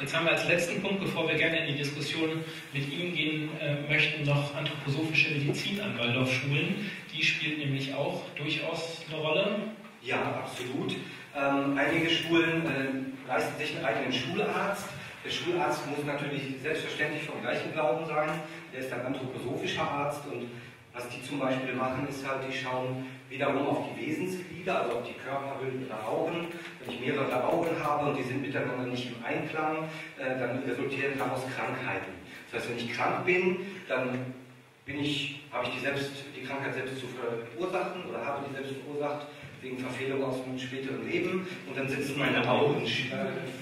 [SPEAKER 3] Jetzt haben wir als letzten Punkt, bevor wir gerne in die Diskussion mit Ihnen gehen äh, möchten, noch anthroposophische Medizin an Waldorfschulen. Die spielt nämlich auch durchaus eine Rolle.
[SPEAKER 2] Ja, absolut. Ähm, einige Schulen äh, leisten sich einen eigenen Schularzt. Der Schularzt muss natürlich selbstverständlich vom gleichen Glauben sein. Der ist ein anthroposophischer Arzt und was die zum Beispiel machen, ist halt, die schauen wiederum auf die Wesensglieder, also auf die Körperhüllen ihrer Augen. Wenn ich mehrere Augen habe und die sind miteinander nicht im Einklang, äh, dann resultieren daraus Krankheiten. Das heißt, wenn ich krank bin, dann bin ich, habe ich die, selbst, die Krankheit selbst zu verursachen oder habe die selbst verursacht wegen Verfehlung aus einem späteren Leben und dann sitzen meine Augen, äh,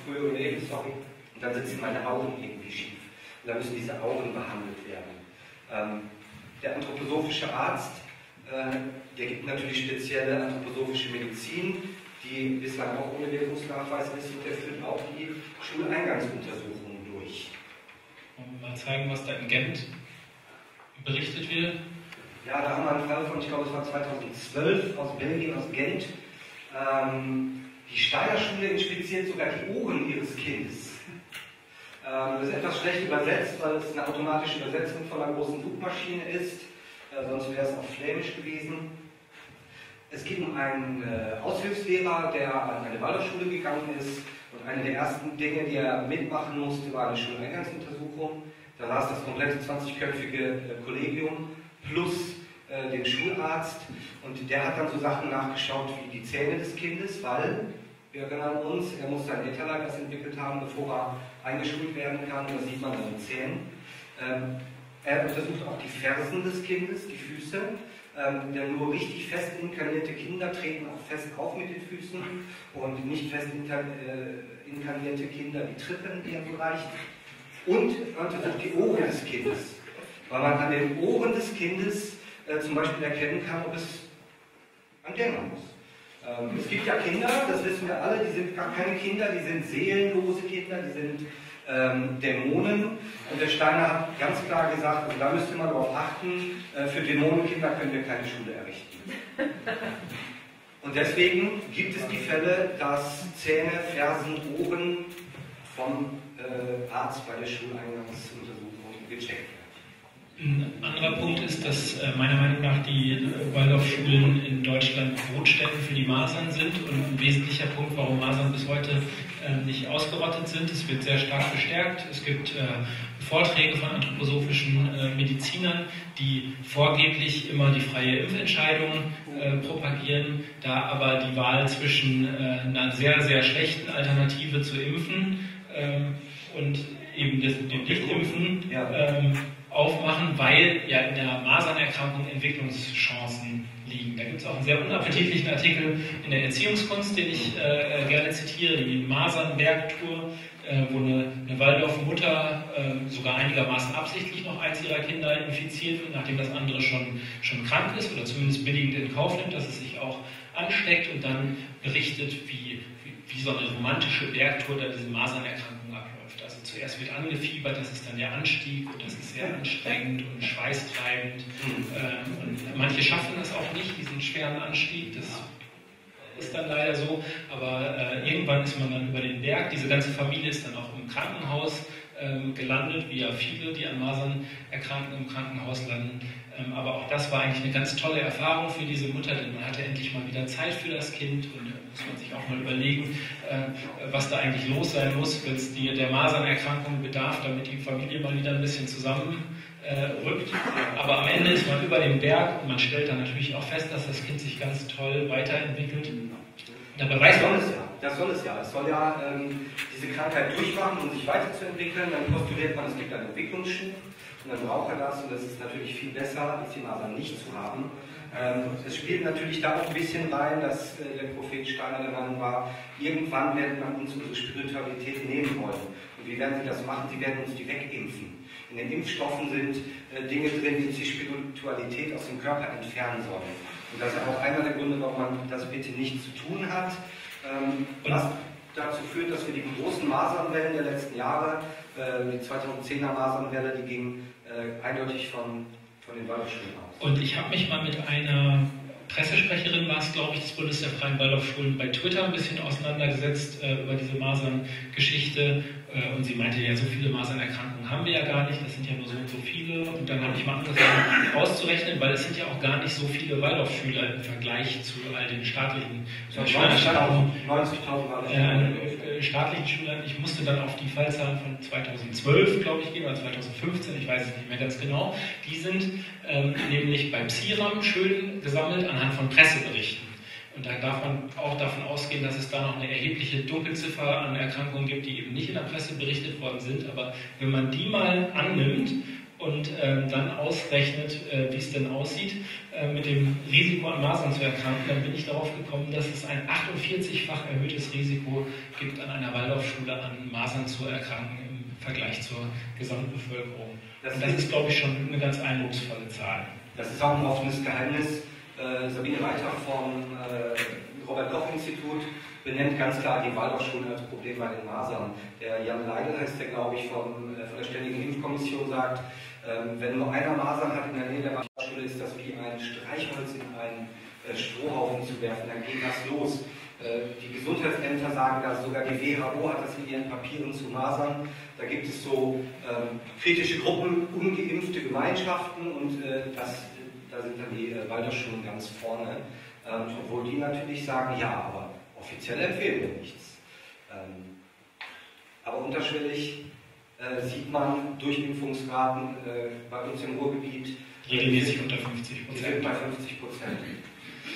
[SPEAKER 2] frühere Leben, sorry, und dann sitzen meine Augen irgendwie schief. Und dann müssen diese Augen behandelt werden. Ähm, der anthroposophische Arzt, äh, der gibt natürlich spezielle anthroposophische Medizin, die bislang auch ohne Wirkungsnachweis ist und der führt auch die Schuleingangsuntersuchungen durch.
[SPEAKER 3] Und mal zeigen, was da in Gent berichtet wird.
[SPEAKER 2] Ja, da haben wir einen Fall von, ich glaube, es war 2012 aus Belgien, aus Gent. Ähm, die Steiner-Schule inspiziert sogar die Ohren ihres Kindes. Ähm, das ist etwas schlecht übersetzt, weil es eine automatische Übersetzung von einer großen Suchmaschine ist. Äh, sonst wäre es auf Flämisch gewesen. Es geht um einen äh, Aushilfslehrer, der an eine Waldorfschule gegangen ist. Und eine der ersten Dinge, die er mitmachen musste, war eine Schuleingangsuntersuchung. Da saß das komplette 20-köpfige äh, Kollegium plus äh, den Schularzt und der hat dann so Sachen nachgeschaut wie die Zähne des Kindes, weil wir erinnern uns, er muss sein Elternleid das entwickelt haben, bevor er eingeschult werden kann. Das sieht man an den Zähnen. Ähm, er untersucht auch die Fersen des Kindes, die Füße. Ähm, denn nur richtig fest inkarnierte Kinder treten auch fest auf mit den Füßen und nicht fest äh, inkarnierte Kinder, die trippen eher so leicht. Und man untersucht die Ohren des Kindes, weil man an den Ohren des Kindes äh, zum Beispiel erkennen kann, ob es an dämmern muss. Ähm, es gibt ja Kinder, das wissen wir alle, die sind gar keine Kinder, die sind seelenlose Kinder, die sind ähm, Dämonen. Und der Steiner hat ganz klar gesagt, und da müsste man darauf achten, äh, für Dämonenkinder können wir keine Schule errichten. Und deswegen gibt es die Fälle, dass Zähne, Fersen, Ohren vom äh, Arzt bei der Schuleingangsuntersuchung gecheckt werden.
[SPEAKER 3] Ein anderer Punkt ist, dass äh, meiner Meinung nach die Waldorfschulen in Deutschland Brotstätten für die Masern sind und ein wesentlicher Punkt, warum Masern bis heute äh, nicht ausgerottet sind. Es wird sehr stark bestärkt. Es gibt äh, Vorträge von anthroposophischen Medizinern, die vorgeblich immer die freie Impfentscheidung propagieren, da aber die Wahl zwischen einer sehr, sehr schlechten Alternative zu impfen ähm, und eben dem Nichtimpfen ähm, aufmachen, weil ja in der Masernerkrankung Entwicklungschancen liegen. Da gibt es auch einen sehr unappetitlichen Artikel in der Erziehungskunst, den ich äh, gerne zitiere, die Masernbergtour, äh, wo eine, eine Waldorf-Mutter äh, sogar einigermaßen absichtlich noch eins ihrer Kinder infiziert wird, nachdem das andere schon, schon krank ist oder zumindest billigend in Kauf nimmt, dass es sich auch ansteckt und dann berichtet, wie, wie, wie so eine romantische Bergtour da diese Masernerkrankung zuerst wird angefiebert, das ist dann der Anstieg und das ist sehr anstrengend und schweißtreibend. Ähm, und manche schaffen es auch nicht, diesen schweren Anstieg. Das ist dann leider so. Aber äh, irgendwann ist man dann über den Berg. Diese ganze Familie ist dann auch im Krankenhaus ähm, gelandet, wie ja viele, die an Masern erkranken, im Krankenhaus landen. Ähm, aber auch das war eigentlich eine ganz tolle Erfahrung für diese Mutter, denn man hatte endlich mal wieder Zeit für das Kind und da muss man sich auch mal überlegen, äh, was da eigentlich los sein muss, wenn es der Masernerkrankung bedarf, damit die Familie mal wieder ein bisschen zusammenrückt. Äh, aber am Ende ist man über dem Berg und man stellt dann natürlich auch fest, dass das Kind sich ganz toll weiterentwickelt.
[SPEAKER 2] Dabei weiß man es ja. Das soll es ja. Es soll ja ähm, diese Krankheit durchmachen, um sich weiterzuentwickeln. Dann postuliert man, es gibt einen Entwicklungsschub und dann braucht er das und das ist natürlich viel besser, Masern nicht zu haben. Ähm, es spielt natürlich da auch ein bisschen rein, dass äh, der Prophet Steiner der Meinung war, irgendwann werden man uns unsere Spiritualität nehmen wollen. Und wie werden sie das machen? Sie werden uns die wegimpfen. In den Impfstoffen sind äh, Dinge drin, die die Spiritualität aus dem Körper entfernen sollen. Und das ist auch einer der Gründe, warum man das bitte nicht zu tun hat. Ähm, was dazu führt, dass wir die großen Masernwellen der letzten Jahre, die 2010er Masernwelle, die ging äh, eindeutig von, von den Waldorfschulen aus.
[SPEAKER 3] Und ich habe mich mal mit einer Pressesprecherin, war es glaube ich, des Bundes der Freien Waldorfschulen bei Twitter ein bisschen auseinandergesetzt äh, über diese Maserngeschichte äh, und sie meinte, ja, so viele Masernerkrankungen haben wir ja gar nicht, das sind ja nur so und so viele. Und dann habe ich mal angefangen auszurechnen, weil es sind ja auch gar nicht so viele Waldorfschüler im Vergleich zu all den staatlichen
[SPEAKER 2] ja, Schülern. 90.000
[SPEAKER 3] äh, äh, staatlichen Schülern. Ich musste dann auf die Fallzahlen von 2012, glaube ich, gehen, oder 2015, ich weiß es nicht mehr ganz genau. Die sind ähm, nämlich beim PSIRAM schön gesammelt anhand von Presseberichten. Und da darf man auch davon ausgehen, dass es da noch eine erhebliche Dunkelziffer an Erkrankungen gibt, die eben nicht in der Presse berichtet worden sind. Aber wenn man die mal annimmt und ähm, dann ausrechnet, äh, wie es denn aussieht äh, mit dem Risiko an Masern zu erkranken, dann bin ich darauf gekommen, dass es ein 48-fach erhöhtes Risiko gibt, an einer Waldorfschule an Masern zu erkranken im Vergleich zur Gesamtbevölkerung. Das, und das ist, glaube ich, schon eine ganz eindrucksvolle Zahl.
[SPEAKER 2] Das ist auch ein offenes Geheimnis äh, Sabine Reiter vom äh, Robert-Koch-Institut benennt ganz klar die Waldorfschulen als Problem bei den Masern. Der Jan Leidel heißt der, glaube ich, von, äh, von der Ständigen Impfkommission, sagt, ähm, wenn nur einer Masern hat in der Nähe der Waldorfschule, ist das wie ein Streichholz in einen äh, Strohhaufen zu werfen. Dann geht das los. Äh, die Gesundheitsämter sagen das, sogar die WHO hat das in ihren Papieren zu Masern. Da gibt es so ähm, kritische Gruppen, ungeimpfte Gemeinschaften und äh, das da sind dann die äh, Waldorfschulen ganz vorne, ähm, obwohl die natürlich sagen, ja, aber offiziell empfehlen wir nichts. Ähm, aber unterschwellig äh, sieht man Durchimpfungsraten äh, bei uns im Ruhrgebiet
[SPEAKER 3] regelmäßig unter 50
[SPEAKER 2] Prozent. bei 50 Prozent.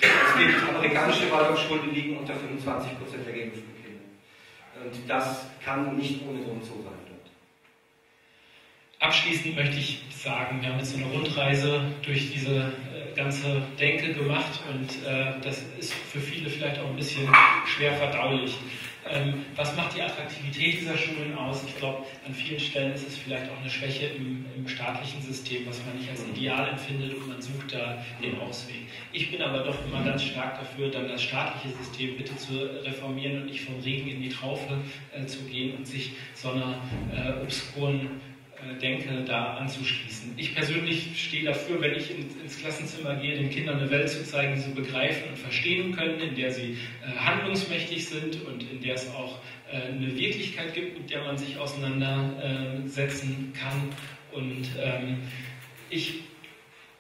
[SPEAKER 2] Es gibt amerikanische Waldorfschulen, die liegen unter 25 Prozent der geimpften Kinder. Und das kann nicht ohne Grund so sein.
[SPEAKER 3] Abschließend möchte ich sagen, wir haben jetzt so eine Rundreise durch diese ganze Denke gemacht und äh, das ist für viele vielleicht auch ein bisschen schwer verdaulich. Ähm, was macht die Attraktivität dieser Schulen aus? Ich glaube, an vielen Stellen ist es vielleicht auch eine Schwäche im, im, staatlichen System, was man nicht als ideal empfindet und man sucht da den Ausweg. Ich bin aber doch immer ganz stark dafür, dann das staatliche System bitte zu reformieren und nicht vom Regen in die Traufe äh, zu gehen und sich so einer äh, obskuren äh, denke, da anzuschließen. Ich persönlich stehe dafür, wenn ich ins Klassenzimmer gehe, den Kindern eine Welt zu zeigen, die sie begreifen und verstehen können, in der sie äh, handlungsmächtig sind und in der es auch äh, eine Wirklichkeit gibt, mit der man sich auseinandersetzen kann. Und ähm, ich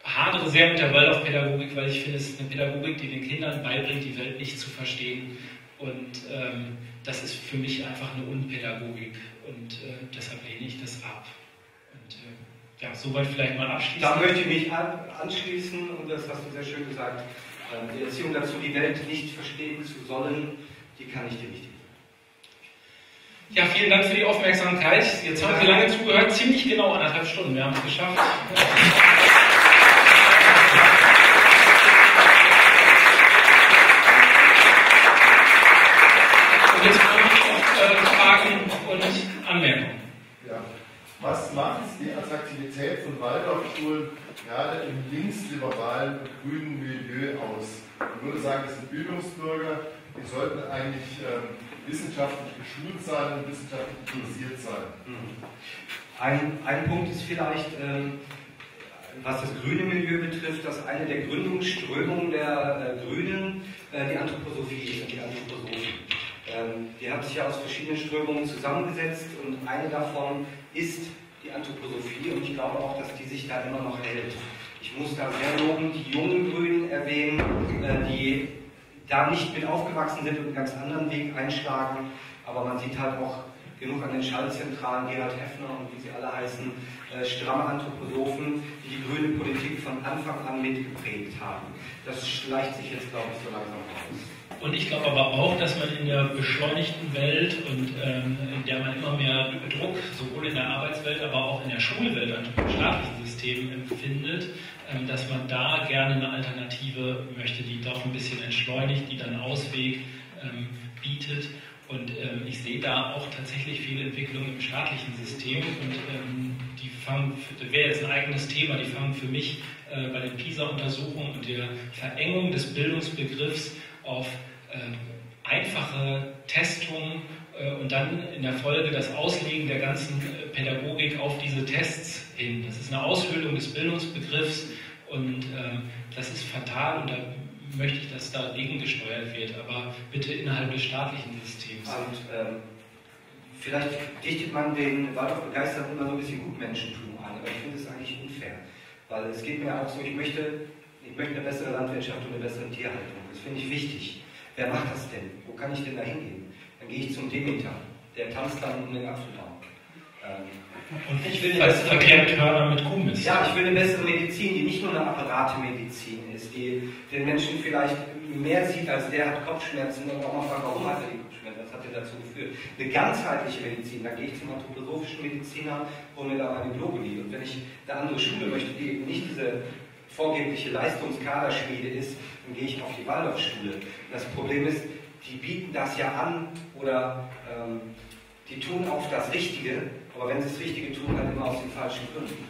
[SPEAKER 3] hadere sehr mit der Waldorfpädagogik, weil ich finde, es ist eine Pädagogik, die den Kindern beibringt, die Welt nicht zu verstehen. Und ähm, das ist für mich einfach eine Unpädagogik und äh, deshalb lehne ich das ab. Und äh, ja, soweit vielleicht mal abschließen.
[SPEAKER 2] Da möchte ich mich an, anschließen und das hast du sehr schön gesagt. Äh, die Erziehung dazu, die Welt nicht verstehen zu sollen, die kann ich dir nicht geben.
[SPEAKER 3] Ja, vielen Dank für die Aufmerksamkeit. Jetzt haben Sie lange zugehört, ziemlich genau anderthalb Stunden. Wir haben es geschafft. Und jetzt kommen äh, Fragen und Anmerkungen.
[SPEAKER 1] Was macht die Attraktivität von Waldorfschulen gerade im linksliberalen und grünen Milieu aus? Ich würde sagen, das sind Bildungsbürger, die sollten eigentlich ähm, wissenschaftlich geschult sein und wissenschaftlich interessiert sein. Mhm.
[SPEAKER 2] Ein, ein Punkt ist vielleicht, ähm, was das grüne Milieu betrifft, dass eine der Gründungsströmungen der äh, Grünen äh, die Anthroposophie ist, die Anthroposophen. Ähm, die haben sich ja aus verschiedenen Strömungen zusammengesetzt und eine davon ist die Anthroposophie und ich glaube auch, dass die sich da immer noch hält. Ich muss da sehr lobend die jungen Grünen erwähnen, äh, die da nicht mit aufgewachsen sind und einen ganz anderen Weg einschlagen, aber man sieht halt auch genug an den Schallzentralen, Gerhard Heffner und wie sie alle heißen, äh, stramme Anthroposophen, die die grüne Politik von Anfang an mitgeprägt haben. Das schleicht sich jetzt, glaube ich, so langsam aus.
[SPEAKER 3] Und ich glaube aber auch, dass man in der beschleunigten Welt und ähm, in der man immer mehr Druck sowohl in der Arbeitswelt, aber auch in der Schulwelt, also im staatlichen System empfindet, ähm, dass man da gerne eine Alternative möchte, die doch ein bisschen entschleunigt, die dann Ausweg ähm, bietet. Und ähm, ich sehe da auch tatsächlich viele Entwicklungen im staatlichen System und ähm, die fangen, das wäre jetzt ein eigenes Thema, die fangen für mich äh, bei den PISA-Untersuchungen und der Verengung des Bildungsbegriffs auf einfache Testungen äh, und dann in der Folge das Auslegen der ganzen äh, Pädagogik auf diese Tests hin. Das ist eine Aushöhlung des Bildungsbegriffs und ähm, das ist fatal und da möchte ich, dass da gegengesteuert wird, aber bitte innerhalb des staatlichen Systems.
[SPEAKER 2] Und ähm, vielleicht dichtet man den Waldorf-Begeisterten immer so ein bisschen Gutmenschentum an, aber ich finde es eigentlich unfair, weil es geht mir auch so, ich möchte ich möchte eine bessere Landwirtschaft und eine bessere Tierhaltung. Das finde ich wichtig. Wer macht das denn? Wo kann ich denn da hingehen? Dann gehe ich zum Demeter. Der tanzt dann um den Apfelbaum. Ähm,
[SPEAKER 3] und ich will eine bessere Körner mit Kuhmist.
[SPEAKER 2] Ja, ich will eine bessere Medizin, die nicht nur eine Apparatemedizin ist, die den Menschen vielleicht mehr sieht, als der hat Kopfschmerzen und auch mal fragt, warum hat er die Kopfschmerzen? Was hat er dazu geführt? Eine ganzheitliche Medizin, da gehe ich zum anthroposophischen Mediziner, hole mir da meine Globuli. Und wenn ich eine andere Schule möchte, die eben nicht diese vorgebliche Leistungskaderschmiede ist, dann gehe ich auf die Waldorfschule. Das Problem ist, die bieten das ja an oder ähm, die tun auch das Richtige, aber wenn sie das Richtige tun, dann immer aus den falschen Gründen.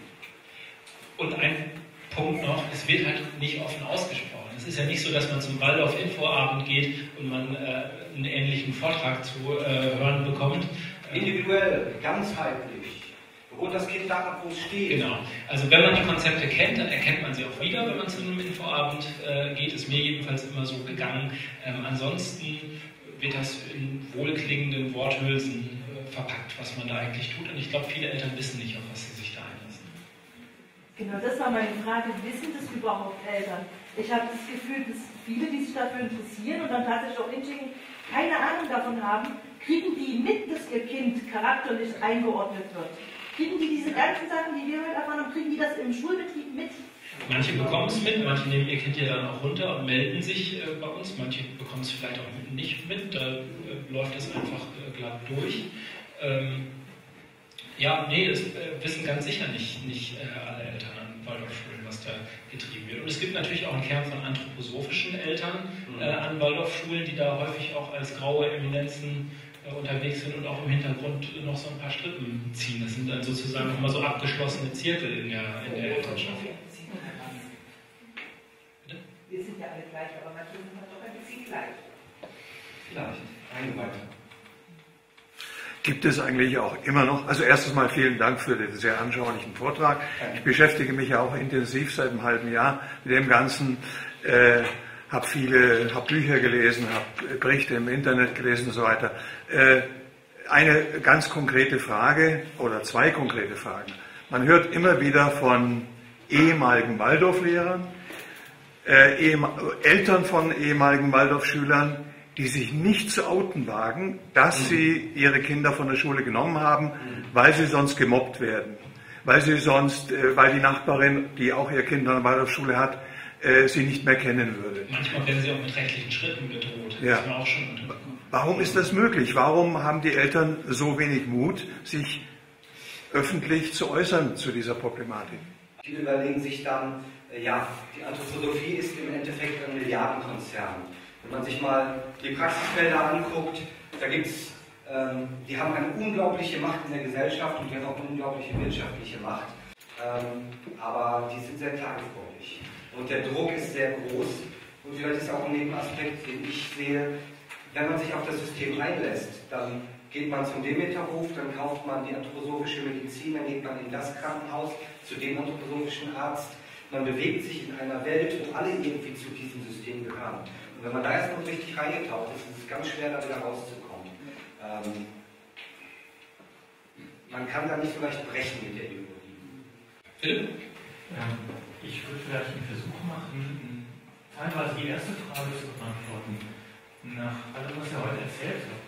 [SPEAKER 3] Und ein Punkt noch, es wird halt nicht offen ausgesprochen. Es ist ja nicht so, dass man zum Waldorf-Infoabend geht und man äh, einen ähnlichen Vortrag zu äh, hören bekommt.
[SPEAKER 2] Individuell, ganzheitlich. Und das Kind da wo es steht.
[SPEAKER 3] Genau. Also wenn man die Konzepte kennt, dann erkennt man sie auch wieder, wenn man zu einem Infoabend äh, geht. Ist mir jedenfalls immer so gegangen. Ähm, ansonsten wird das in wohlklingenden Worthülsen äh, verpackt, was man da eigentlich tut. Und ich glaube, viele Eltern wissen nicht, auf was sie sich da einlassen.
[SPEAKER 4] Genau, das war meine Frage. Wissen das überhaupt Eltern? Ich habe das Gefühl, dass viele, die sich dafür interessieren und dann tatsächlich auch hinschicken, keine Ahnung davon haben, kriegen die mit, dass ihr Kind charakterlich eingeordnet wird. Kriegen die diese ganzen Sachen, die wir heute erfahren haben, kriegen die das im Schulbetrieb mit?
[SPEAKER 3] Manche bekommen es mit, manche nehmen ihr Kind ja dann auch runter und melden sich äh, bei uns, manche bekommen es vielleicht auch nicht mit, da äh, läuft es einfach äh, glatt durch. Ähm, Ja, nee, das äh, wissen ganz sicher nicht, nicht äh, alle Eltern an Waldorfschulen, was da getrieben wird. Und es gibt natürlich auch einen Kern von anthroposophischen Eltern mhm. äh, an Waldorfschulen, die da häufig auch als graue Eminenzen äh, unterwegs sind und auch im Hintergrund noch so ein paar Strippen ziehen. Das sind dann sozusagen nochmal so abgeschlossene Zirkel in der, in der Elternschaft.
[SPEAKER 4] Wir sind ja alle gleich, aber manche sind doch ein bisschen gleich.
[SPEAKER 2] Vielleicht. Eine weiter.
[SPEAKER 5] Gibt es eigentlich auch immer noch, also erstes Mal vielen Dank für den sehr anschaulichen Vortrag. Ich beschäftige mich ja auch intensiv seit einem halben Jahr mit dem Ganzen, äh, habe viele, habe Bücher gelesen, habe Berichte im Internet gelesen und so weiter. Äh, eine ganz konkrete Frage oder zwei konkrete Fragen. Man hört immer wieder von ehemaligen Waldorflehrern, äh, Eltern von ehemaligen Waldorfschülern, die sich nicht zu outen wagen, dass mhm. sie ihre Kinder von der Schule genommen haben, weil sie sonst gemobbt werden, weil sie sonst, äh, weil die Nachbarin, die auch ihr Kind an der Waldorfschule hat, äh, sie nicht mehr kennen würde.
[SPEAKER 3] Manchmal werden sie auch mit rechtlichen Schritten bedroht.
[SPEAKER 5] Ja. Warum ist das möglich? Warum haben die Eltern so wenig Mut, sich öffentlich zu äußern zu dieser Problematik?
[SPEAKER 2] Die überlegen sich dann, äh, ja, die Anthroposophie ist im Endeffekt ein Milliardenkonzern. Wenn man sich mal die Praxisfelder anguckt, da gibt es, ähm, die haben eine unglaubliche Macht in der Gesellschaft und die haben auch eine unglaubliche wirtschaftliche Macht. Ähm, aber die sind sehr tagesformlich. Und der Druck ist sehr groß. Und vielleicht ist auch ein Nebenaspekt, den ich sehe, wenn man sich auf das System einlässt, dann geht man zum Demeterhof, dann kauft man die anthroposophische Medizin, dann geht man in das Krankenhaus zu dem anthroposophischen Arzt. Man bewegt sich in einer Welt, wo alle irgendwie zu diesem System gehören. Und wenn man da erst noch richtig reingetaucht ist, ist es ganz schwer, da wieder rauszukommen. Ähm, man kann da nicht so leicht brechen mit der Ideologie.
[SPEAKER 3] Philipp?
[SPEAKER 6] Ähm, ich würde vielleicht einen Versuch machen, teilweise die erste Frage zu beantworten. Nach allem, was er heute erzählt hat.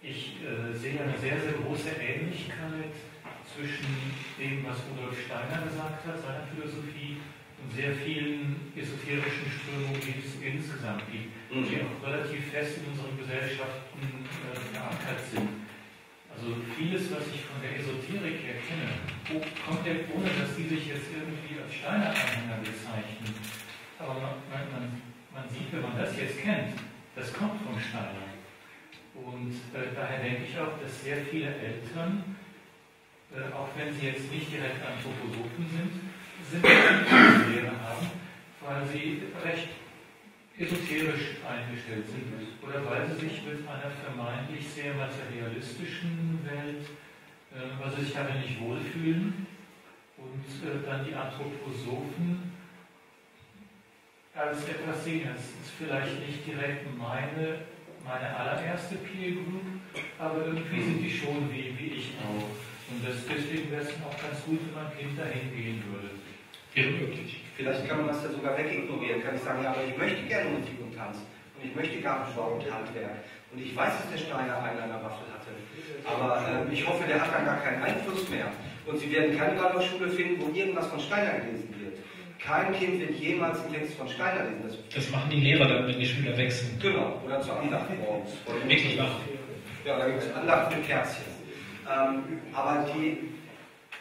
[SPEAKER 6] Ich äh, sehe eine sehr, sehr große Ähnlichkeit zwischen dem, was Rudolf Steiner gesagt hat, seiner Philosophie, und sehr vielen esoterischen Strömungen, die es insgesamt gibt, mhm. die auch relativ fest in unseren Gesellschaften äh, verankert sind. Also vieles, was ich von der Esoterik her kenne, kommt ja ohne, dass die sich jetzt irgendwie als Steiner-Anhänger bezeichnen. Aber man, man, man, sieht, wenn man das jetzt kennt, das kommt vom Steiner. Und äh, daher denke ich auch, dass sehr viele Eltern, äh, auch wenn sie jetzt nicht direkt Anthroposophen sind, Lehre haben, weil sie recht esoterisch eingestellt sind oder weil sie sich mit einer vermeintlich sehr materialistischen Welt, äh, weil sie sich darin nicht wohlfühlen und äh, dann die Anthroposophen als etwas sehen. Das ist vielleicht nicht direkt meine, meine allererste Peer Group, aber irgendwie sind die schon wie, wie ich auch. Und das, deswegen wäre es auch ganz gut, wenn mein Kind dahin gehen würde.
[SPEAKER 2] Möglich. Vielleicht kann man das ja sogar wegignorieren. Kann ich sagen, ja, aber ich möchte gerne Musik und Tanz. Und ich möchte Gartenbau und Handwerk. Und ich weiß, dass der Steiner einen an der Waffel hatte. Aber äh, ich hoffe, der hat dann gar keinen Einfluss mehr. Und Sie werden keine Waldorfschule finden, wo irgendwas von Steiner gelesen wird. Kein Kind wird jemals einen Text von Steiner lesen.
[SPEAKER 3] Das, das machen die Lehrer dann, wenn die Schüler wechseln.
[SPEAKER 2] Genau, oder zur Andacht morgens.
[SPEAKER 3] Wirklich wahr.
[SPEAKER 2] Ja, da gibt es Andacht mit Kerzchen. Ähm, aber die,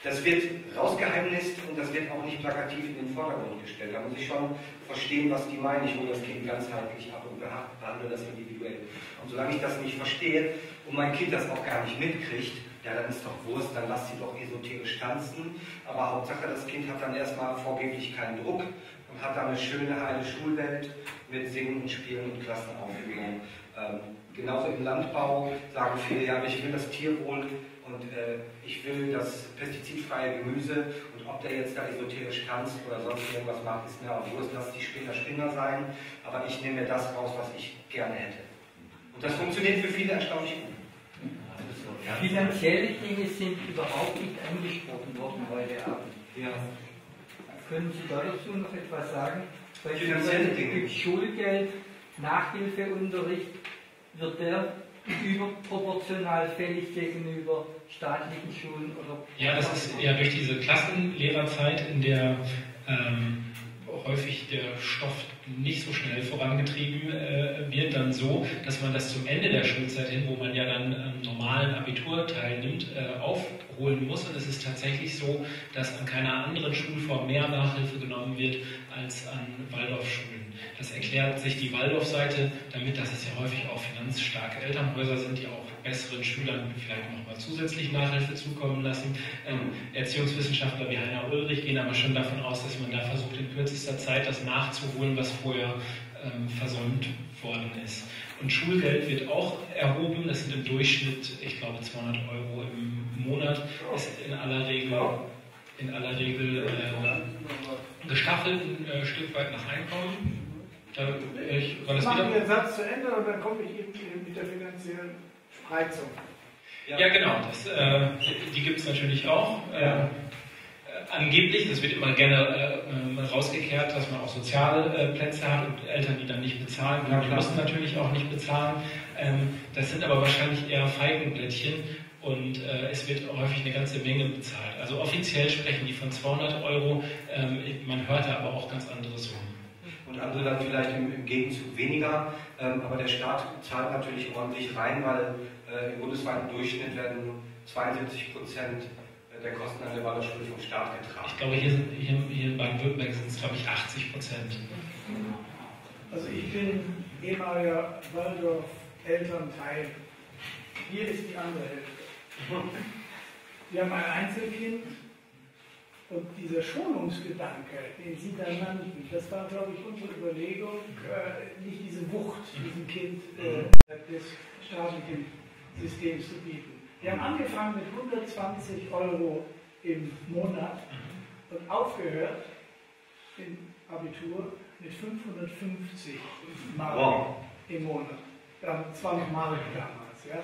[SPEAKER 2] das wird rausgeheimnist und das wird auch nicht plakativ in den Vordergrund gestellt. Da muss ich schon verstehen, was die meinen. Ich hole das Kind ganzheitlich ab und behandle das individuell. Und solange ich das nicht verstehe und mein Kind das auch gar nicht mitkriegt, ja, dann ist doch Wurst, dann lass sie doch esoterisch tanzen. Aber Hauptsache, das Kind hat dann erstmal vorgeblich keinen Druck und hat dann eine schöne, heile Schulwelt mit Singen und Spielen und Klassenaufführungen. Ähm, genauso im Landbau sagen viele, ja, ich will das Tierwohl und äh, ich will das pestizidfreie Gemüse und ob der jetzt da esoterisch tanzt oder sonst irgendwas macht, ist mir auch wurscht, lass die Spinner Spinner sein, aber ich nehme mir das raus, was ich gerne hätte. Und das funktioniert für viele erstaunlich gut.
[SPEAKER 7] Finanzielle Dinge sind überhaupt nicht angesprochen worden heute Abend. Ja. Können Sie dazu noch etwas sagen?
[SPEAKER 2] Finanzielle Dinge.
[SPEAKER 7] Schulgeld, Nachhilfeunterricht, wird der überproportional fällig gegenüber staatlichen Schulen oder.
[SPEAKER 3] Ja, das ist ja durch diese Klassenlehrerzeit, in der ähm, häufig der Stoff nicht so schnell vorangetrieben äh, wird, dann so, dass man das zum Ende der Schulzeit hin, wo man ja dann am normalen Abitur teilnimmt, äh, aufholen muss. Und es ist tatsächlich so, dass an keiner anderen Schulform mehr Nachhilfe genommen wird als an Waldorfschulen. Das erklärt sich die Waldorfseite damit, dass es ja häufig auch finanzstarke Elternhäuser sind, die auch besseren Schülern vielleicht nochmal zusätzlich Nachhilfe zukommen lassen. Ähm, Erziehungswissenschaftler wie Heiner Ulrich gehen aber schon davon aus, dass man da versucht, in kürzester Zeit das nachzuholen, was vorher ähm, versäumt worden ist. Und Schulgeld wird auch erhoben. Das sind im Durchschnitt, ich glaube, 200 Euro im Monat. Ist in aller Regel, in aller Regel äh, gestaffelt ein äh, Stück weit nach Einkommen.
[SPEAKER 8] Da, ich, war das Machen wir den Satz zu Ende und dann komme ich eben mit der finanziellen Spreizung.
[SPEAKER 3] Ja, ja genau. Das, äh, die gibt es natürlich auch. Äh, angeblich, das wird immer gerne äh, rausgekehrt, dass man auch soziale äh, Plätze hat und Eltern, die dann nicht bezahlen, ja, die müssen natürlich auch nicht bezahlen. Ähm, das sind aber wahrscheinlich eher Feigenblättchen und äh, es wird häufig eine ganze Menge bezahlt. Also offiziell sprechen die von 200 Euro, ähm, man hört da aber auch ganz andere Summen
[SPEAKER 2] und andere dann vielleicht im, im Gegenzug weniger. Ähm, aber der Staat zahlt natürlich ordentlich rein, weil äh, im bundesweiten Durchschnitt werden 72 Prozent der Kosten an der Waldorfschule vom Staat getragen.
[SPEAKER 3] Ich glaube, hier, sind, hier, hier in Baden-Württemberg sind es, glaube ich, 80 Prozent.
[SPEAKER 8] Also ich bin ehemaliger Waldorf-Elternteil. Hier ist die andere Hälfte. Wir haben ein Einzelkind, und dieser Schonungsgedanke, den Sie da nannten, das war, glaube ich, unsere Überlegung, äh, nicht diese Wucht diesem Kind äh, des staatlichen Systems zu bieten. Wir haben angefangen mit 120 Euro im Monat und aufgehört im Abitur mit 550 Mark wow. im Monat. Dann zwar noch Mark damals. Ja?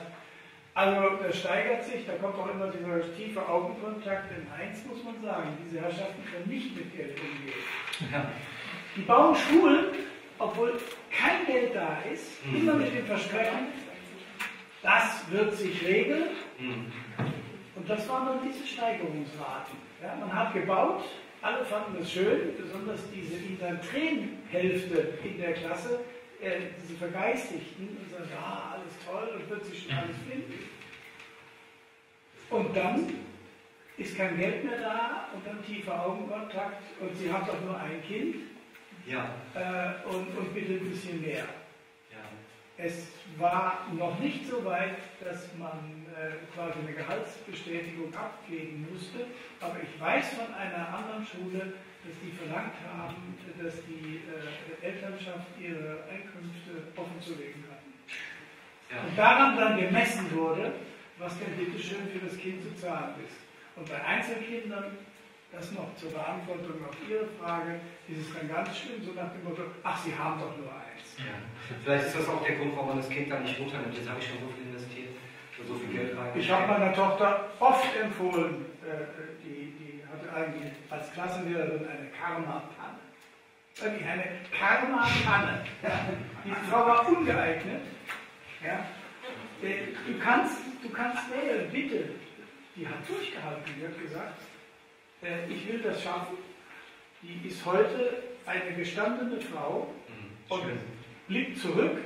[SPEAKER 8] Also das steigert sich, da kommt auch immer dieser tiefe Augenkontakt. Denn eins muss man sagen, diese Herrschaften können nicht mit Geld umgehen. Ja. Die bauen Schulen, obwohl kein Geld da ist, mhm. immer mit dem Versprechen, das wird sich regeln. Mhm. Und das waren dann diese Steigerungsraten. Ja, man hat gebaut, alle fanden es schön, besonders diese Intern-Tränen-Hälfte in der Klasse, äh, diese Vergeistigten und sagen, ja, alles toll und wird sich schon alles finden. Und dann ist kein Geld mehr da und dann tiefer Augenkontakt und sie hat doch nur ein Kind. Ja. Äh, und, und bitte ein bisschen mehr. Ja. Es war noch nicht so weit, dass man äh, quasi eine Gehaltsbestätigung abgeben musste, aber ich weiß von einer anderen Schule, dass die verlangt haben, dass die äh, Elternschaft ihre Einkünfte offenzulegen hatten. Ja. Und daran dann gemessen wurde, was denn bitteschön für das Kind zu zahlen ist. Und bei Einzelkindern, das noch zur Beantwortung auf Ihre Frage, ist es dann ganz schlimm, so nach dem Motto, ach, Sie haben doch nur eins.
[SPEAKER 2] Ja. Vielleicht ist das auch der Grund, warum man das Kind dann nicht runternimmt. Jetzt habe ich schon so viel investiert, schon so viel Geld rein.
[SPEAKER 8] Ich habe meiner Tochter oft empfohlen, äh, eigentlich als Klassenlehrerin eine Karma-Panne. Wirklich eine Karma-Panne. Ja. Die Frau war ungeeignet. Ja. Du kannst, du kannst wählen, bitte. Die hat durchgehalten, die hat gesagt, äh, ich will das schaffen. Die ist heute eine gestandene Frau mhm. und blickt zurück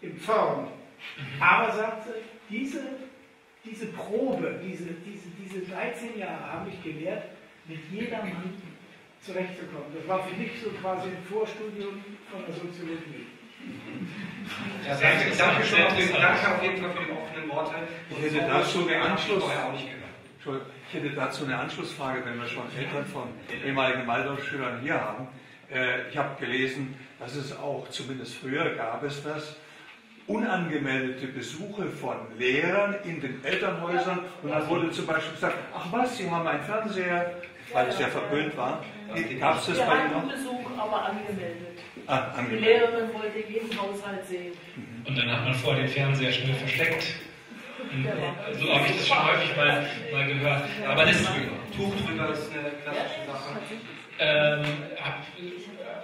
[SPEAKER 8] im Zorn. Aber sagt sie, diese, diese Probe, diese, diese, diese 13 Jahre habe ich gelehrt, mit jedermann zurechtzukommen. Das war für mich so quasi ein Vorstudium von der Soziologie.
[SPEAKER 2] Ja, danke, danke, schon auf den, danke auf jeden Fall für die offenen Worte.
[SPEAKER 5] Ich hätte dazu eine Anschluss, ich hätte dazu eine Anschlussfrage, wenn wir schon Eltern von ehemaligen Waldorfschülern hier haben. Äh, ich habe gelesen, dass es auch, zumindest früher gab es das, unangemeldete Besuche von Lehrern in den Elternhäusern und dann wurde zum Beispiel gesagt, ach was, Sie haben einen Fernseher, weil es ja verpönt war. Gab es das
[SPEAKER 4] bei Ihnen noch? Besuch, aber angemeldet. Ah, angemeldet. Die Lehrerin wollte jeden Haushalt sehen.
[SPEAKER 3] Und dann hat man vor den Fernseher schnell versteckt. So habe ich das schon häufig mal, mal gehört. Aber das
[SPEAKER 2] Tuch drüber ist eine klassische Sache.
[SPEAKER 3] Ähm,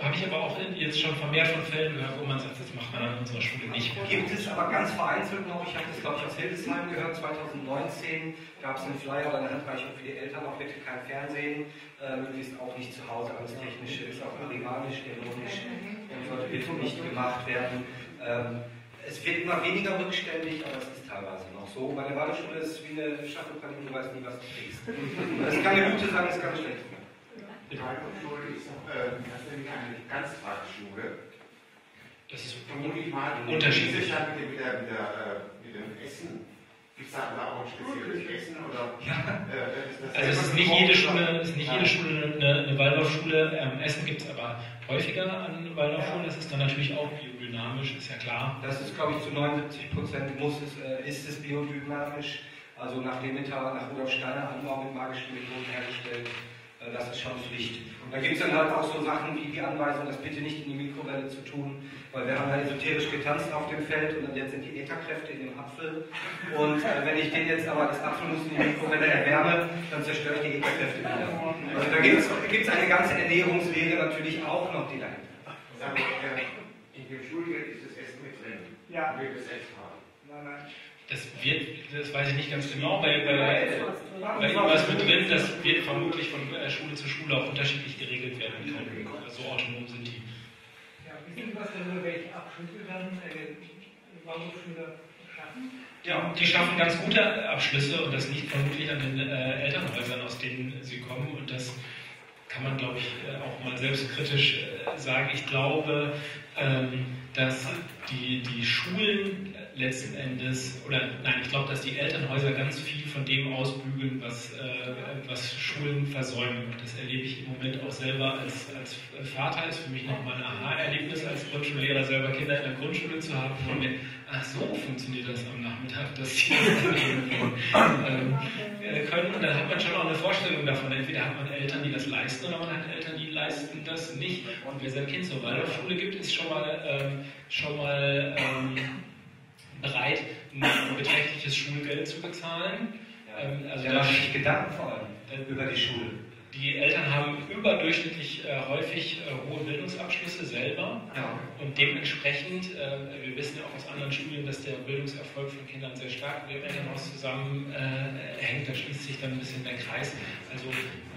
[SPEAKER 3] habe ich aber auch jetzt schon vermehrt von Fällen gehört, wo man sagt, das macht man an unserer Schule nicht.
[SPEAKER 2] Gibt es aber ganz vereinzelt noch, ich habe das glaube ich aus Hildesheim gehört, 2019 gab es einen Flyer oder eine Handreichung für die Eltern, auch bitte kein Fernsehen, äh, möglichst auch nicht zu Hause, alles Technische ist auch marimanisch, ironisch und sollte bitte nicht gemacht werden. Ähm, es wird immer weniger rückständig, aber es ist teilweise noch so. Bei der Waldschule ist wie eine Staffelpraline, du weißt nie, was du kriegst. Das kann eine gute sein, das kann eine schlechte sein.
[SPEAKER 9] Die Waldorfschule ist äh, tatsächlich eine Ganztagsschule.
[SPEAKER 3] Das ist
[SPEAKER 9] vermutlich mal
[SPEAKER 3] unterschiedlich.
[SPEAKER 9] Mit, dem, mit, der, mit, der, äh, mit dem Essen. Gibt es da auch ein spezielles Essen? Oder,
[SPEAKER 3] ja.
[SPEAKER 9] äh, ist
[SPEAKER 3] also es ist nicht jede Schule, ist nicht jede Schule eine, eine Waldorfschule. Ähm, Essen gibt es aber häufiger an Waldorfschulen. Das ist dann natürlich auch biodynamisch, ist ja klar.
[SPEAKER 2] Das ist, glaube ich, zu 79 Prozent muss es, äh, ist es biodynamisch. Also nach Demeter, nach Rudolf Steiner Anbau mit magischen Methoden hergestellt. Äh, das ist schon Pflicht. Und da gibt es dann halt auch so Sachen wie die Anweisung, das bitte nicht in die Mikrowelle zu tun, weil wir haben ja esoterisch getanzt auf dem Feld und dann jetzt sind die Ätherkräfte in dem Apfel. Und äh, wenn ich den jetzt aber das Apfelmus in die Mikrowelle erwärme, dann zerstöre ich die Ätherkräfte wieder. Also da gibt es eine ganze Ernährungslehre natürlich auch noch, die dahinter.
[SPEAKER 9] In dem Schulgeld ist das Essen mit drin.
[SPEAKER 8] Ja.
[SPEAKER 9] Wird das Essen haben.
[SPEAKER 8] Nein, nein.
[SPEAKER 3] Das wird, das weiß ich nicht ganz genau, bei, bei, bei irgendwas mit drin, das wird vermutlich von Schule zu Schule auch unterschiedlich geregelt werden können. So autonom sind die.
[SPEAKER 7] Ja, wissen Sie was darüber, welche Abschlüsse dann äh, Waldorfschüler schaffen?
[SPEAKER 3] Ja, die schaffen ganz gute Abschlüsse und das liegt vermutlich an den äh, Elternhäusern, aus denen sie kommen und das kann man, glaube ich, äh, auch mal selbstkritisch äh, sagen. Ich glaube, ähm, dass die, die Schulen letzten Endes, oder nein, ich glaube, dass die Elternhäuser ganz viel von dem ausbügeln, was, äh, was Schulen versäumen. Und das erlebe ich im Moment auch selber als, als Vater. Ist für mich nochmal ein Aha-Erlebnis als Grundschullehrer, selber Kinder in der Grundschule zu haben, wo mir, ach so funktioniert das am Nachmittag, dass sie ähm, können. Und dann hat man schon auch eine Vorstellung davon. Entweder hat man Eltern, die das leisten, oder man hat Eltern, die leisten das nicht. Und wer sein Kind zur Waldorfschule gibt, ist schon mal, ähm, schon mal ähm, bereit, ein beträchtliches Schulgeld zu bezahlen.
[SPEAKER 2] Ähm, also ja, da mache ich Gedanken vor allem äh, über die Schule.
[SPEAKER 3] Die Eltern haben überdurchschnittlich äh, häufig äh, hohe Bildungsabschlüsse selber
[SPEAKER 2] ja.
[SPEAKER 3] und dementsprechend, äh, wir wissen ja auch aus anderen Studien, dass der Bildungserfolg von Kindern sehr stark mit dem Elternhaus zusammenhängt, da schließt sich dann ein bisschen der Kreis. Also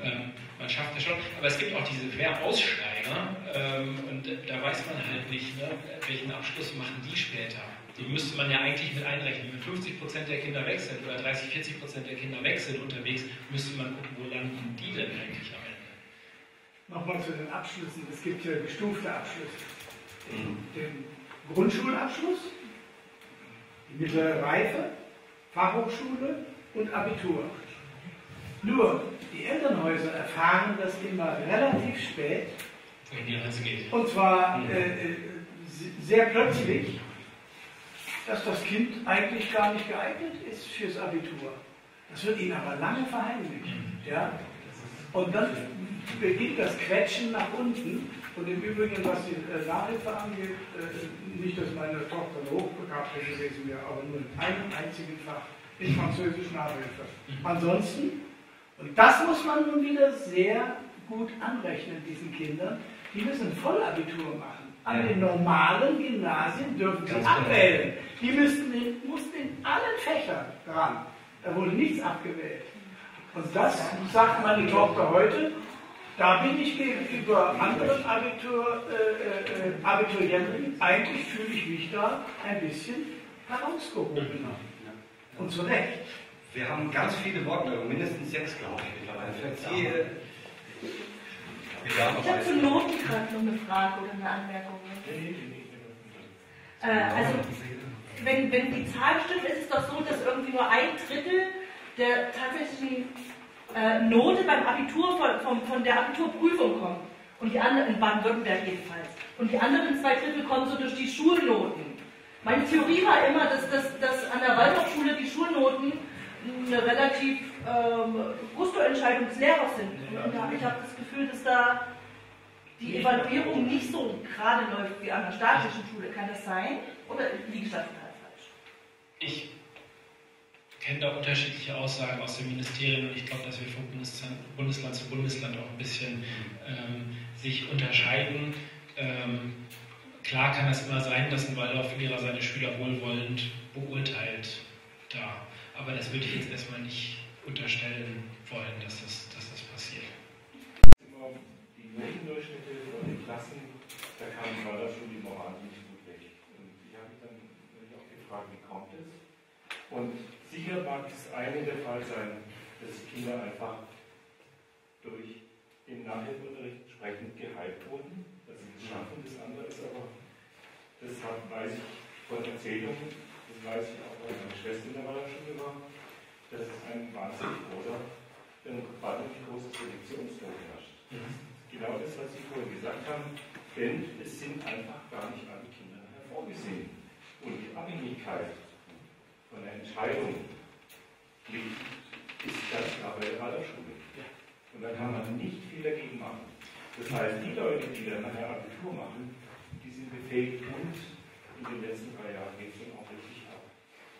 [SPEAKER 3] ähm, man schafft das schon, aber es gibt auch diese Queraussteiger ähm, und da weiß man halt nicht, ne, welchen Abschluss machen die später die müsste man ja eigentlich mit einrechnen. Wenn 50% der Kinder weg sind oder 30, 40% der Kinder weg sind unterwegs, müsste man gucken, wo landen die denn eigentlich am Ende.
[SPEAKER 8] Nochmal zu den Abschlüssen. Es gibt ja gestufte Abschlüsse. Den Grundschulabschluss, die mittlere Reife, Fachhochschule und Abitur. Nur, die Elternhäuser erfahren das immer relativ spät.
[SPEAKER 3] Wohin die Reise geht.
[SPEAKER 8] Und zwar äh, sehr plötzlich dass das Kind eigentlich gar nicht geeignet ist fürs Abitur. Das wird ihnen aber lange verheimlicht. Ja? Und dann beginnt das Quetschen nach unten. Und im Übrigen, was die äh, Nachhilfe angeht, äh, nicht, dass meine Tochter eine Hochbegabte gewesen wäre, aber nur in einem einzigen Fach, in Französisch Nachhilfe. Ansonsten, und das muss man nun wieder sehr gut anrechnen, diesen Kindern, die müssen Vollabitur machen. An den normalen Gymnasien dürfen sie abwählen. Die müssten in, mussten in allen Fächern dran. Da wurde nichts abgewählt. Und das sagt meine Tochter heute, da bin ich gegenüber anderen Abitur, äh, äh, Abiturienten, eigentlich fühle ich mich da ein bisschen herausgehobener. Und zu Recht.
[SPEAKER 2] Wir haben ganz viele Wortmeldungen, mindestens sechs, glaube ich, mittlerweile. Vielleicht
[SPEAKER 4] ich habe zu Noten gerade noch eine Frage oder eine Anmerkung. Äh, also, wenn, wenn die Zahl stimmt, ist es doch so, dass irgendwie nur ein Drittel der tatsächlichen äh, Note beim Abitur von, von, von der Abiturprüfung kommt. Und die anderen, in Baden-Württemberg jedenfalls. Und die anderen zwei Drittel kommen so durch die Schulnoten. Meine Theorie war immer, dass, dass, dass an der Waldorfschule die Schulnoten eine relativ ähm, Gusto-Entscheidung des Lehrers sind. Und ich habe das Gefühl, dass da die Evaluierung nicht so gerade läuft wie an der staatlichen Schule. Kann das sein? Oder liege ich da total falsch?
[SPEAKER 3] Ich kenne da unterschiedliche Aussagen aus den Ministerien und ich glaube, dass wir von Bundesland, Bundesland, zu Bundesland auch ein bisschen ähm, sich unterscheiden. Ähm, klar kann es immer sein, dass ein Waldorflehrer seine Schüler wohlwollend beurteilt. Da. Aber das würde ich jetzt erstmal nicht unterstellen wollen, dass das, dass das passiert.
[SPEAKER 10] Die Notendurchschnitte von den Klassen, da kam die Waldorfschule die Moral nicht gut weg. Und ich habe mich dann auch gefragt, wie kommt es? Und sicher mag das eine der Fall sein, dass Kinder einfach durch den Nachhilfeunterricht entsprechend gehypt wurden, dass sie es schaffen. Das andere ist aber, das weiß ich von Erzählungen, das weiß ich auch, weil meine Schwester in der Waldorfschule war, dass es ein wahnsinnig großer, ein wahnsinnig großes Selektionsdruck herrscht. Genau das, was Sie vorhin gesagt haben, denn es sind einfach gar nicht alle Kinder hervorgesehen. Und die Abhängigkeit von der Entscheidung liegt, ist ganz klar bei der Waldorfschule. Und da kann man nicht viel dagegen machen. Das heißt, die Leute, die dann nachher Abitur machen, die sind befähigt und in den letzten drei Jahren geht es dann auch.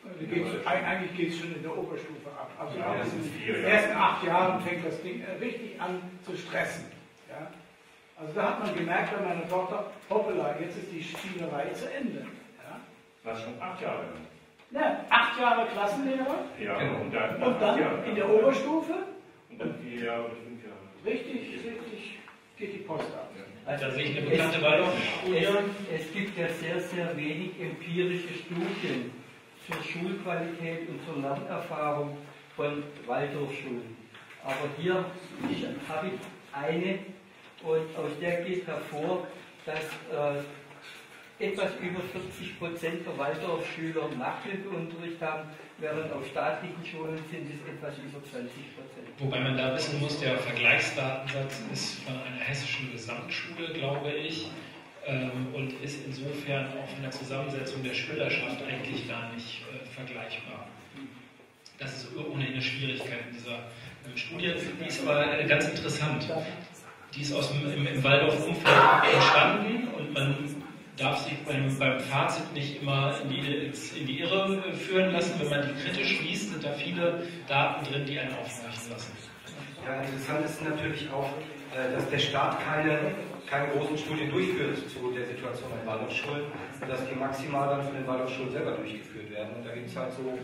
[SPEAKER 8] Also geht's, eigentlich geht es schon in der Oberstufe ab. Also
[SPEAKER 10] Ja, das
[SPEAKER 8] in den
[SPEAKER 10] Jahre.
[SPEAKER 8] ersten acht Jahren fängt das Ding äh, richtig an zu stressen. Ja? Also da hat man gemerkt bei meiner Tochter, hoppala, jetzt ist die Spielerei zu Ende. Ja?
[SPEAKER 10] Was schon acht Jahre lang.
[SPEAKER 8] Ja, acht Jahre Klassenlehrer
[SPEAKER 10] Ja,
[SPEAKER 2] Genau.
[SPEAKER 10] und dann,
[SPEAKER 8] und dann
[SPEAKER 10] ja,
[SPEAKER 8] in der Oberstufe
[SPEAKER 10] Und dann vier Jahre oder fünf Jahre.
[SPEAKER 8] richtig, richtig geht die Post ab.
[SPEAKER 3] Da sehe ich eine bekannte Waldorfstudie.
[SPEAKER 7] es, es gibt ja sehr, sehr wenig empirische Studien zur Schulqualität und zur Lernerfahrung von Waldorfschulen. Aber hier habe ich eine und aus der geht hervor, dass äh, etwas über 40 Prozent der Waldorfschüler Nachhilfeunterricht haben, während auf staatlichen Schulen sind es etwas über 20 Prozent.
[SPEAKER 3] Wobei man da wissen muss, der Vergleichsdatensatz ist von einer hessischen Gesamtschule, glaube ich, und ist insofern auch von der Zusammensetzung der Schülerschaft eigentlich gar nicht äh, vergleichbar. Das ist ohnehin eine Schwierigkeit in dieser ähm, Studie. Die ist aber äh, ganz interessant. Die ist aus dem, im, im Waldorf-Umfeld entstanden und man darf sich beim, beim Fazit nicht immer in die, in die Irre führen lassen. Wenn man die kritisch liest, sind da viele Daten drin, die einen aufhorchen lassen.
[SPEAKER 2] Ja, interessant ist natürlich auch, äh, dass der Staat keine, keine großen Studien durchführt zu der Situation an Waldorfschulen dass die maximal dann von den Waldorfschulen selber durchgeführt werden. Und da gibt es halt so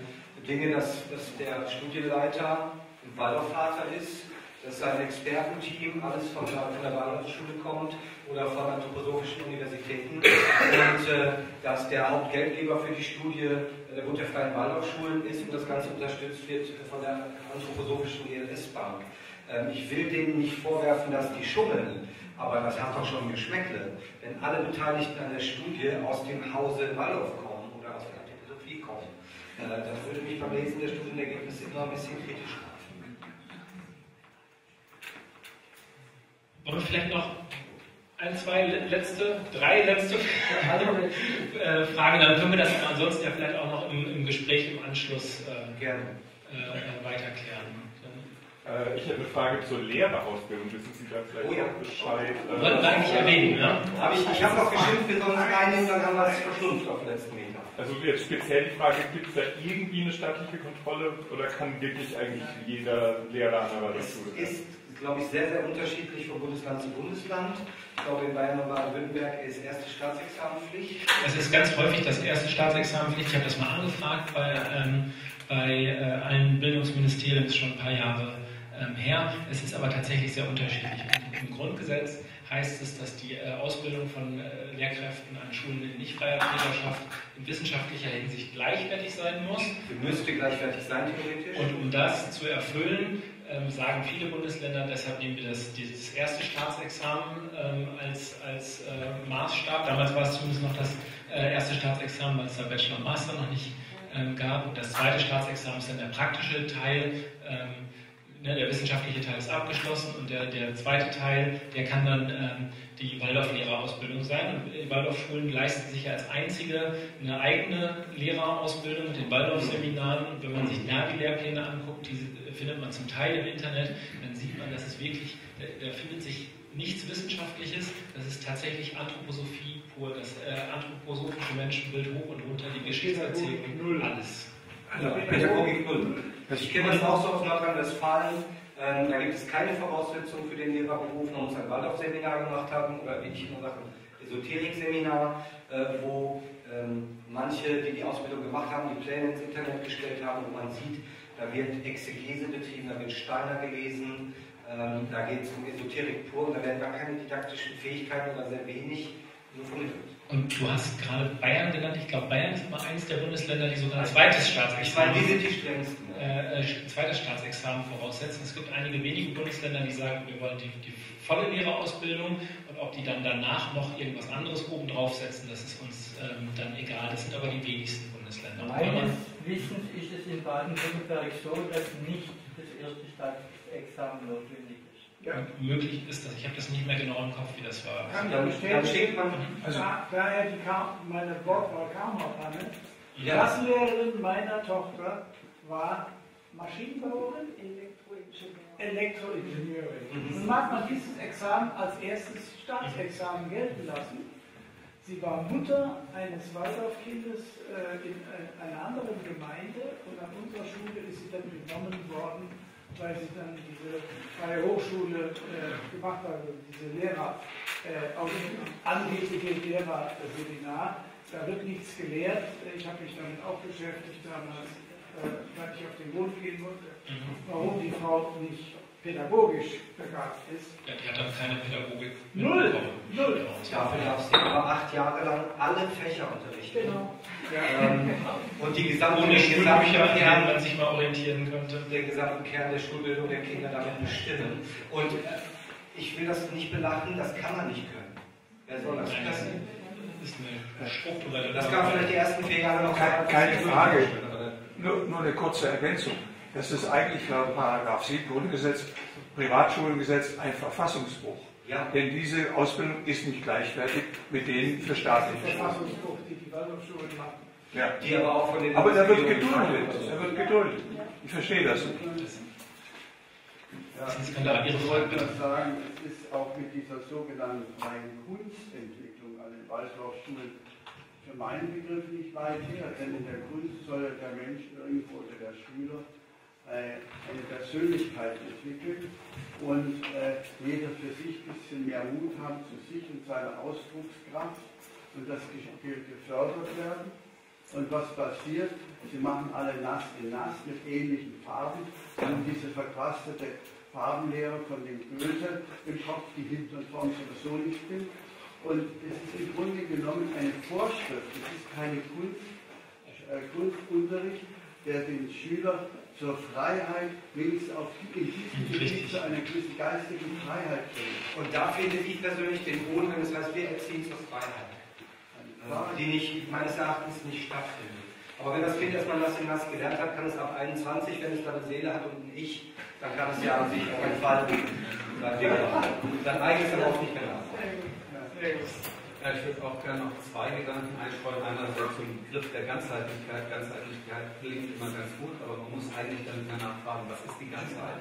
[SPEAKER 2] Dinge, dass, dass der Studienleiter ein Waldorfvater ist, dass sein Expertenteam alles von der, von der Waldorfschule kommt oder von anthroposophischen Universitäten und äh, dass der Hauptgeldgeber für die Studie äh, der Bund der Freien Waldorfschulen ist und das Ganze unterstützt wird von der anthroposophischen ELS-Bank. Ähm, ich will denen nicht vorwerfen, dass die schummeln, aber das hat doch schon Geschmäckle. Wenn alle Beteiligten an der Studie aus dem Hause Waldorf kommen oder aus der Anthroposophie kommen, äh, dann würde mich beim Lesen der Studienergebnisse immer ein bisschen kritisch machen.
[SPEAKER 3] Wir vielleicht noch ein, zwei letzte, drei letzte äh, Fragen, dann können wir das ansonsten ja vielleicht auch noch im, im Gespräch im Anschluss äh,
[SPEAKER 2] Gerne.
[SPEAKER 3] äh, weiterklären.
[SPEAKER 10] Äh, ich habe eine Frage zur Lehrerausbildung. Wissen Sie da vielleicht
[SPEAKER 2] Oh ja.
[SPEAKER 10] Bescheid? Äh,
[SPEAKER 3] Wollten wir eigentlich erwähnen, ja?
[SPEAKER 2] Hab ich ich habe noch geschimpft, wir sollen es reinnehmen, dann haben wir es verschlumpft auf den letzten Meter.
[SPEAKER 10] Also jetzt speziell die Frage, gibt es da irgendwie eine staatliche Kontrolle oder kann wirklich eigentlich jeder Lehrer an der
[SPEAKER 2] Es ist, glaube ich, sehr, sehr unterschiedlich von Bundesland zu Bundesland. Ich glaube, in Bayern und Baden-Württemberg ist erste Staatsexamenpflicht.
[SPEAKER 3] Es ist ganz häufig das erste Staatsexamenpflicht. Ich habe das mal angefragt bei, ähm, bei äh, allen Bildungsministerien, das ist schon ein paar Jahre her. Es ist aber tatsächlich sehr unterschiedlich. Im Grundgesetz heißt es, dass die äh, Ausbildung von äh, Lehrkräften an Schulen in nicht freier Trägerschaft in wissenschaftlicher Hinsicht gleichwertig sein muss.
[SPEAKER 2] Sie müsste gleichwertig sein, theoretisch.
[SPEAKER 3] Und um das zu erfüllen, ähm, sagen viele Bundesländer, deshalb nehmen wir das, dieses erste Staatsexamen ähm, als, als äh, Maßstab. Damals war es zumindest noch das äh, erste Staatsexamen, weil es da Bachelor und Master noch nicht ähm, gab. Und das zweite Staatsexamen ist dann der praktische Teil. Ähm, ne, der wissenschaftliche Teil ist abgeschlossen und der, der zweite Teil, der kann dann ähm, die Waldorf-Lehrerausbildung sein. Und die Waldorfschulen leisten sich ja als einzige eine eigene Lehrerausbildung mit den Waldorf-Seminaren. Und wenn man sich da die Lehrpläne anguckt, die findet man zum Teil im Internet, dann sieht man, dass es wirklich, da, da findet sich nichts Wissenschaftliches, das ist tatsächlich Anthroposophie pur, das äh, anthroposophische Menschenbild hoch und runter, die Geschichtserzählung, alles.
[SPEAKER 2] Also Pädagogik null. Ich kenne das auch so aus Nordrhein-Westfalen. Ähm, da gibt es keine Voraussetzungen für den Lehrerberuf. Man muss ein Waldorf-Seminar gemacht haben oder wie ich immer sage, Esoterik-Seminar, äh, wo ähm, manche, die die Ausbildung gemacht haben, die Pläne ins Internet gestellt haben und man sieht, da wird Exegese betrieben, da wird Steiner gelesen, ähm, da geht es um Esoterik pur und da werden gar keine didaktischen Fähigkeiten oder sehr wenig so vermittelt.
[SPEAKER 3] Und du hast gerade Bayern genannt. Ich glaube, Bayern ist immer eines der Bundesländer, die sogar ein zweites Staatsexamen,
[SPEAKER 2] Ich meine, die sind die strengsten.
[SPEAKER 3] äh, äh, zweites Staatsexamen voraussetzen. Es gibt einige wenige Bundesländer, die sagen, wir wollen die, die volle Lehrerausbildung und ob die dann danach noch irgendwas anderes oben draufsetzen, das ist uns ähm, dann egal. Das sind aber die wenigsten Bundesländer.
[SPEAKER 7] Meines Wissens ist es in Baden-Württemberg so, dass nicht das erste Staatsexamen notwendig ist.
[SPEAKER 3] möglich ist das. Ich habe das nicht mehr genau im Kopf, wie das war.
[SPEAKER 8] Kann ich
[SPEAKER 2] dann
[SPEAKER 8] bestätigen,
[SPEAKER 2] man.
[SPEAKER 3] Also,
[SPEAKER 8] da, daher die Kar meine Wortwahl Karma-Panne. Die
[SPEAKER 2] Ja.
[SPEAKER 8] Klassenlehrerin meiner Tochter war Maschinenbauerin, Elektroingenieurin.
[SPEAKER 2] Mhm.
[SPEAKER 8] Nun mag man dieses Examen als erstes Staatsexamen gelten lassen. Sie war Mutter eines Waldorfkindes äh, in äh, einer anderen Gemeinde und an unserer Schule ist sie dann genommen worden, weil sie dann diese freie Hochschule äh, gemacht hat, also diese Lehrer, äh, auch angebliche Lehrerseminar. Da wird nichts gelehrt. Ich habe mich damit auch beschäftigt damals, äh, weil ich auf den Grund gehen wollte, warum die Frau nicht pädagogisch begabt ist.
[SPEAKER 3] ja, die hat dann keine Pädagogik
[SPEAKER 8] Null. Null.
[SPEAKER 2] Dafür darf sie aber acht Jahre lang alle Fächer unterrichten.
[SPEAKER 8] Genau.
[SPEAKER 2] Ähm, und die gesamte,
[SPEAKER 3] Ohne
[SPEAKER 2] den
[SPEAKER 3] Schulbücher, an
[SPEAKER 2] gesamten
[SPEAKER 3] denen
[SPEAKER 2] Kern,
[SPEAKER 3] man sich mal orientieren könnte.
[SPEAKER 2] den gesamten Kern der Schulbildung der Kinder damit bestimmen. Und äh, ich will das nicht belachen, das kann man nicht können. Wer soll das
[SPEAKER 3] Nein, das
[SPEAKER 2] können?
[SPEAKER 3] ist eine strukturelle
[SPEAKER 2] Das kann vielleicht die ersten vier Jahre noch
[SPEAKER 5] Keine, keine Frage. Nur, nur eine kurze Ergänzung. Das ist eigentlich laut Paragraph 7 Grundgesetz, Privatschulengesetz ein Verfassungsbruch.
[SPEAKER 2] Ja.
[SPEAKER 5] Denn diese Ausbildung ist nicht gleichwertig mit denen für staatliche Schulen.
[SPEAKER 8] Verfassungsbruch, die die Waldorfschulen machen.
[SPEAKER 5] Ja.
[SPEAKER 2] Die aber auch von den
[SPEAKER 5] Aber da wird geduldet. Da wird geduldet. Ich verstehe das.
[SPEAKER 11] Ja, ich
[SPEAKER 3] kann da Ihre
[SPEAKER 11] wollte das sagen, es ist auch mit dieser sogenannten freien Kunstentwicklung an den Waldorfschulen für meinen Begriff nicht weit her, denn in der Kunst soll der Mensch irgendwo oder der Schüler eine Persönlichkeit entwickeln und äh, jeder für sich ein bisschen mehr Mut haben zu sich und seiner Ausdruckskraft und das ge ge gefördert werden. Und was passiert? Sie machen alle nass in nass mit ähnlichen Farben und diese verquastete Farbenlehre von dem Böse im Kopf, die hinten und vorn sowieso nicht stimmt. Und es ist im Grunde genommen eine Vorschrift, es ist keine Kunst, äh, Kunstunterricht, der den Schüler zur Freiheit, wenigstens auf in diesem Gebiet zu einer gewissen geistigen Freiheit bringt.
[SPEAKER 2] Und da finde ich persönlich den Boden, das heißt, wir erziehen zur Freiheit. die nicht, meines Erachtens nicht stattfindet. Aber wenn das Kind erstmal nass in nass gelernt hat, kann es ab 21, wenn es da eine Seele hat und ein Ich, dann kann es ja an sich auch entfalten. Dann, dann eignet es aber auch nicht mehr nach.
[SPEAKER 12] Ich würde auch gerne noch zwei Gedanken einstreuen. Einerseits zum Begriff der Ganzheitlichkeit. Ganzheitlichkeit klingt immer ganz gut, aber man muss eigentlich dann immer nachfragen, was ist die Ganzheit?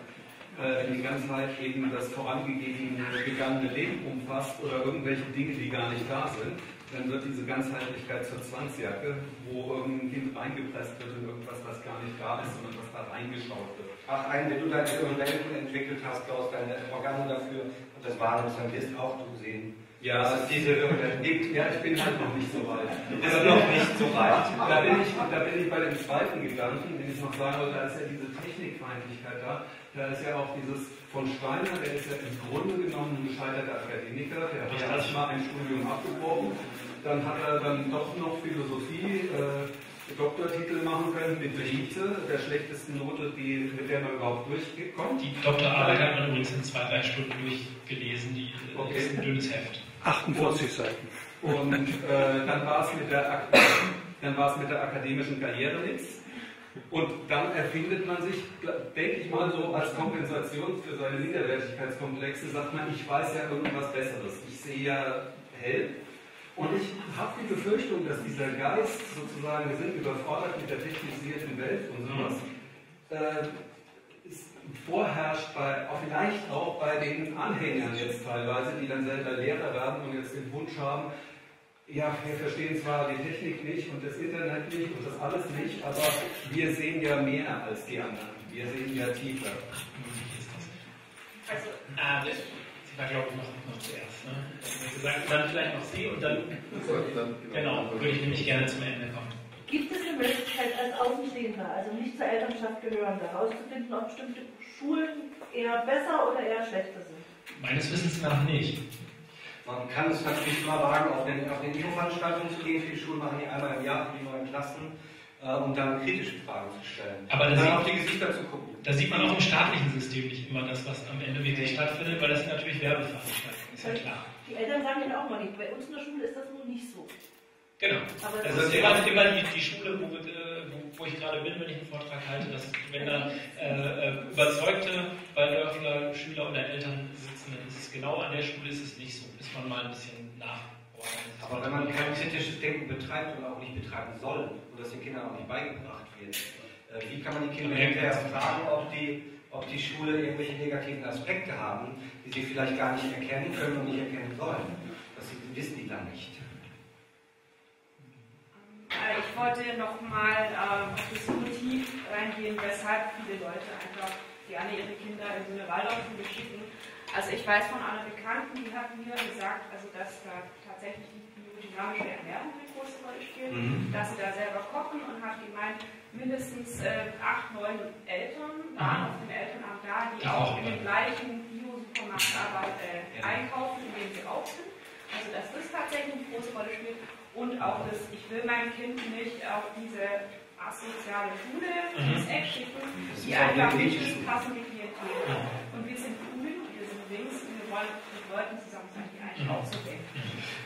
[SPEAKER 12] Äh, die Ganzheit eben das vorangegangene gegangene Leben umfasst oder irgendwelche Dinge, die gar nicht da sind, dann wird diese Ganzheitlichkeit zur Zwangsjacke, wo irgendein Kind reingepresst wird in irgendwas, was gar nicht da ist, sondern was da reingeschaut wird.
[SPEAKER 2] Ach, ein, wenn du deine Welten entwickelt hast, Klaus, deine Organe dafür und das wahrnimmst, dann wirst auch du sehen.
[SPEAKER 12] Ja,
[SPEAKER 2] dass es diese gibt.
[SPEAKER 12] Ja, ich bin halt noch nicht so weit.
[SPEAKER 2] Bist noch nicht so weit.
[SPEAKER 12] Da bin, ich, da bin ich bei dem zweiten Gedanken, den ich noch sagen wollte, da ist ja diese Technikfeindlichkeit da. Da ist ja auch dieses von Steiner, der ist ja im Grunde genommen ein gescheiterter Akademiker, der hat ja erstmal ein Studium abgebrochen, dann hat er dann doch noch Philosophie, äh, Doktortitel machen können mit Elite, der schlechtesten Note, die, mit der man überhaupt durchkommt.
[SPEAKER 3] Die Doktorarbeit hat man übrigens in zwei, drei Stunden durchgelesen. Die äh,
[SPEAKER 12] Okay.
[SPEAKER 3] ist ein dünnes Heft.
[SPEAKER 5] 48 Seiten.
[SPEAKER 12] Und äh, dann war es mit, der Ak- dann war's mit der akademischen Karriere nichts. Und dann erfindet man sich, denke ich mal, so als Kompensation für seine Minderwertigkeitskomplexe, sagt man, ich weiß ja irgendwas Besseres. Ich sehe ja hell. Und ich habe die Befürchtung, dass dieser Geist sozusagen, wir sind überfordert mit der technisierten Welt und sowas, äh, es vorherrscht bei, auch vielleicht auch bei den Anhängern jetzt teilweise, die dann selber Lehrer werden und jetzt den Wunsch haben, ja, wir verstehen zwar die Technik nicht und das Internet nicht und das alles nicht, aber wir sehen ja mehr als die anderen. Wir sehen ja tiefer.
[SPEAKER 3] Also, äh, war, glaube ich, noch, noch zuerst. Ne? gesagt, dann vielleicht noch Sie und dann, genau, würde ich nämlich gerne zum Ende kommen.
[SPEAKER 4] Gibt es eine Möglichkeit als Außenstehender, also nicht zur Elternschaft gehören, herauszufinden, ob bestimmte Schulen eher besser oder eher schlechter sind?
[SPEAKER 3] Meines Wissens nach nicht.
[SPEAKER 2] Man kann es natürlich mal wagen, auf den, auf den Infoveranstaltungen zu gehen. Viele Schulen machen die einmal im Jahr für die neuen Klassen äh, und dann kritische Fragen zu stellen.
[SPEAKER 3] Aber
[SPEAKER 2] da
[SPEAKER 3] dann
[SPEAKER 2] auf die Gesichter zu gucken.
[SPEAKER 3] Da sieht man auch im staatlichen System nicht immer das, was am Ende wirklich stattfindet, weil das sind natürlich Werbeveranstaltungen, ist ja klar.
[SPEAKER 4] Die Eltern sagen ja auch mal nicht, bei uns in der Schule ist das nun nicht so.
[SPEAKER 3] Genau.
[SPEAKER 4] Aber
[SPEAKER 3] also das ist immer, immer die, die Schule, wo, wo, wo, ich gerade bin, wenn ich einen Vortrag halte, dass wenn da äh, überzeugte Waldorfler Schüler oder Eltern sitzen, dann ist es genau an der Schule ist es nicht so, bis man mal ein bisschen nach.
[SPEAKER 2] Aber wenn man kein kritisches Denken betreibt und auch nicht betreiben soll und das den Kindern auch nicht beigebracht wird, äh, wie kann man die Kinder hinterher fragen, ob die, ob die Schule irgendwelche negativen Aspekte haben, die sie vielleicht gar nicht erkennen können und nicht erkennen sollen? Das wissen die dann nicht.
[SPEAKER 13] Äh, ich wollte nochmal äh, auf das Motiv reingehen, weshalb viele Leute einfach gerne ihre Kinder in so eine Waldorfschule schicken. Also ich weiß von einer Bekannten, die hat mir gesagt, also dass da tatsächlich die biodynamische Ernährung eine große Rolle spielt, mhm. dass sie da selber kochen und hat gemeint, mindestens äh, acht, neun Eltern waren mhm. auf dem Elternamt da, die auch in dem gleichen Bio-Supermarkt äh, einkaufen, in dem sie auch sind. Also dass das tatsächlich eine große Rolle spielt und auch das, ich will mein Kind nicht auf diese asoziale Schule mhm. ins Eck schicken, die einfach nicht ins passende Klientel. Und wir sind grün, wir sind links und wir wollen mit Leuten zusammen sein, die eigentlich auch so denken.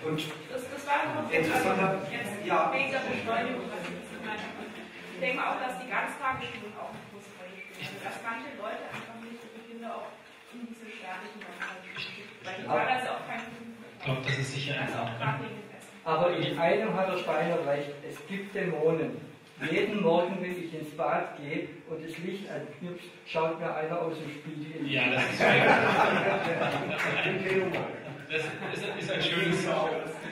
[SPEAKER 13] Und das, das war noch
[SPEAKER 2] interessanter,
[SPEAKER 13] jetzt ja. wegen der Beschleunigung, was ich gemeint habe. Ich denke auch, dass die Ganztagesschulen auch eine große Rolle spielen. Also dass manche Leute einfach nicht ihre Kinder auch in diese staatlichen Ganztagesschulen schicken. Weil die teilweise auch keinen
[SPEAKER 3] ich glaube, das ist sicher
[SPEAKER 13] also auch
[SPEAKER 7] Aber in einem hat der Steiner recht, es gibt Dämonen. Jeden Morgen, wenn ich ins Bad gehe und das Licht anknüpft, schaut mir einer aus dem Spiegel in die
[SPEAKER 3] Ja, das ist, das ist, ist ein schönes,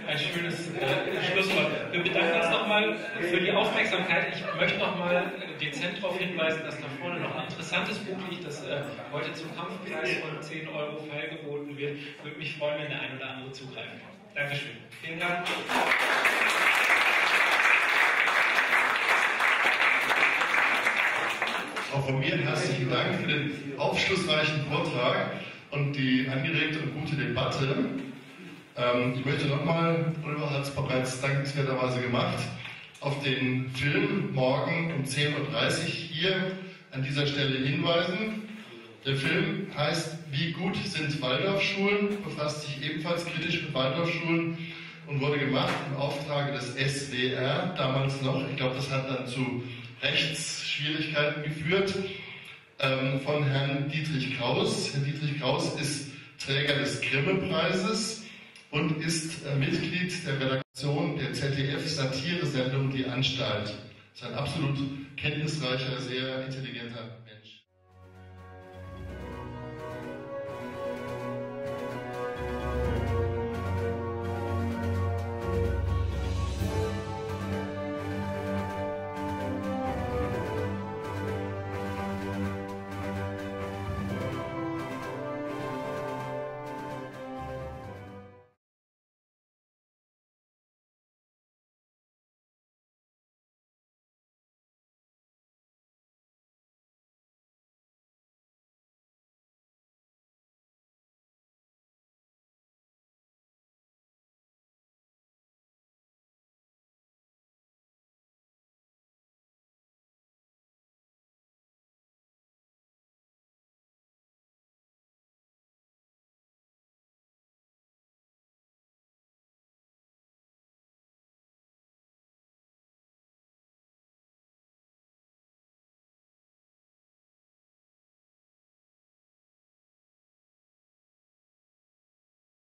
[SPEAKER 3] ein schönes äh, Schlusswort. Wir bedanken uns nochmal für die Aufmerksamkeit. Ich möchte nochmal dezent darauf hinweisen, dass da vorne noch ein interessantes Buch liegt, das äh, heute zum Kampfpreis von 10 Euro feilgeboten wird. Würde mich freuen, wenn der ein oder andere zugreifen kann. Dankeschön.
[SPEAKER 2] Vielen Dank.
[SPEAKER 1] Auch von mir herzlichen Dank für den aufschlussreichen Vortrag und die angeregte und gute Debatte. Ähm, ich möchte nochmal, Oliver hat es bereits dankenswerterweise gemacht, auf den Film morgen um 10.30 Uhr hier an dieser Stelle hinweisen. Der Film heißt Wie gut sind Waldorfschulen, befasst sich ebenfalls kritisch mit Waldorfschulen und wurde gemacht im Auftrage des SWR, damals noch. Ich glaube, das hat dann zu Rechtsschwierigkeiten geführt, ähm, von Herrn Dietrich Kraus. Herr Dietrich Kraus ist Träger des Grimme-Preises und ist äh, Mitglied der Redaktion der ZDF-Satiresendung Die Anstalt. Ist ein absolut kenntnisreicher, sehr intelligenter